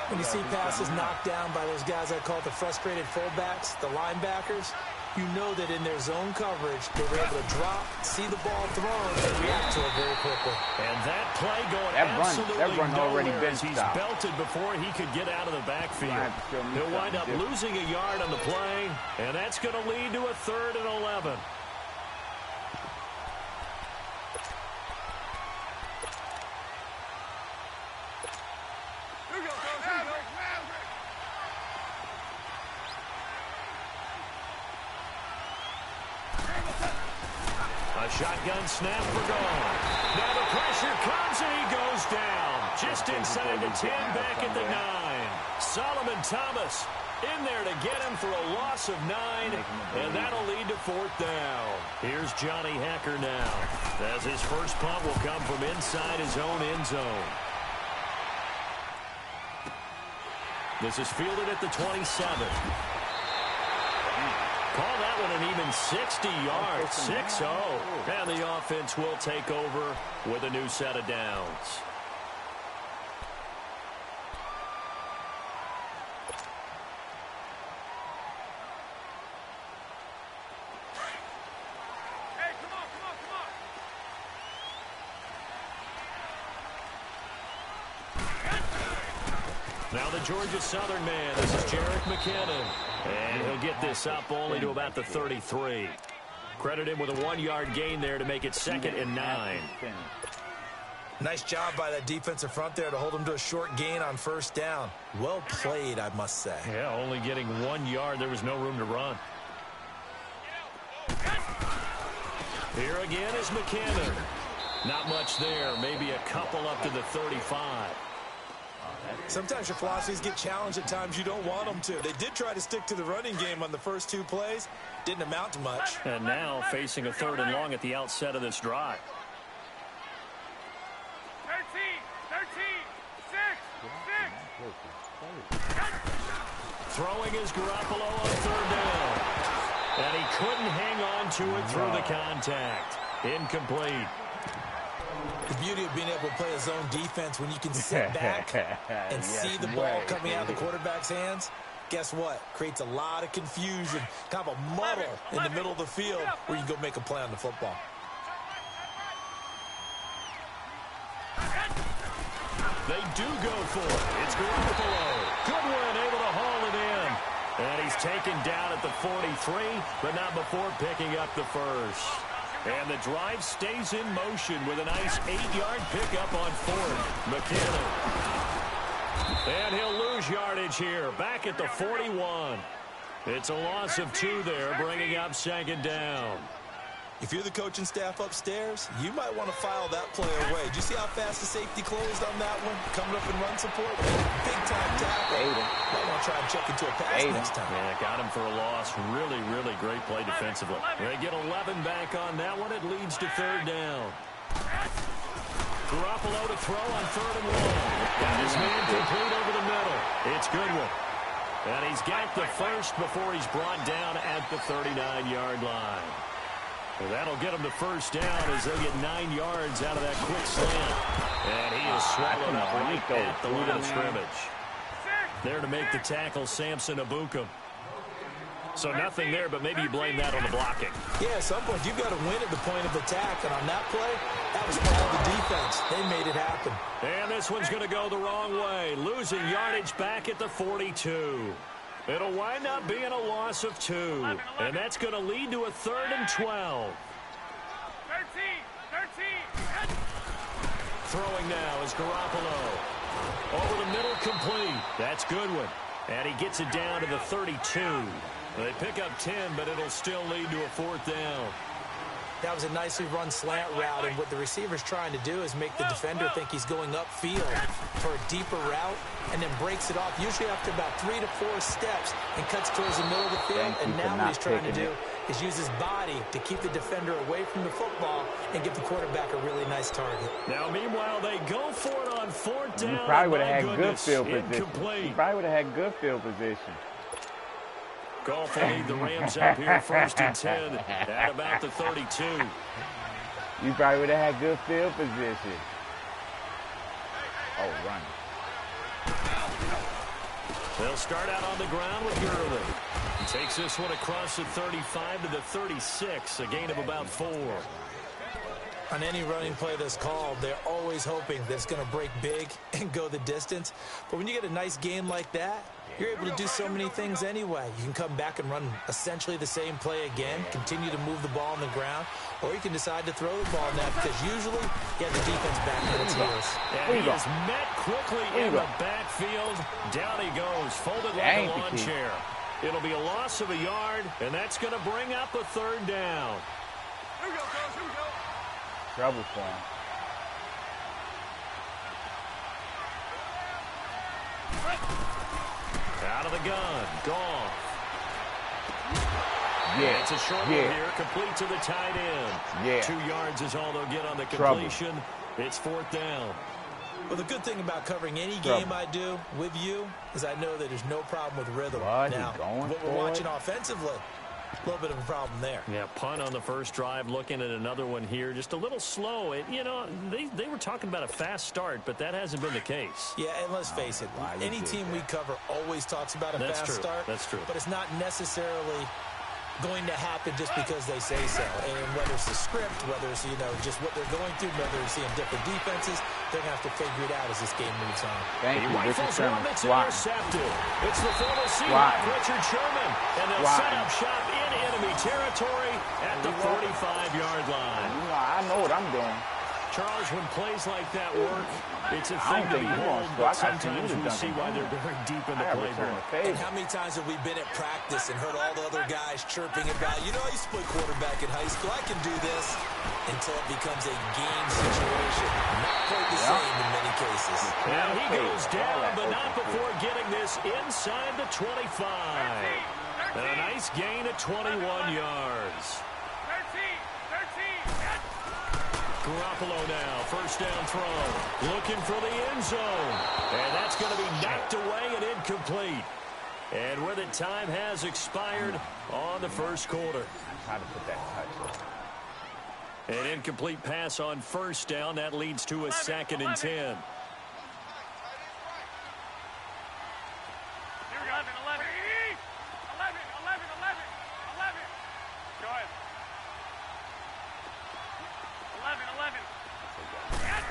Speaker 5: When you see passes knocked down by those guys I call the frustrated fullbacks, the linebackers, you know that in their zone coverage, they were able to drop, see the ball thrown, and react to it very quickly.
Speaker 4: And that play going
Speaker 3: That run-
Speaker 4: absolutely
Speaker 3: that run already
Speaker 4: nowhere
Speaker 3: been
Speaker 4: as he's
Speaker 3: stopped.
Speaker 4: belted before he could get out of the backfield.
Speaker 3: You're gonna have to show me
Speaker 4: He'll wind up losing a yard on the play, and that's going to lead to a third and 11. A shotgun snap for gone. Now the pressure comes and he goes down. Just inside the 10, back at the 9. Solomon Thomas in there to get him for a loss of 9, and that'll lead to fourth down. Here's Johnny Hekker now, as his first punt will come from inside his own end zone. This is fielded at the 27. Call that one an even 60 yards, 6-0. And the offense will take over with a new set of downs.
Speaker 6: Hey, come on, come on, come on.
Speaker 4: Now the Georgia Southern man, this is Jerick McKinnon. And he'll get this up only to about the 33. Credit him with a one-yard gain there to make it second and nine.
Speaker 5: Nice job by that defensive front there to hold him to a short gain on first down. Well played, I must say.
Speaker 4: Yeah, only getting one yard. There was no room to run. Here again is McKinnon. Not much there. Maybe a couple up to the 35.
Speaker 5: Sometimes your philosophies get challenged at times you don't want them to. They did try to stick to the running game on the first two plays. Didn't amount to much.
Speaker 4: And now facing a third and long at the outset of this drive.
Speaker 6: 13, 13, 6, 6.
Speaker 4: Throwing his Garoppolo on third down. And he couldn't hang on to it through the contact. Incomplete.
Speaker 5: The beauty of being able to play a zone defense when you can sit back and see the ball coming out of the quarterback's hands, guess what? Creates a lot of confusion, kind of a muddle in the middle of the field where you can go make a play on the football.
Speaker 4: They do go for it. It's Garoppolo. Goodwin able to haul it in. And he's taken down at the 43, but not before picking up the first. And the drive stays in motion with a nice eight-yard pickup on fourth. McKinnon. And he'll lose yardage here, back at the 41. It's a loss of two there, bringing up second down.
Speaker 5: If you're the coaching staff upstairs, you might want to file that play away. Did you see how fast the safety closed on that one? Coming up in run support? Big time tackle. Might want to try and check into a pass next time.
Speaker 4: Yeah, got him for a loss. Really, really great play defensively. They get 11 back on that one. It leads to third down. Garoppolo to throw on third and one. Got his man complete over the middle. It's Goodwin. And he's got the first before he's brought down at the 39-yard line. Well, that'll get him to first down as they'll get nine yards out of that quick slant. And he is swallowed up right at the line of scrimmage. There to make the tackle, Samson Ebukam. So nothing there, but maybe you blame that on the blocking.
Speaker 5: Yeah, at some point, you've got to win at the point of attack. And on that play, that was part of the defense. They made it happen.
Speaker 4: And this one's going to go the wrong way. Losing yardage back at the 42. It'll wind up being a loss of two. And that's going to lead to a third and 12.
Speaker 6: 13, 13.
Speaker 4: Throwing now is Garoppolo. Over the middle, complete. That's Goodwin. And he gets it down to the 32. They pick up 10, but it'll still lead to a fourth down.
Speaker 5: That was a nicely run slant route, and what the receiver's trying to do is make the defender think he's going upfield for a deeper route, and then breaks it off, usually after about three to four steps, and cuts towards the middle of the field.
Speaker 2: Thank
Speaker 5: And now what he's trying to do
Speaker 2: it.
Speaker 5: is use his body to keep the defender away from the football and give the quarterback a really nice target.
Speaker 4: Now, meanwhile, they go for it on fourth down.
Speaker 2: You probably would have
Speaker 4: my
Speaker 2: had good
Speaker 4: goodness,
Speaker 2: field position. You probably would have had good field position.
Speaker 4: Goff will lead the Rams up here first and 10 at about the 32.
Speaker 2: You probably would have had good field position. Oh, run.
Speaker 4: They'll start out on the ground with Gurley. He takes this one across the 35 to the 36, a gain of about four.
Speaker 5: On any running play that's called, they're always hoping that it's going to break big and go the distance. But when you get a nice gain like that, you're able to do so many things anyway. You can come back and run essentially the same play again, continue to move the ball on the ground, or you can decide to throw the ball now because usually you have the defense back on its heels.
Speaker 4: And he is met quickly in the backfield. Down he goes, folded like
Speaker 2: Dang,
Speaker 4: a lawn chair. It'll be a loss of a yard, and that's going to bring up a third down. Here we go. Here we go.
Speaker 2: Trouble for him.
Speaker 4: Out of the gun, gone.
Speaker 2: Yeah.
Speaker 4: It's a short
Speaker 2: yeah.
Speaker 4: one here, complete to the tight end.
Speaker 2: Yeah.
Speaker 4: Two yards is all they'll get on the
Speaker 2: Trouble.
Speaker 4: completion. It's fourth down.
Speaker 5: Well, the good thing about covering any
Speaker 2: Trouble.
Speaker 5: game I do with you is I know that there's no problem with rhythm.
Speaker 2: What?
Speaker 5: Now,
Speaker 2: going
Speaker 5: what we're
Speaker 2: it?
Speaker 5: watching offensively, a little bit of a problem there.
Speaker 4: Yeah, punt on the first drive, looking at another one here. Just a little slow. It, you know, they, they were talking about a fast start, but that hasn't been the case.
Speaker 5: Yeah, and let's face it,
Speaker 2: ah, why
Speaker 5: any
Speaker 2: did
Speaker 5: team we cover always talks about a
Speaker 4: That's
Speaker 5: fast
Speaker 4: true.
Speaker 5: start.
Speaker 4: That's true.
Speaker 5: But it's not necessarily going to happen just because they say so. And whether it's the script, whether it's, you know, just what they're going through, whether they're seeing different defenses, they're going to have to figure it out as this game moves on.
Speaker 2: Thank you, Richard Sherman.
Speaker 4: that's
Speaker 2: Swat.
Speaker 4: intercepted. It's the former
Speaker 2: Swat.
Speaker 4: Seahawk, Richard Sherman. And they'll
Speaker 2: Swat.
Speaker 4: set up shop in enemy territory at the 45-yard line.
Speaker 2: You know, I know what I'm doing.
Speaker 4: Charles, when plays like that work, it's a thing to behold, but
Speaker 2: I got you
Speaker 4: sometimes we see why they're very deep in the
Speaker 2: got
Speaker 4: playbook.
Speaker 5: And how many times have we been at practice and heard all the other guys chirping about, you know, I used to play quarterback in high school. I can do this until it becomes a game situation. Not quite the same in many cases.
Speaker 4: Now he goes down, but not before getting this inside the 25. And a nice gain of 21 yards.
Speaker 6: 13, 13, yes!
Speaker 4: Garoppolo now, first down throw, looking for the end zone. And that's going to be knocked away and incomplete. And with it, time has expired on the first quarter.
Speaker 2: Try to put that touch.
Speaker 4: An incomplete pass on first down. That leads to a second and 10.
Speaker 6: Here we go. 11, 11. 11, 11, 11, 11. Go ahead. 11, 11. Yes!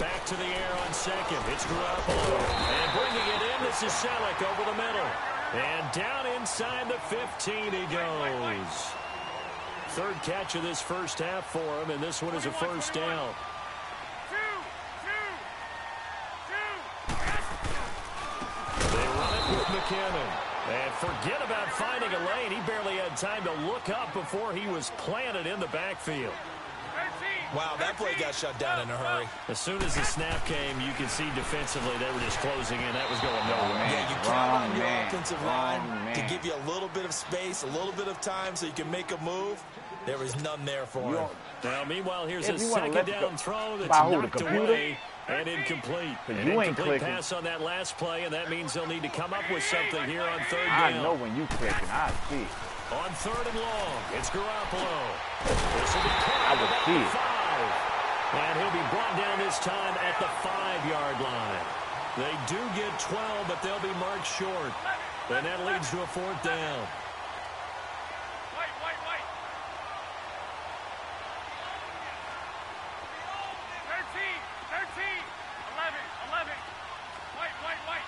Speaker 4: Back to the air on second. It's Garoppolo. And bringing it in, this is Celek over the middle. And down inside the 15 he goes. Third catch of this first half for him, and this one is a first down. They run it with McKinnon. And forget about finding a lane. He barely had time to look up before he was planted in the backfield.
Speaker 6: 13.
Speaker 5: Wow, that play got shut down in a hurry.
Speaker 4: As soon as the snap came, you could see defensively they were just closing in. That was going oh, nowhere.
Speaker 2: man.
Speaker 5: Yeah, you count
Speaker 2: Wrong
Speaker 5: on your
Speaker 2: man.
Speaker 5: offensive
Speaker 2: Wrong
Speaker 5: line to
Speaker 2: man.
Speaker 5: give you a little bit of space, a little bit of time so you can make a move. There was none there for
Speaker 2: You
Speaker 5: him.
Speaker 2: don't-
Speaker 4: Now, meanwhile, here's
Speaker 2: If
Speaker 4: a
Speaker 2: you wanna
Speaker 4: second down
Speaker 2: the-
Speaker 4: throw that's
Speaker 2: By who, the
Speaker 4: knocked away and incomplete.
Speaker 2: But
Speaker 4: An
Speaker 2: you ain't
Speaker 4: incomplete
Speaker 2: clicking.
Speaker 4: pass on that last play, and that means they'll need to come up with something here on third down.
Speaker 2: I
Speaker 4: down.
Speaker 2: know when you clicking. I see.
Speaker 4: On third and long, it's Garoppolo. This will be caught
Speaker 2: I would see it.
Speaker 4: five. And he'll be brought down this time at the five-yard line. They do get 12, but they'll be marked short. And that leads to a fourth down.
Speaker 6: White, white, white. 13, 13, 11, 11. White, white, white.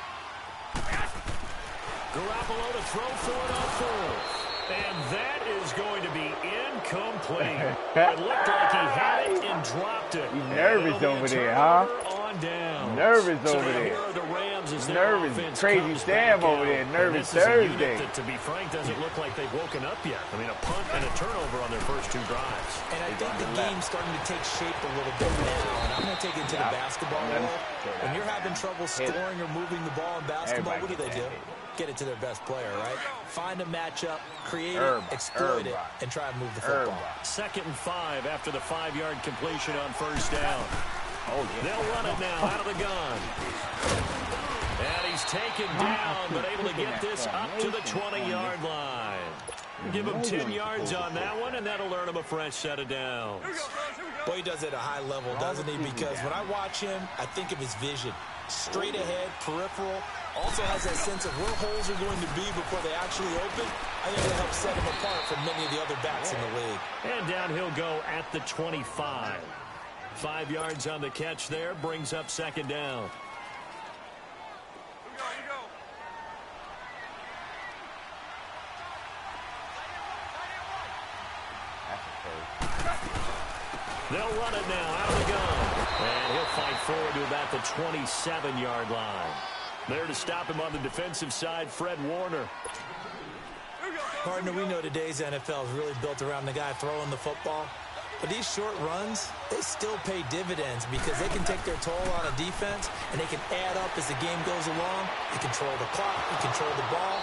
Speaker 4: Garoppolo to throw for it on fourth. And that is going to be incomplete. it looked like he had it dropped it.
Speaker 2: You nervous
Speaker 4: It'll be a
Speaker 2: over there, huh?
Speaker 4: turnover On down.
Speaker 2: Nervous
Speaker 4: so
Speaker 2: over there.
Speaker 4: Here are the Rams Rams as their
Speaker 3: Nervous, crazy Sam over there, nervous
Speaker 4: this is a unit
Speaker 3: Thursday.
Speaker 4: that, to be frank, doesn't look like they've woken up yet. I mean, a punt and a turnover on their first two drives.
Speaker 5: And I think the game's starting to take shape a little bit now. And I'm going to take it to the basketball world. When you're having trouble scoring or moving the ball in basketball, what do they do? Get it to their best player, right? Find a matchup, create
Speaker 3: Herb,
Speaker 5: it, exploit it, and try and move the
Speaker 3: Herb.
Speaker 5: football.
Speaker 4: Second and five after the five-yard completion on first down.
Speaker 3: Oh, yeah.
Speaker 4: They'll run it now out of the gun. And he's taken down, but able to get this up to the 20-yard line. Give him 10 yards on that one, and that'll earn him a fresh set of downs.
Speaker 5: Boy, he does it at a high level, doesn't he? Oh, because when I watch him, I think of his vision. Straight ahead, peripheral. Also has that sense of where holes are going to be before they actually open. I think that helps set him apart from many of the other backs in the league.
Speaker 4: And down he'll go at the 25. Five yards on the catch there, brings up second down.
Speaker 6: You go, you go.
Speaker 3: That's a first.
Speaker 4: They'll run it now out of the gun. And he'll fight forward to about the 27-yard line. There to stop him on the defensive side, Fred Warner.
Speaker 5: Partner, we know today's NFL is really built around the guy throwing the football. But these short runs, they still pay dividends because they can take their toll on a defense and they can add up as the game goes along. You control the clock, you control the ball,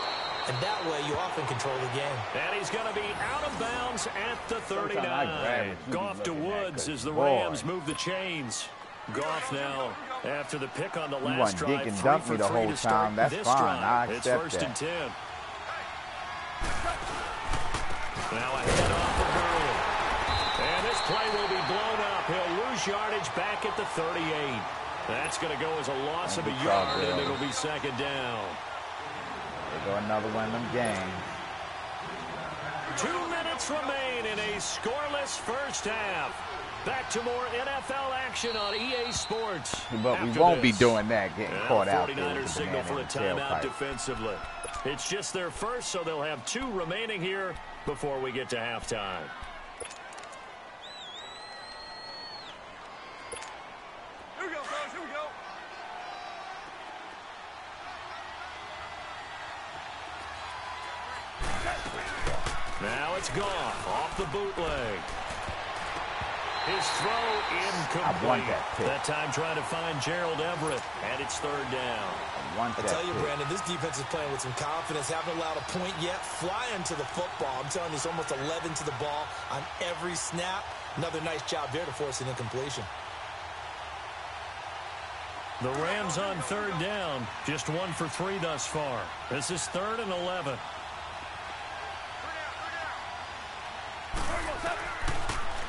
Speaker 5: and that way you often control the game.
Speaker 4: And he's going to be out of bounds at the
Speaker 3: Sometimes I grab
Speaker 4: 39.
Speaker 3: it, you
Speaker 4: Goff to Woods as the. Rams move the chains. Goff now, after the pick on the last drive, three for
Speaker 3: me the whole
Speaker 4: to start
Speaker 3: time, that's
Speaker 4: this
Speaker 3: fine.
Speaker 4: drive.
Speaker 3: I
Speaker 4: it's first
Speaker 3: that.
Speaker 4: and 10. Now a head off for Gurley. And this play will be blown up. He'll lose yardage back at the 38. That's going to go as a loss of a yard, and it'll be second down.
Speaker 3: There go another one of them games.
Speaker 4: Two minutes remain in a scoreless first half. Back to more NFL action on EA Sports.
Speaker 3: But we won't be doing that, getting caught out there
Speaker 4: 49ers signal for a timeout defensively. It's just their first, so they'll have two remaining here before we get to halftime.
Speaker 6: Here we go, fellas. Here we go.
Speaker 4: Now it's Goff off the bootleg. His throw incomplete.
Speaker 3: want that pick.
Speaker 4: That time trying to find Gerald Everett, and it's third down.
Speaker 3: I want
Speaker 5: I tell you,
Speaker 3: pick.
Speaker 5: Brandon, this defense is playing with some confidence. Haven't allowed a point yet. Flying to the football. I'm telling you, it's almost 11 to the ball on every snap. Another nice job there to force an incompletion.
Speaker 4: The Rams on third down, just one for three thus far. This is third and 11.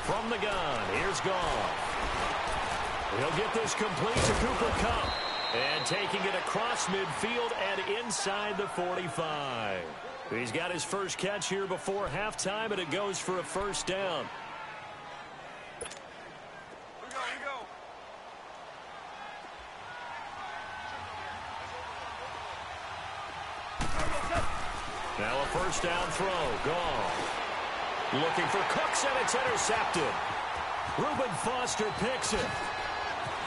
Speaker 4: From the gun, here's Goff. He'll get this complete to Cooper Kupp. And taking it across midfield and inside the 45. He's got his first catch here before halftime, and it goes for a first down. Now a first down throw. Goff. Looking for Cooks, and it's intercepted. Reuben Foster picks it.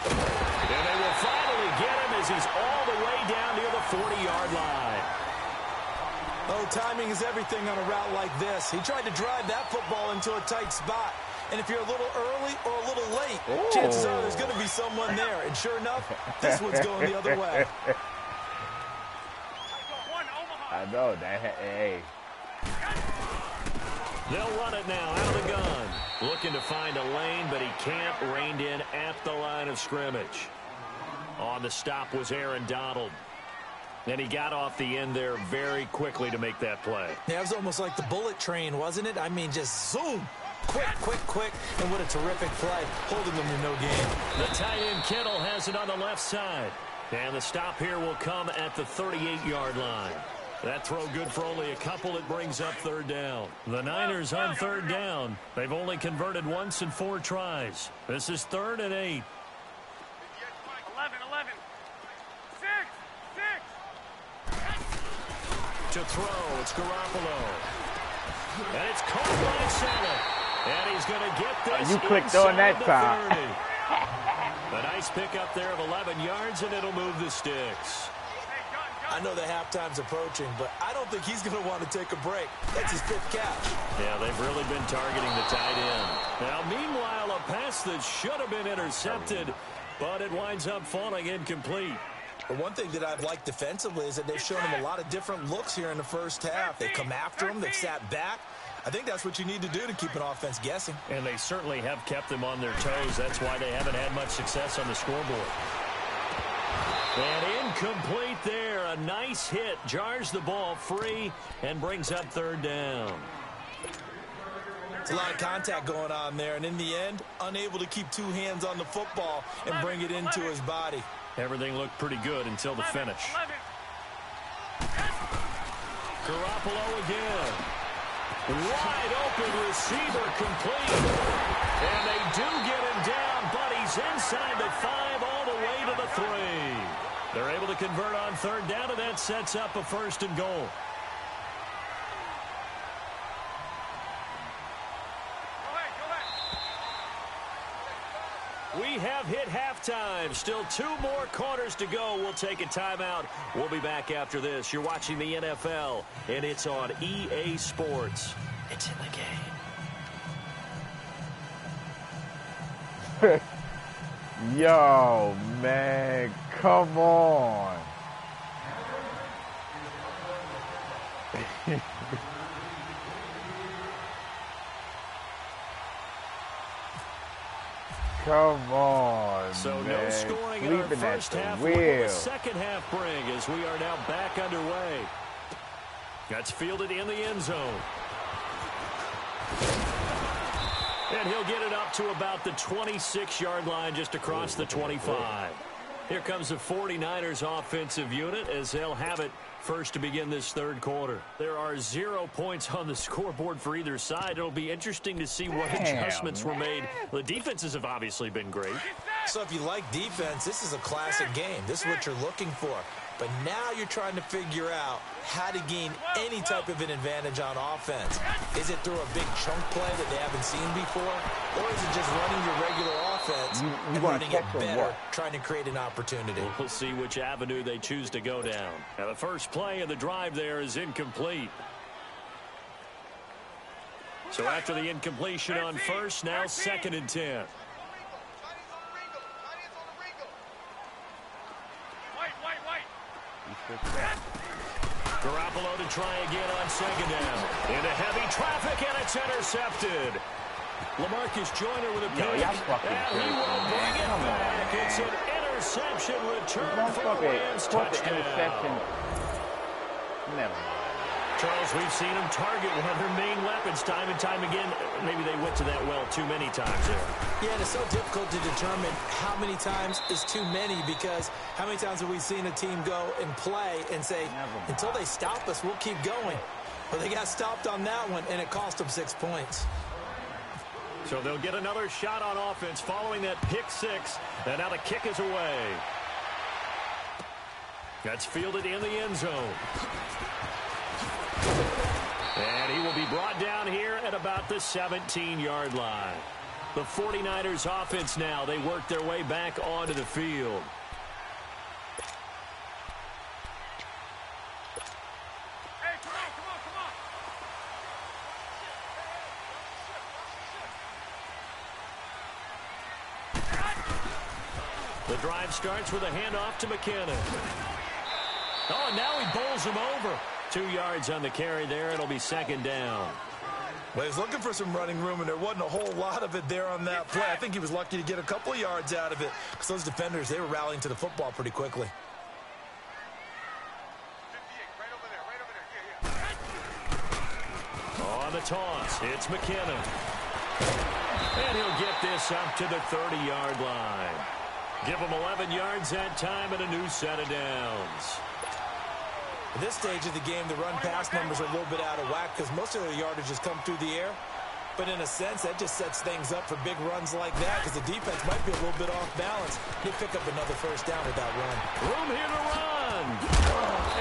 Speaker 4: And they will finally get him as he's all the way down near the 40-yard line.
Speaker 5: Oh, timing is everything on a route like this. He tried to drive that football into a tight spot. And if you're a little early or a little late, chances are there's going to be someone there. And sure enough, this one's going the other way.
Speaker 3: I know that. Hey,
Speaker 4: They'll run it now out of the gun. Looking to find a lane, but he can't. Reined in at the line of scrimmage. On the stop was Aaron Donald. And he got off the end there very quickly to make that play.
Speaker 5: Yeah, it was almost like the bullet train, wasn't it? I mean, just zoom. Quick, quick, quick. And what a terrific play, holding them to no gain.
Speaker 4: The tight end Kittle has it on the left side. And the stop here will come at the 38-yard line. That throw good for only a couple. It brings up third down. The Niners on third down. They've only converted once in four tries. This is third and eight.
Speaker 6: 11, 11. Six, six.
Speaker 4: To throw, it's Garoppolo. And it's caught by Saleh. And he's going to get oh, this
Speaker 3: You clicked
Speaker 4: on
Speaker 3: that time.
Speaker 4: A nice pickup there of 11 yards, and it'll move the sticks.
Speaker 5: I know the halftime's approaching, but I don't think he's going to want to take a break. That's his fifth catch.
Speaker 4: Yeah, they've really been targeting the tight end. Now, meanwhile, a pass that should have been intercepted, but it winds up falling incomplete.
Speaker 5: The one thing that I've liked defensively is that they've shown him a lot of different looks here in the first half. They come after him. They've sat back. I think that's what you need to do to keep an offense guessing.
Speaker 4: And they certainly have kept them on their toes. That's why they haven't had much success on the scoreboard. And incomplete there. A nice hit. Jars the ball free and brings up third down.
Speaker 5: It's a lot of contact going on there. And in the end, unable to keep two hands on the football and bring it into his body.
Speaker 4: Everything looked pretty good until the finish. Garoppolo again. Wide open receiver complete. And they do get him down, but he's inside the five all the way to the three. They're able to convert on third down, and that sets up a first and goal. We have hit halftime. Still two more quarters to go. We'll take a timeout. We'll be back after this. You're watching the NFL, and it's on EA Sports. It's in the
Speaker 3: game. Yo, man, come on. Come on,
Speaker 4: So
Speaker 3: man.
Speaker 4: no scoring in our first half. What will the second half bring as we are now back underway? That's fielded in the end zone. And he'll get it up to about the 26-yard line just across the 25. Here comes the 49ers offensive unit as they'll have it first to begin this third quarter. There are zero points on the scoreboard for either side. It'll be interesting to see what
Speaker 3: Damn,
Speaker 4: adjustments were made. The defenses have obviously been great.
Speaker 5: So if you like defense, this is a classic game. This is what you're looking for. But now you're trying to figure out how to gain any type of an advantage on offense. Is it through a big chunk play that they haven't seen before? Or is it just running your regular offense
Speaker 3: You- you
Speaker 5: and running it better, trying to create an opportunity?
Speaker 4: We'll see which avenue they choose to go down. Now, the first play of the drive there is incomplete. So after the incompletion on first, now second and 10. Garoppolo to try again on second down. Into heavy traffic, and it's intercepted. Lamarcus Joyner with a pick.
Speaker 3: y'all
Speaker 4: and he will bring it back. It's an interception return for
Speaker 3: Motherfucker
Speaker 4: Rams
Speaker 3: the
Speaker 4: touchdown.
Speaker 3: interception. Never mind.
Speaker 4: Charles, we've seen them target one of their main weapons time and time again. Maybe they went to that well too many times there.
Speaker 5: Yeah, and it's so difficult to determine how many times is too many because how many times have we seen a team go and play and say, until they stop us, we'll keep going. Well, they got stopped on that one, and it cost them six points.
Speaker 4: So they'll get another shot on offense following that pick six. And now the kick is away. That's fielded in the end zone. And he will be brought down here at about the 17-yard line. The 49ers offense now, they work their way back onto the field.
Speaker 6: Hey, come on, come on, come on.
Speaker 4: The drive starts with a handoff to McKinnon. Oh, and now he bowls him over. Two yards on the carry there. It'll be second down.
Speaker 5: Well, he's looking for some running room, and there wasn't a whole lot of it there on that play. I think he was lucky to get a couple of yards out of it because those defenders, they were rallying to the football pretty quickly.
Speaker 6: right there, right. Yeah, yeah.
Speaker 4: On the toss, it's McKinnon. And he'll get this up to the 30-yard line. Give him 11 yards that time and a new set of downs.
Speaker 5: At this stage of the game, the run-pass numbers are a little bit out of whack because most of their yardage has come through the air. But in a sense, that just sets things up for big runs like that because the defense might be a little bit off balance. They pick up another first down with that run.
Speaker 4: Room here to run.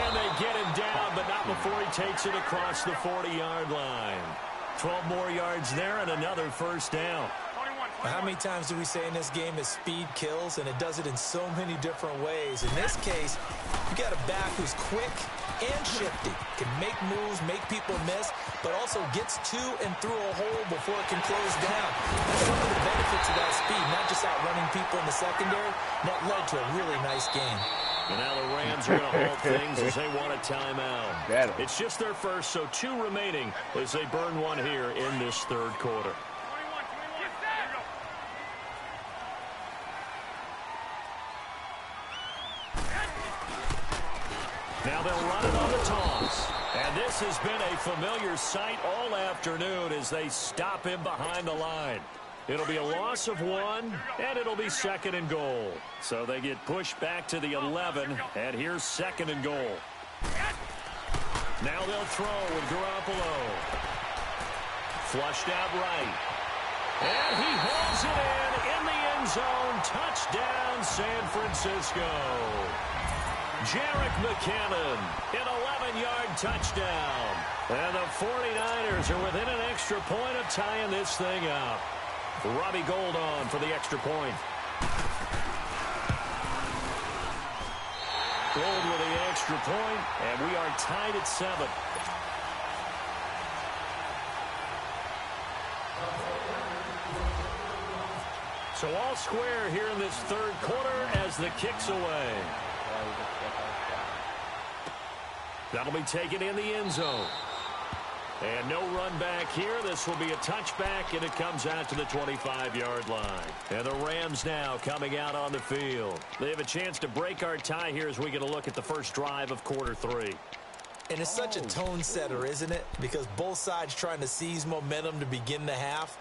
Speaker 4: And they get him down, but not before he takes it across the 40-yard line. 12 more yards there and another first down.
Speaker 6: 21,
Speaker 5: How many times do we say in this game that speed kills, and it does it in so many different ways? In this case, you got a back who's quick and shifty, can make moves, make people miss, but also gets to and through a hole before it can close down. That's one of the benefits of that speed, not just outrunning people in the secondary. That led to a really nice game.
Speaker 4: And now the Rams are going to hold things as they want a timeout.
Speaker 3: Better.
Speaker 4: It's just their first, so two remaining as they burn one here in this third quarter. Now they'll run it on the toss. And this has been a familiar sight all afternoon as they stop him behind the line. It'll be a loss of one, and it'll be second and goal. So they get pushed back to the 11, and here's second and goal. Now they'll throw with Garoppolo. Flushed out right. And he hauls it in, in the end zone. Touchdown, San Francisco. Jerick McKinnon, an 11-yard touchdown. And the 49ers are within an extra point of tying this thing up. Robbie Gould on for the extra point. Gould with the extra point, and we are tied at seven. So all square here in this third quarter as the kicks away. That'll be taken in the end zone. And no run back here. This will be a touchback, and it comes out to the 25-yard line. And the Rams now coming out on the field. They have a chance to break our tie here as we get a look at the first drive of quarter three.
Speaker 5: And it's such a tone setter, isn't it? Because both sides trying to seize momentum to begin the half.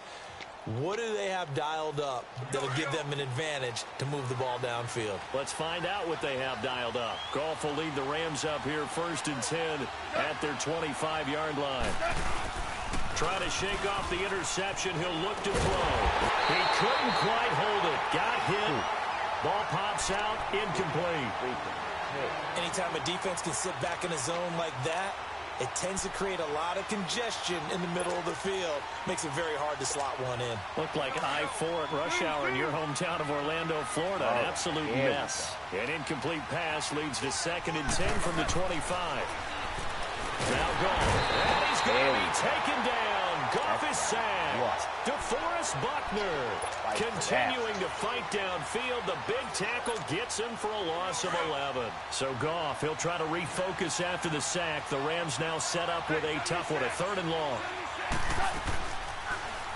Speaker 5: What do they have dialed up that'll give them an advantage to move the ball downfield?
Speaker 4: Let's find out what they have dialed up. Goff will lead the Rams up here first and 10 at their 25-yard line. Trying to shake off the interception. He'll look to throw. He couldn't quite hold it. Got hit. Ball pops out. Incomplete.
Speaker 5: Anytime a defense can sit back in a zone like that, it tends to create a lot of congestion in the middle of the field. Makes it very hard to slot one in.
Speaker 4: Looked like I-4 at rush hour in your hometown of Orlando, Florida. An absolute mess. An incomplete pass leads to second and 10 from the 25. Now gone. And he's going to be taken down. Goff is sacked. DeForest Buckner continuing to fight downfield. The big tackle gets him for a loss of 11. So Goff, he'll try to refocus after the sack. The Rams now set up with a tough one, a third and long.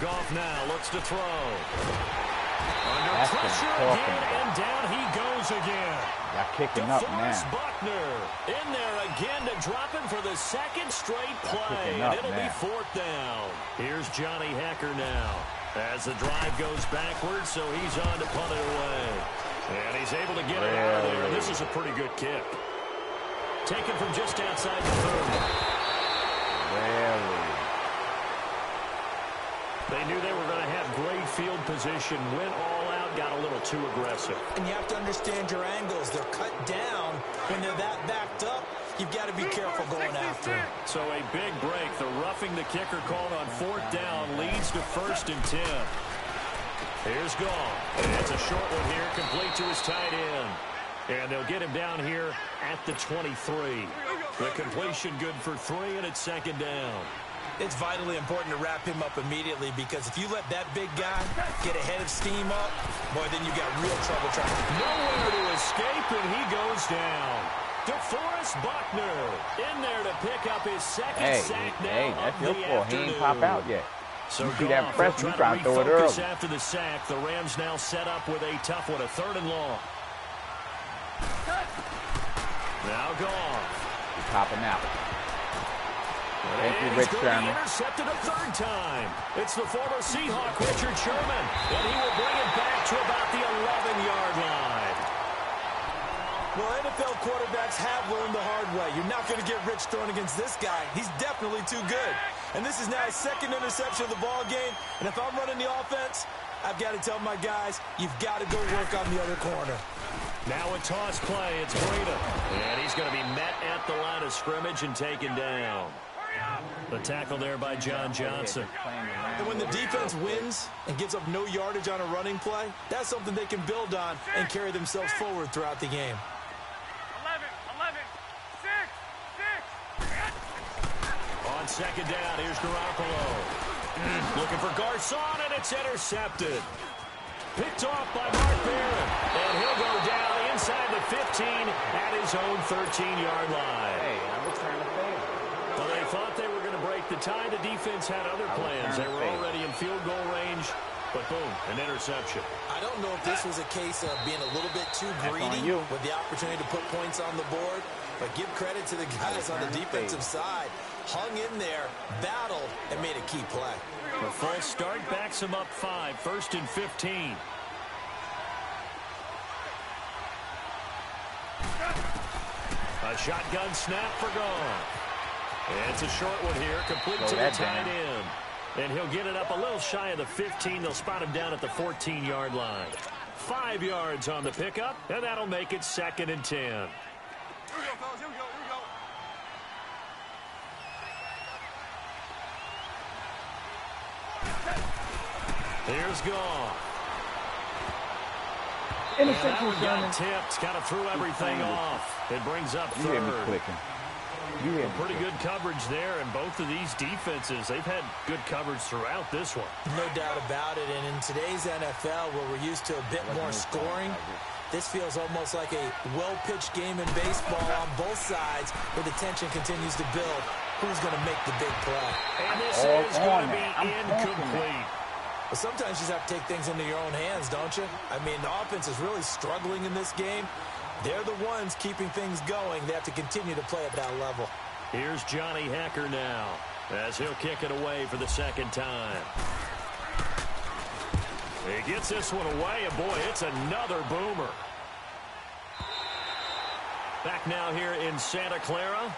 Speaker 4: Goff now looks to throw. Under
Speaker 3: That's
Speaker 4: pressure again, and down he goes again.
Speaker 3: Y'all kicking up
Speaker 4: DeForest
Speaker 3: now.
Speaker 4: Buckner in there again to drop him for the second straight play. And
Speaker 3: up
Speaker 4: it'll be fourth down. Here's Johnny Hekker now. As the drive goes backwards, so he's on to punt it away. And he's able to get it out of there. This is a pretty good kick. Taken from just outside the 30.
Speaker 3: Really?
Speaker 4: They knew they were going to have great field position, went all got a little too aggressive.
Speaker 5: And you have to understand your angles. They're cut down. When they're that backed up, you've got to be careful going after them.
Speaker 4: So a big break. The roughing the kicker called on fourth down leads to first and 10. Here's Goff. And it's a short one here, complete to his tight end. And they'll get him down here at the 23. The completion good for three, and it's second down.
Speaker 5: It's vitally important to wrap him up immediately because if you let that big guy get ahead of steam up, boy, then you got real trouble trying to
Speaker 4: Nowhere to escape, and he goes down. DeForest Buckner in there to pick up his second
Speaker 3: Hey,
Speaker 4: sack now
Speaker 3: hey, that's
Speaker 4: of
Speaker 3: your
Speaker 4: the
Speaker 3: fault. He ain't pop out yet.
Speaker 4: So
Speaker 3: You see that press,
Speaker 4: he'll
Speaker 3: you
Speaker 4: try
Speaker 3: trying to throw it
Speaker 4: refocus
Speaker 3: early.
Speaker 4: after the sack. The Rams now set up with a tough one, a third and long. Now Goff.
Speaker 3: He's popping out. Thank you, Rich
Speaker 4: going to be
Speaker 3: Sherman.
Speaker 4: intercepted a third time. It's the former Seahawk, Richard Sherman, and he will bring it back to about the 11-yard line.
Speaker 5: Well, NFL quarterbacks have learned the hard way. You're not going to get rich throwing against this guy. He's definitely too good. And this is now his second interception of the ball game. And if I'm running the offense, I've got to tell my guys, you've got to go work on the other corner.
Speaker 4: Now a toss play. It's Breida. And he's going to be met at the line of scrimmage and taken down. The tackle there by John Johnson.
Speaker 5: And when the defense wins and gives up no yardage on a running play, that's something they can build on and carry themselves forward throughout the game.
Speaker 6: 11, 11, 6, 6.
Speaker 4: On second down, here's Garoppolo. Looking for Garcon, and it's intercepted. Picked off by Mark Barron. And he'll go down inside the 15 at his own 13-yard line.
Speaker 2: Hey, I return the favor.
Speaker 4: Well, they thought they were going to break the tie. The defense had other plans. They were already in field goal range. But boom, an interception.
Speaker 5: I don't know if this was a case of being a little bit too greedy
Speaker 2: you.
Speaker 5: with the opportunity to put points on the board, but give credit to the guys on the defensive side. Hung in there, battled, and made a key play.
Speaker 4: The full start backs him up five. First and 15. A shotgun snap for gone. And it's a short one here, complete
Speaker 2: Slow
Speaker 4: to the tight end. And he'll get it up a little shy of the 15. They'll spot him down at the 14-yard line. Five yards on the pickup, and that'll make it second and 10.
Speaker 6: Here we go, fellas. Here we go. Here we go.
Speaker 4: Here's Goff.
Speaker 2: In
Speaker 4: that one got tipped, kind of threw everything off. It brings up
Speaker 2: You hear me
Speaker 4: third.
Speaker 2: clicking. You hear
Speaker 4: Pretty good coverage there, and both of these defenses, they've had good coverage throughout this one.
Speaker 5: No doubt about it. And in today's NFL, where we're used to a bit more scoring, this feels almost like a well-pitched game in baseball on both sides, where the tension continues to build. Who's going to make the big play?
Speaker 4: And this
Speaker 2: all
Speaker 4: is going to be
Speaker 2: that. I'm
Speaker 4: incomplete.
Speaker 5: But sometimes you just have to take things into your own hands, don't you? I mean, the offense is really struggling in this game. They're the ones keeping things going. They have to continue to play at that level.
Speaker 4: Here's Johnny Hekker now, as he'll kick it away for the second time. He gets this one away, and boy, it's another boomer. Back now here in Santa Clara.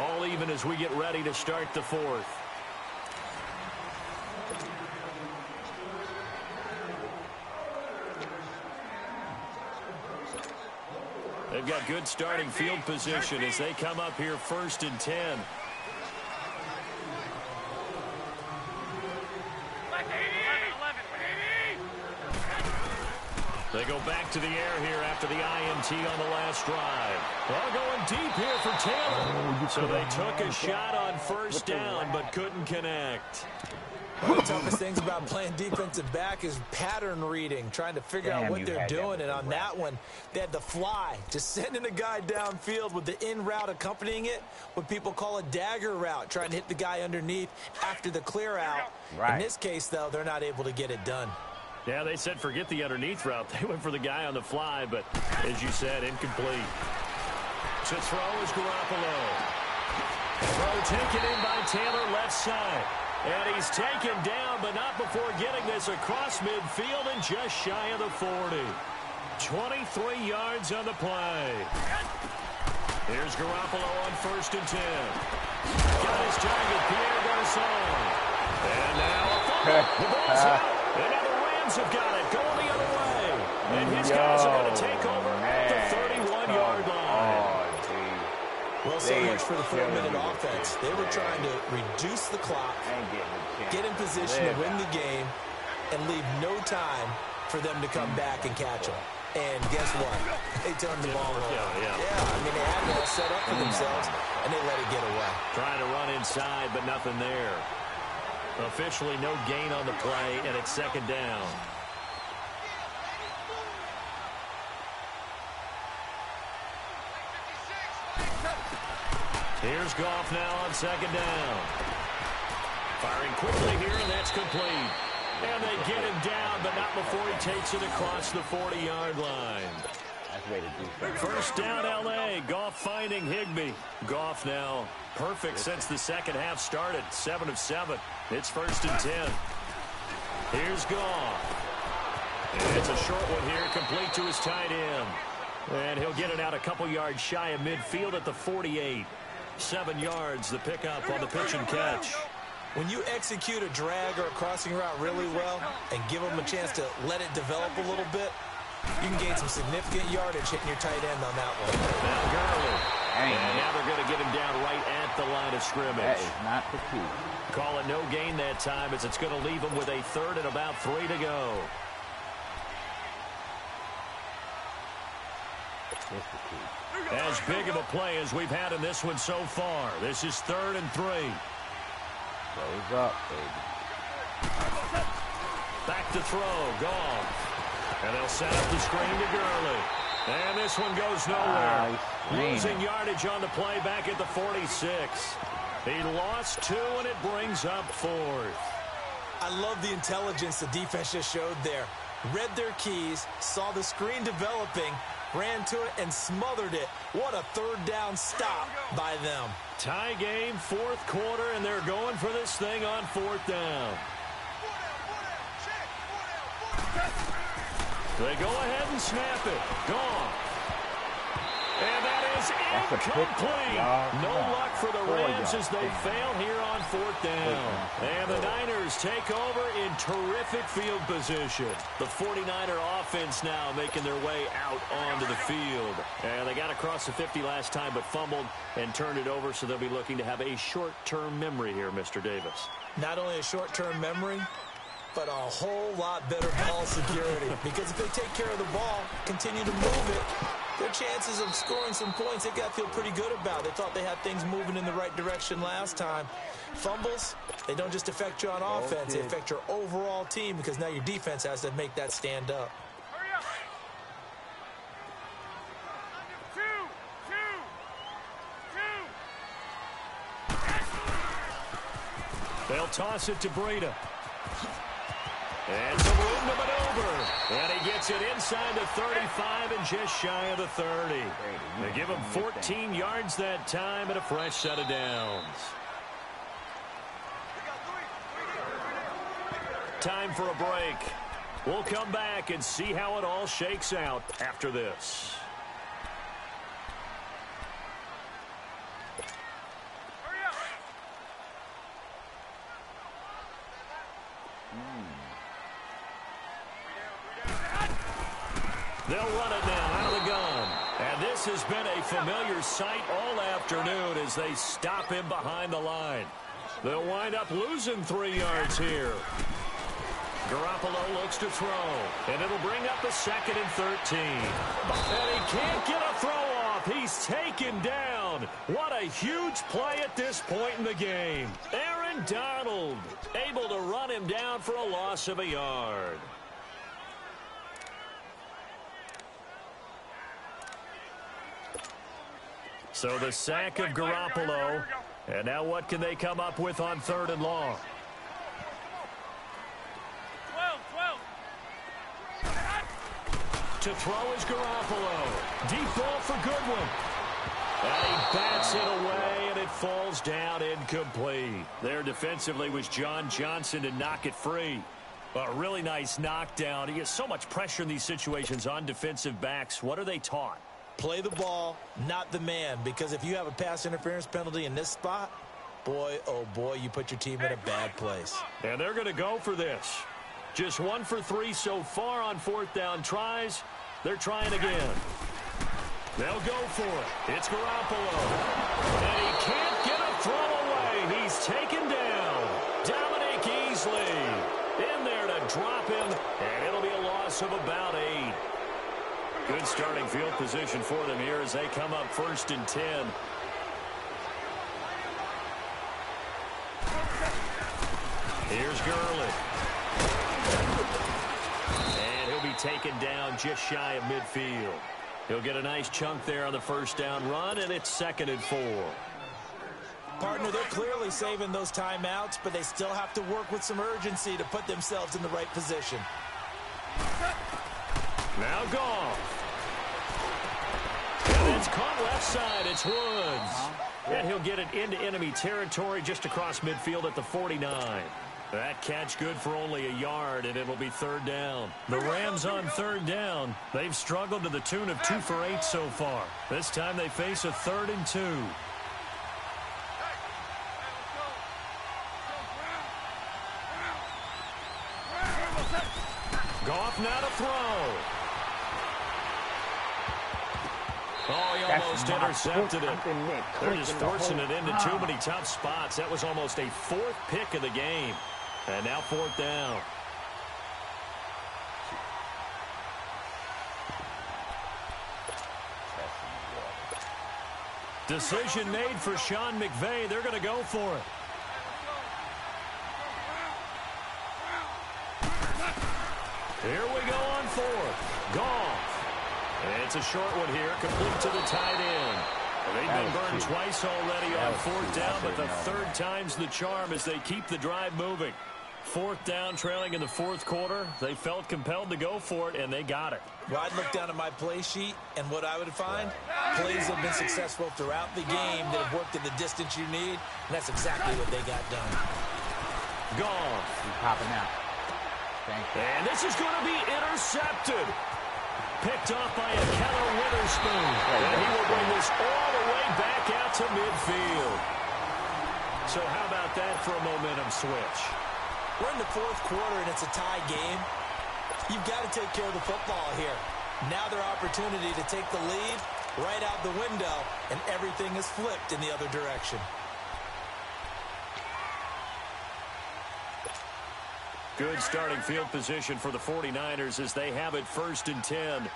Speaker 4: All even as we get ready to start the fourth. They've got good starting field position as they come up here first and 10.
Speaker 6: Like 80. 11, 80.
Speaker 4: They go back to the air here after the INT on the last drive. Well, going deep here for Taylor. So they took a shot on first down, but couldn't connect.
Speaker 5: One of the toughest things about playing defensive back is pattern reading, trying to figure out what they're doing. And
Speaker 2: the
Speaker 5: on that one, they had the fly, just sending a guy downfield with the in route accompanying it, what people call a dagger route, trying to hit the guy underneath after the clear out.
Speaker 2: Right.
Speaker 5: In this case, though, they're not able to get it done.
Speaker 4: Yeah, they said forget the underneath route. They went for the guy on the fly, but as you said, incomplete. To throw is Garoppolo. Throw taken in by Taylor left side. And he's taken down, but not before getting this across midfield and just shy of the 40. 23 yards on the play. Here's Garoppolo on first and 10. Got his target, Pierre Garcon. And now a fumble. The ball's out. And now the Rams have got it, going the other way. And his guys are going to take over at the 31-yard line.
Speaker 2: Oh, gee.
Speaker 5: Well, so
Speaker 2: They
Speaker 5: much for the four-minute offense. They were trying to reduce the clock,
Speaker 2: I ain't getting a chance.
Speaker 5: get in position to win the game, and leave no time for them to come back and catch them. And guess what? They turned the ball over.
Speaker 4: out, yeah.
Speaker 5: I mean, they had it all set up for themselves, and they let it get away.
Speaker 4: Trying to run inside, but nothing there. Officially no gain on the play, and it's second down. Here's Goff now on second down. Firing quickly here, and that's complete. And they get him down, but not before he takes it across the 40-yard line. First down, L.A. Goff finding Higbee. Goff now perfect since the second half started. Seven of seven. It's first and ten. Here's Goff. And it's a short one here, complete to his tight end. And he'll get it out a couple yards shy of midfield at the 48. Seven yards, the pickup on the pitch and catch.
Speaker 5: When you execute a drag or a crossing route really well and give them a chance to let it develop a little bit, you can gain some significant yardage hitting your tight end on that one.
Speaker 4: Now Gurley. And now they're going to get him down right at the line of scrimmage.
Speaker 3: That is not the key.
Speaker 4: Call it no gain that time as it's going to leave him with a third and about three to go. As big of a play as we've had in this one so far. This is third and three.
Speaker 3: Goes up, baby.
Speaker 4: Back to throw. Gone. And they'll set up the screen to Gurley. And this one goes nowhere.
Speaker 3: Nice.
Speaker 4: Losing yardage on the play back at the 46. He lost two, and it brings up fourth.
Speaker 5: I love the intelligence the defense just showed there. Read their keys, saw the screen developing, ran to it, and smothered it. What a third down stop by them.
Speaker 4: Tie game, fourth quarter, and they're going for this thing on fourth down. They go ahead and snap it. Gone. And that is
Speaker 3: That's
Speaker 4: incomplete. No luck for the Rams as they fail here on fourth down. And the Niners take over in terrific field position. The 49er offense now making their way out onto the field. And they got across the 50 last time but fumbled and turned it over, so they'll be looking to have a short-term memory here, Mr. Davis.
Speaker 5: Not only a short-term memory, but a whole lot better ball security. because if they take care of the ball, continue to move it, their chances of scoring some points, they got to feel pretty good about. They thought they had things moving in the right direction last time. Fumbles, they don't just affect you on offense, they affect your overall team because now your defense has to make that stand up.
Speaker 6: Hurry up. Two, two, two.
Speaker 4: They'll toss it to Breida. And some room to maneuver. And he gets it inside the 35 and just shy of the 30. They give him 14 yards that time and a fresh set of downs. Time for a break. We'll come back and see how it all shakes out after this.
Speaker 6: Hurry up.
Speaker 4: They'll run it now out of the gun. And this has been a familiar sight all afternoon as they stop him behind the line. They'll wind up losing three yards here. Garoppolo looks to throw, and it'll bring up a second and 13. And he can't get a throw off. He's taken down. What a huge play at this point in the game. Aaron Donald able to run him down for a loss of a yard. So the sack of Garoppolo. And now what can they come up with on third and long?
Speaker 6: 12, 12.
Speaker 4: To throw is Garoppolo. Deep ball for Goodwin. And he bats it away, and it falls down incomplete. There defensively was John Johnson to knock it free. A really nice knockdown. He gets so much pressure in these situations on defensive backs. What are they taught?
Speaker 5: Play the ball, not the man, because if you have a pass interference penalty in this spot, boy, oh boy, you put your team in a bad place.
Speaker 4: And they're going to go for this. Just one for three so far on fourth down tries. They're trying again. They'll go for it. It's Garoppolo. And he can't get a throw away. He's taken down. Dominique Easley in there to drop him. And it'll be a loss of about eight. Good starting field position for them here as they come up first and 10. Here's Gurley. And he'll be taken down just shy of midfield. He'll get a nice chunk there on the first down run, and it's second and four.
Speaker 5: Partner, they're clearly saving those timeouts, but they still have to work with some urgency to put themselves in the right position.
Speaker 4: Now gone. It's caught left side. It's Woods. Uh-huh. And he'll get it into enemy territory just across midfield at the 49. That catch good for only a yard, and it'll be third down. The Rams on third down. They've struggled to the tune of two for eight so far. This time they face a third and two. Goff now to throw. Almost intercepted it.
Speaker 2: I've been there
Speaker 4: They're just forcing it into too many tough spots. That was almost a fourth pick of the game. And now fourth down. Decision made for Sean McVay. They're going to go for it. Here we go on fourth. Goff. And it's a short one here, complete to the tight end. They've
Speaker 2: That
Speaker 4: been burned
Speaker 2: cute.
Speaker 4: twice already
Speaker 2: That
Speaker 4: on fourth
Speaker 2: cute.
Speaker 4: Down, but the
Speaker 2: didn't
Speaker 4: third time's the charm as they keep the drive moving. Fourth down, trailing in the fourth quarter. They felt compelled to go for it, and they got it.
Speaker 5: Well, I'd look down at my play sheet, and what I would find, plays have been successful throughout the game that have worked at the distance you need, and that's exactly what they got done.
Speaker 4: Gone.
Speaker 2: He's popping out. Thank you.
Speaker 4: And this is going to be intercepted. Picked off by a Keller Witherspoon. And he will bring this all the way back out to midfield. So how about that for a momentum switch?
Speaker 5: We're in the fourth quarter, and it's a tie game. You've got to take care of the football here. Now their opportunity to take the lead right out the window, and everything is flipped in the other direction.
Speaker 4: Good starting field position for the 49ers as they have it first and 10.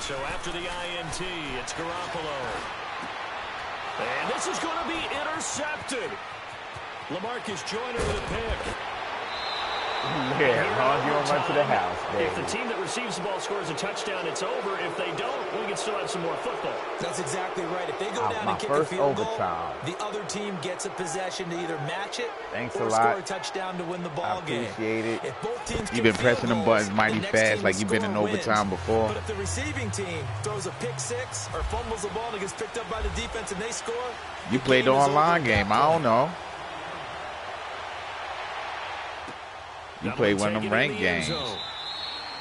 Speaker 4: So after the INT, it's Garoppolo. And this is going to be intercepted. Lamarcus Joyner with a pick.
Speaker 2: Yeah, as long as you don't run to the house,
Speaker 4: If the team that receives the ball scores a touchdown, it's over. If they don't, we can still have some more football.
Speaker 5: That's exactly right. If they go
Speaker 2: Ah,
Speaker 5: down and kick a
Speaker 2: first
Speaker 5: field goal, the other team gets a possession to either match it
Speaker 2: Thanks
Speaker 5: or
Speaker 2: a
Speaker 5: score a touchdown to win the
Speaker 2: I
Speaker 5: ball game.
Speaker 2: appreciate it.
Speaker 5: If both teams
Speaker 3: You've been
Speaker 5: field
Speaker 3: pressing them buttons mighty
Speaker 5: the
Speaker 3: fast like you've been in
Speaker 5: score wins.
Speaker 3: overtime before.
Speaker 5: But if the receiving team throws a pick six or fumbles the ball and gets picked up by the defense and they score,
Speaker 3: You
Speaker 5: the
Speaker 3: played the
Speaker 5: game is over
Speaker 3: online game. I don't know. You play
Speaker 4: one
Speaker 3: of them ranked games.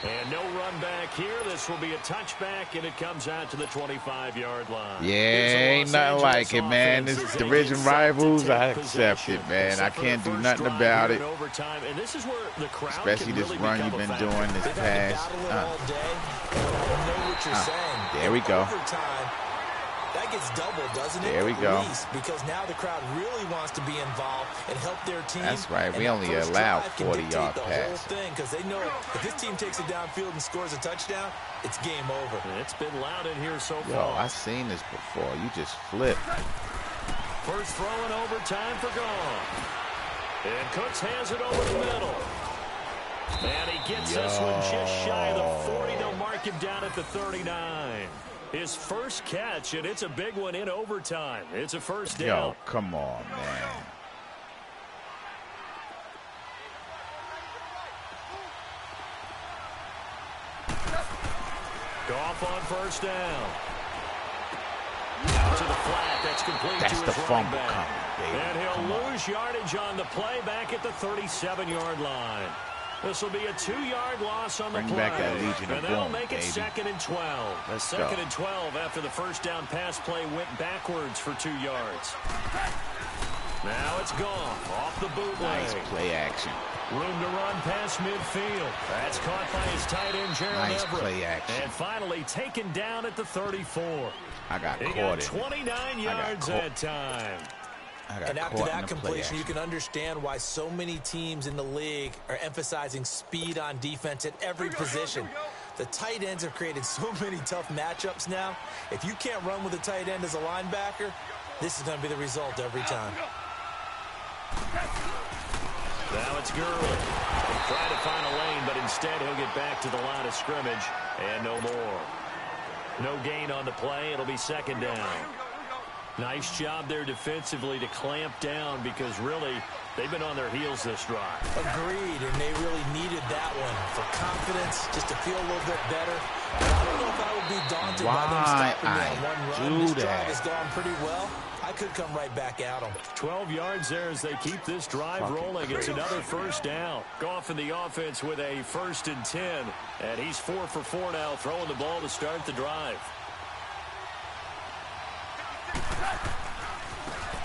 Speaker 4: And no run back here. This will be a touchback, and it comes out to the 25-yard line.
Speaker 3: Yeah, ain't nothing like it, man.
Speaker 4: offense
Speaker 3: This
Speaker 4: as they
Speaker 3: division
Speaker 4: get set to
Speaker 3: rivals, I accept it, man. I
Speaker 4: Except for the
Speaker 3: can't do nothing about it.
Speaker 4: Overtime, and this is where the crowd
Speaker 3: Especially this
Speaker 4: really
Speaker 3: run you've been
Speaker 4: factor.
Speaker 3: doing this
Speaker 5: They've had to
Speaker 3: past. Uh,
Speaker 5: all day. I know what you're
Speaker 3: Uh, there we go.
Speaker 5: Overtime, gets double, doesn't it?
Speaker 3: There we
Speaker 5: At
Speaker 3: go.
Speaker 5: least, because now the crowd really wants to be involved and help their team.
Speaker 3: That's right. We only allow
Speaker 5: 40-yard
Speaker 3: pass.
Speaker 5: because they know if this team takes it downfield and scores a touchdown, it's game over.
Speaker 4: And it's been loud in here so
Speaker 3: Yo,
Speaker 4: far.
Speaker 3: I've seen this before. You just flip.
Speaker 4: First throw in overtime for Goff. And Cooks has it over the middle. And he gets this one just shy of the 40. They'll mark him down at the 39. His first catch, and it's a big one in overtime. It's a first down.
Speaker 3: Yo, come on, man.
Speaker 4: Goff on first down. Out to the flat. That's complete
Speaker 3: That's
Speaker 4: to
Speaker 3: the fumble coming, baby.
Speaker 4: And he'll
Speaker 3: Come on.
Speaker 4: lose yardage on the play back at the 37-yard line. This will be a two-yard loss on the
Speaker 3: Bring
Speaker 4: play.
Speaker 3: back that Legion
Speaker 4: and that'll make it
Speaker 3: baby.
Speaker 4: second and 12. A
Speaker 3: Let's
Speaker 4: second
Speaker 3: go.
Speaker 4: and 12 after the first down pass play went backwards for two yards. Now it's gone off the bootleg.
Speaker 3: Nice play action.
Speaker 4: Room to run past midfield. That's caught by his tight end, Gerald
Speaker 3: Nice
Speaker 4: Everett.
Speaker 3: play action.
Speaker 4: And finally taken down at the 34.
Speaker 3: I got
Speaker 4: He
Speaker 3: caught
Speaker 4: got
Speaker 3: in it.
Speaker 4: 29 yards that time.
Speaker 3: I got
Speaker 5: And after that completion, you can understand why so many teams in the league are emphasizing speed on defense at every position. The tight ends have created so many tough matchups now. If you can't run with a tight end as a linebacker, this is going to be the result every time.
Speaker 4: Now it's Gurley. Trying to find a lane, but instead he'll get back to the line of scrimmage. And no more. No gain on the play. It'll be second down. Nice job there defensively to clamp down because really they've been on their heels this drive.
Speaker 5: Agreed, and they really needed that one for confidence, just to feel a little bit better. But I don't know if I would be daunted by them stopping me on one run.
Speaker 3: do
Speaker 5: This drive
Speaker 3: that?
Speaker 5: has gone pretty well. I could come right back at them.
Speaker 4: 12 yards there as they keep this drive
Speaker 3: Fucking
Speaker 4: rolling. It's another first down. Goff in the offense with a first and 10. And he's four for four now, throwing the ball to start the drive.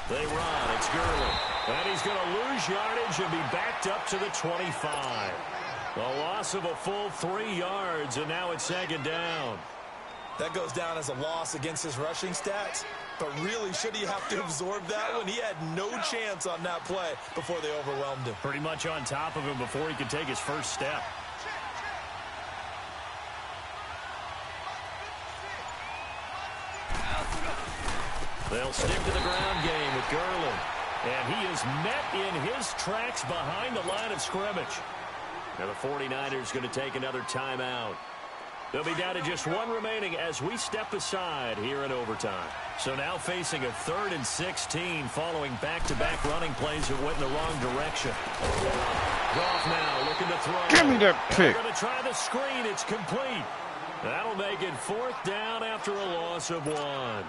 Speaker 4: They run. It's Gurley. And he's going to lose yardage and be backed up to the 25. A loss of a full three yards, and now it's second down.
Speaker 5: That goes down as a loss against his rushing stats. But really, should he have to absorb that one? He had no chance on that play before they overwhelmed him.
Speaker 4: Pretty much on top of him before he could take his first step. They'll stick to the ground game with Garland. And he is met in his tracks behind the line of scrimmage. Now the 49ers going to take another timeout. They'll be down to just one remaining as we step aside here in overtime. So now facing a third and 16 following back-to-back -back running plays that went in the wrong direction. Goff now looking to throw.
Speaker 3: Give me that pick.
Speaker 4: They're going to try the screen. It's complete. That'll make it fourth down after a loss of one.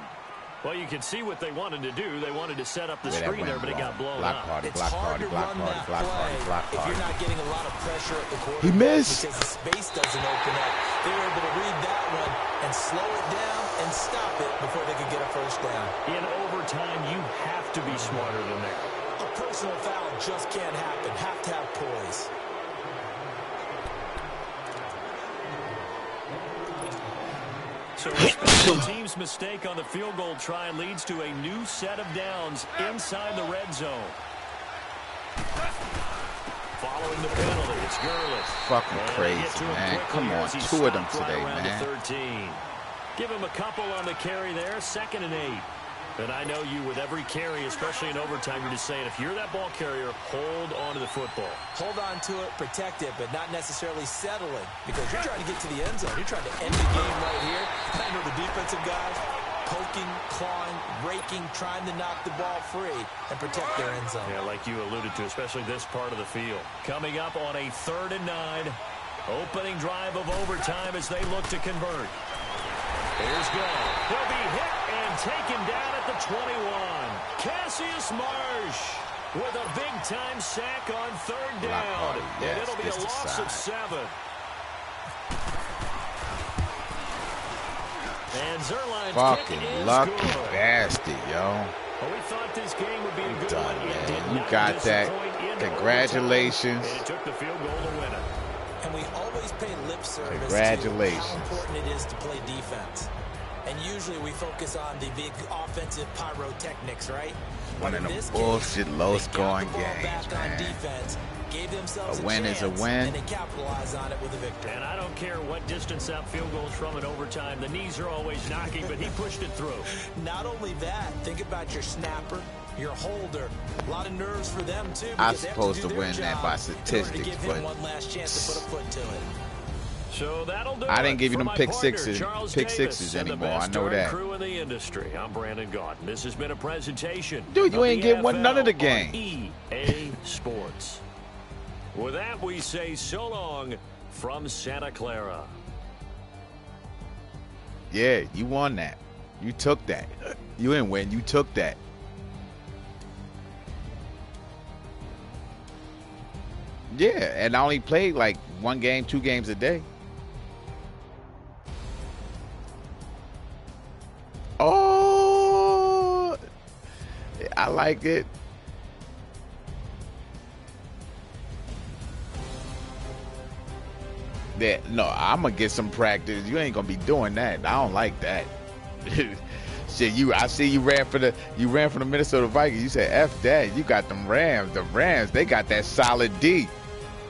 Speaker 4: Well, you can see what they wanted to do. They wanted to set up the
Speaker 3: Where that
Speaker 4: screen there,
Speaker 3: went
Speaker 4: but it got blown
Speaker 3: Block
Speaker 4: up.
Speaker 3: party,
Speaker 5: It's
Speaker 3: block
Speaker 5: hard
Speaker 3: party,
Speaker 5: to
Speaker 3: block
Speaker 5: run
Speaker 3: party,
Speaker 5: that
Speaker 3: block party,
Speaker 5: play
Speaker 3: block
Speaker 5: if you're not getting a lot of pressure at the quarterback.
Speaker 3: He missed.
Speaker 5: Because the space doesn't open up. They were able to read that one and slow it down and stop it before they could get a first down.
Speaker 4: In overtime, you have to be smarter than that.
Speaker 5: A personal foul just can't happen. Have to have poise.
Speaker 4: So special team's mistake on the field goal try leads to a new set of downs inside the red zone. Following the penalty, it's Gurley.
Speaker 3: Fucking
Speaker 4: And
Speaker 3: crazy,
Speaker 4: get to him
Speaker 3: man. Come on, two of them
Speaker 4: stopped right
Speaker 3: today, man.
Speaker 4: The Give him a couple on the carry there, second and eight. And I know you with every carry, especially in overtime, you're just saying, if you're that ball carrier, hold on to the football.
Speaker 5: Hold on to it, protect it, but not necessarily settling because you're trying to get to the end zone. You're trying to end the game right here. I know the defensive guys poking, clawing, raking, trying to knock the ball free and protect their end zone.
Speaker 4: Yeah, like you alluded to, especially this part of the field. Coming up on a third and nine. Opening drive of overtime as they look to convert. Here's Goff. He'll be hit and taken down at the 21. Cassius Marsh with a big-time sack on third down.
Speaker 3: party,
Speaker 4: and it'll be a
Speaker 3: this the
Speaker 4: loss of seven. And Zuerlein's
Speaker 3: Fucking
Speaker 4: kick is
Speaker 3: lucky
Speaker 4: good.
Speaker 3: bastard, yo.
Speaker 4: Well, we thought this game would be a good
Speaker 3: done,
Speaker 4: one.
Speaker 3: Man. You got that. Congratulations.
Speaker 4: And it took the field goal to win it.
Speaker 5: And we always pay lip service
Speaker 3: Congratulations.
Speaker 5: to how important it is to play defense. And usually we focus on the big offensive pyrotechnics, right?
Speaker 3: One of
Speaker 5: in
Speaker 3: them bullshit
Speaker 5: case,
Speaker 3: low-scoring
Speaker 5: they got the ball
Speaker 3: games,
Speaker 5: back on
Speaker 3: man.
Speaker 5: defense, gave themselves
Speaker 3: A win is a win.
Speaker 5: And they capitalized on it with a victory.
Speaker 4: And I don't care what distance that field goal is from in overtime. The knees are always knocking, but he pushed it through.
Speaker 5: Not only that, think about your snapper, your holder. A lot of nerves for them, too.
Speaker 3: I'm
Speaker 5: because they have
Speaker 3: supposed
Speaker 5: do
Speaker 3: to win that by
Speaker 5: in to
Speaker 3: statistics,
Speaker 5: give him
Speaker 3: but-
Speaker 5: one last chance to put a foot to it.
Speaker 4: So that'll do
Speaker 3: I didn't give you them pick
Speaker 4: partner,
Speaker 3: sixes-
Speaker 4: Charles
Speaker 3: pick
Speaker 4: Davis,
Speaker 3: sixes anymore. I know that.
Speaker 4: crew in the industry. I'm Brandon Gaudin. This has been a presentation.
Speaker 3: Dude, you ain't
Speaker 4: the
Speaker 3: get one- none of the game.
Speaker 4: EA Sports. With that, we say so long from Santa Clara.
Speaker 3: Yeah, you won that. You took that. You didn't win. You took that. Yeah, and I only played like one game, two games a day. Oh, I like it. That no, I'm gonna get some practice. You ain't gonna be doing that. I don't like that. Shit, you. I see you ran for the you ran for the Minnesota Vikings. You said f that. You got them Rams. The Rams, they got that solid D.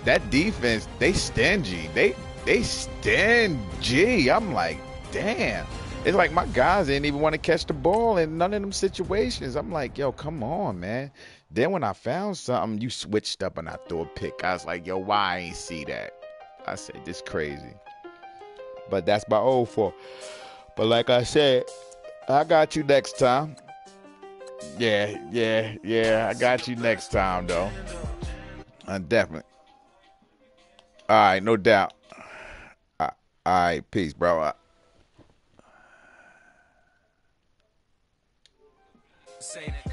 Speaker 3: That defense, they stingy. They they stingy. I'm like, damn. It's like my guys didn't even want to catch the ball in none of them situations. I'm like, yo, come on, man. Then when I found something, you switched up and I threw a pick. I was like, yo, why I ain't see that? I said, this crazy. But that's my old fault. But like I said, I got you next time. Yeah, yeah, yeah. I got you next time, though. Uh, definitely. All right, no doubt. All right, peace, bro.
Speaker 10: Say that.